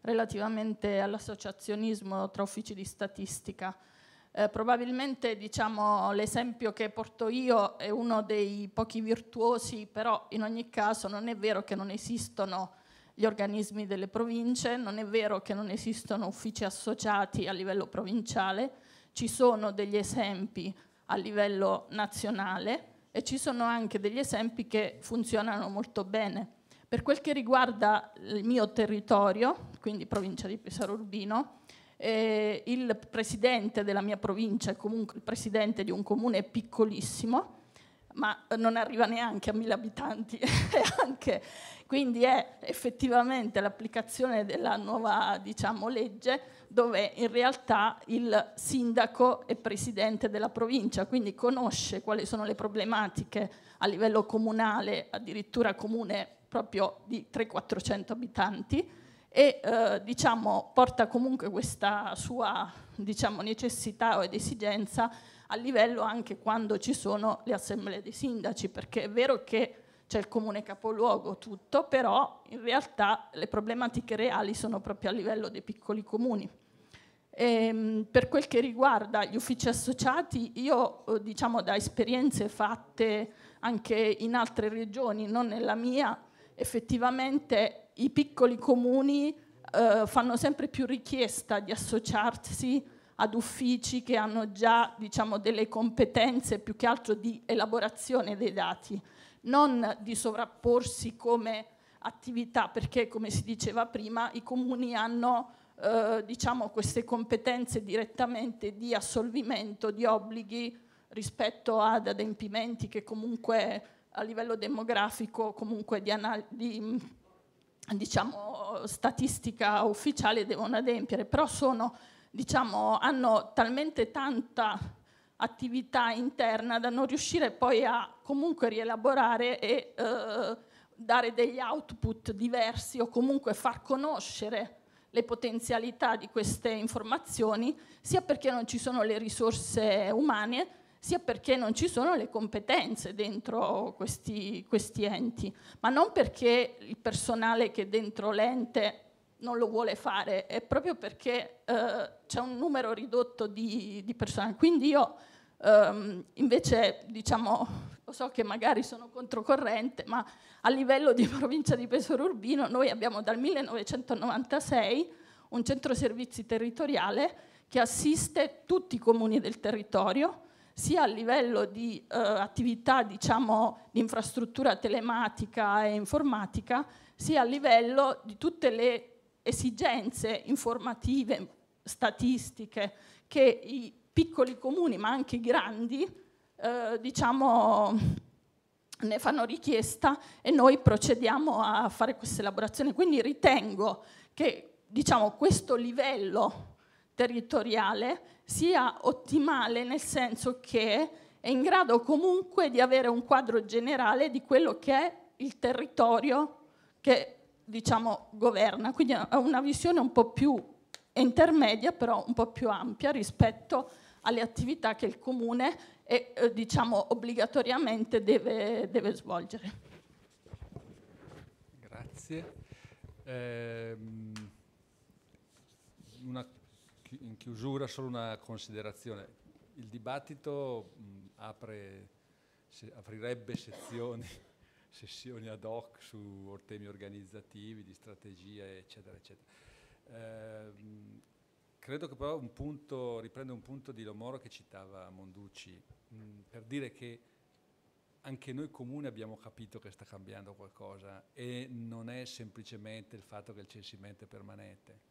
relativamente all'associazionismo tra uffici di statistica. Eh, probabilmente diciamo, l'esempio che porto io è uno dei pochi virtuosi, però in ogni caso non è vero che non esistono gli organismi delle province, non è vero che non esistono uffici associati a livello provinciale, ci sono degli esempi a livello nazionale e ci sono anche degli esempi che funzionano molto bene. Per quel che riguarda il mio territorio, quindi provincia di Pesaro Urbino, eh, il presidente della mia provincia è comunque il presidente di un comune piccolissimo, ma non arriva neanche a mille abitanti, anche, quindi è effettivamente l'applicazione della nuova diciamo, legge dove in realtà il sindaco è presidente della provincia, quindi conosce quali sono le problematiche a livello comunale, addirittura comune proprio di 300-400 abitanti e eh, diciamo, porta comunque questa sua diciamo, necessità ed esigenza a livello anche quando ci sono le assemblee dei sindaci, perché è vero che c'è il comune capoluogo, tutto, però in realtà le problematiche reali sono proprio a livello dei piccoli comuni. E, ehm, per quel che riguarda gli uffici associati, io eh, diciamo da esperienze fatte anche in altre regioni, non nella mia, effettivamente i piccoli comuni eh, fanno sempre più richiesta di associarsi ad uffici che hanno già diciamo, delle competenze più che altro di elaborazione dei dati, non di sovrapporsi come attività, perché come si diceva prima i comuni hanno eh, diciamo, queste competenze direttamente di assolvimento di obblighi rispetto ad adempimenti che comunque a livello demografico, comunque di, di diciamo, statistica ufficiale devono adempiere, però sono, diciamo, hanno talmente tanta attività interna da non riuscire poi a comunque rielaborare e eh, dare degli output diversi o comunque far conoscere le potenzialità di queste informazioni, sia perché non ci sono le risorse umane, sia perché non ci sono le competenze dentro questi, questi enti, ma non perché il personale che dentro l'ente non lo vuole fare, è proprio perché eh, c'è un numero ridotto di, di personale. Quindi io ehm, invece, diciamo, lo so che magari sono controcorrente, ma a livello di provincia di Pesaro Urbino noi abbiamo dal 1996 un centro servizi territoriale che assiste tutti i comuni del territorio, sia a livello di eh, attività diciamo, di infrastruttura telematica e informatica, sia a livello di tutte le esigenze informative, statistiche che i piccoli comuni, ma anche i grandi, eh, diciamo, ne fanno richiesta e noi procediamo a fare questa elaborazione. Quindi ritengo che diciamo, questo livello territoriale sia ottimale nel senso che è in grado comunque di avere un quadro generale di quello che è il territorio che diciamo governa, quindi ha una visione un po' più intermedia, però un po' più ampia rispetto alle attività che il comune è, eh, diciamo obbligatoriamente deve, deve svolgere. Grazie. Eh, una in chiusura solo una considerazione. Il dibattito apre, se, aprirebbe sezioni, sessioni ad hoc su temi organizzativi, di strategia, eccetera, eccetera. Eh, credo che però un punto, riprende un punto di Lomoro che citava Monducci, mh, per dire che anche noi comuni abbiamo capito che sta cambiando qualcosa e non è semplicemente il fatto che il censimento è permanente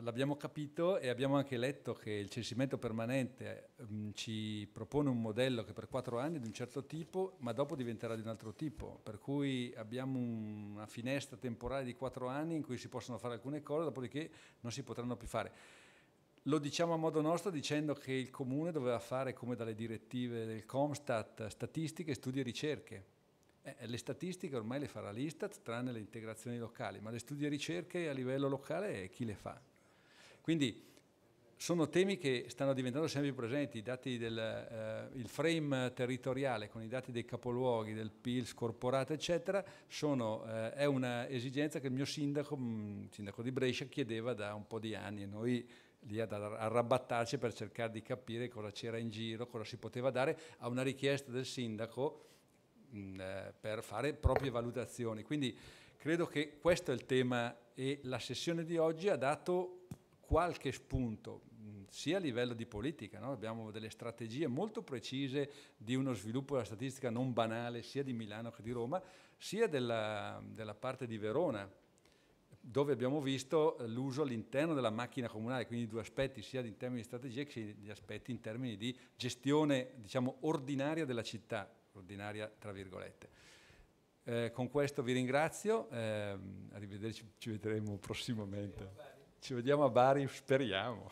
L'abbiamo capito e abbiamo anche letto che il censimento permanente mm, ci propone un modello che per quattro anni è di un certo tipo, ma dopo diventerà di un altro tipo, per cui abbiamo un, una finestra temporale di quattro anni in cui si possono fare alcune cose, dopodiché non si potranno più fare. Lo diciamo a modo nostro dicendo che il comune doveva fare, come dalle direttive del Comstat, statistiche, studi e ricerche. Eh, le statistiche ormai le farà l'Istat, tranne le integrazioni locali, ma le studi e ricerche a livello locale chi le fa? Quindi sono temi che stanno diventando sempre più presenti, i dati del eh, frame territoriale con i dati dei capoluoghi, del PIL scorporato, eccetera, sono, eh, è un'esigenza che il mio sindaco, il mm, sindaco di Brescia, chiedeva da un po' di anni e noi lì ad arrabattarci per cercare di capire cosa c'era in giro, cosa si poteva dare a una richiesta del sindaco mh, mm, eh, per fare proprie valutazioni. Quindi credo che questo è il tema e la sessione di oggi ha dato qualche spunto, sia a livello di politica, no? abbiamo delle strategie molto precise di uno sviluppo della statistica non banale sia di Milano che di Roma, sia della, della parte di Verona, dove abbiamo visto l'uso all'interno della macchina comunale, quindi due aspetti sia in termini di strategia che di aspetti in termini di gestione diciamo, ordinaria della città, ordinaria tra virgolette. Eh, con questo vi ringrazio, eh, arrivederci, ci vedremo prossimamente. Ci vediamo a Bari, speriamo.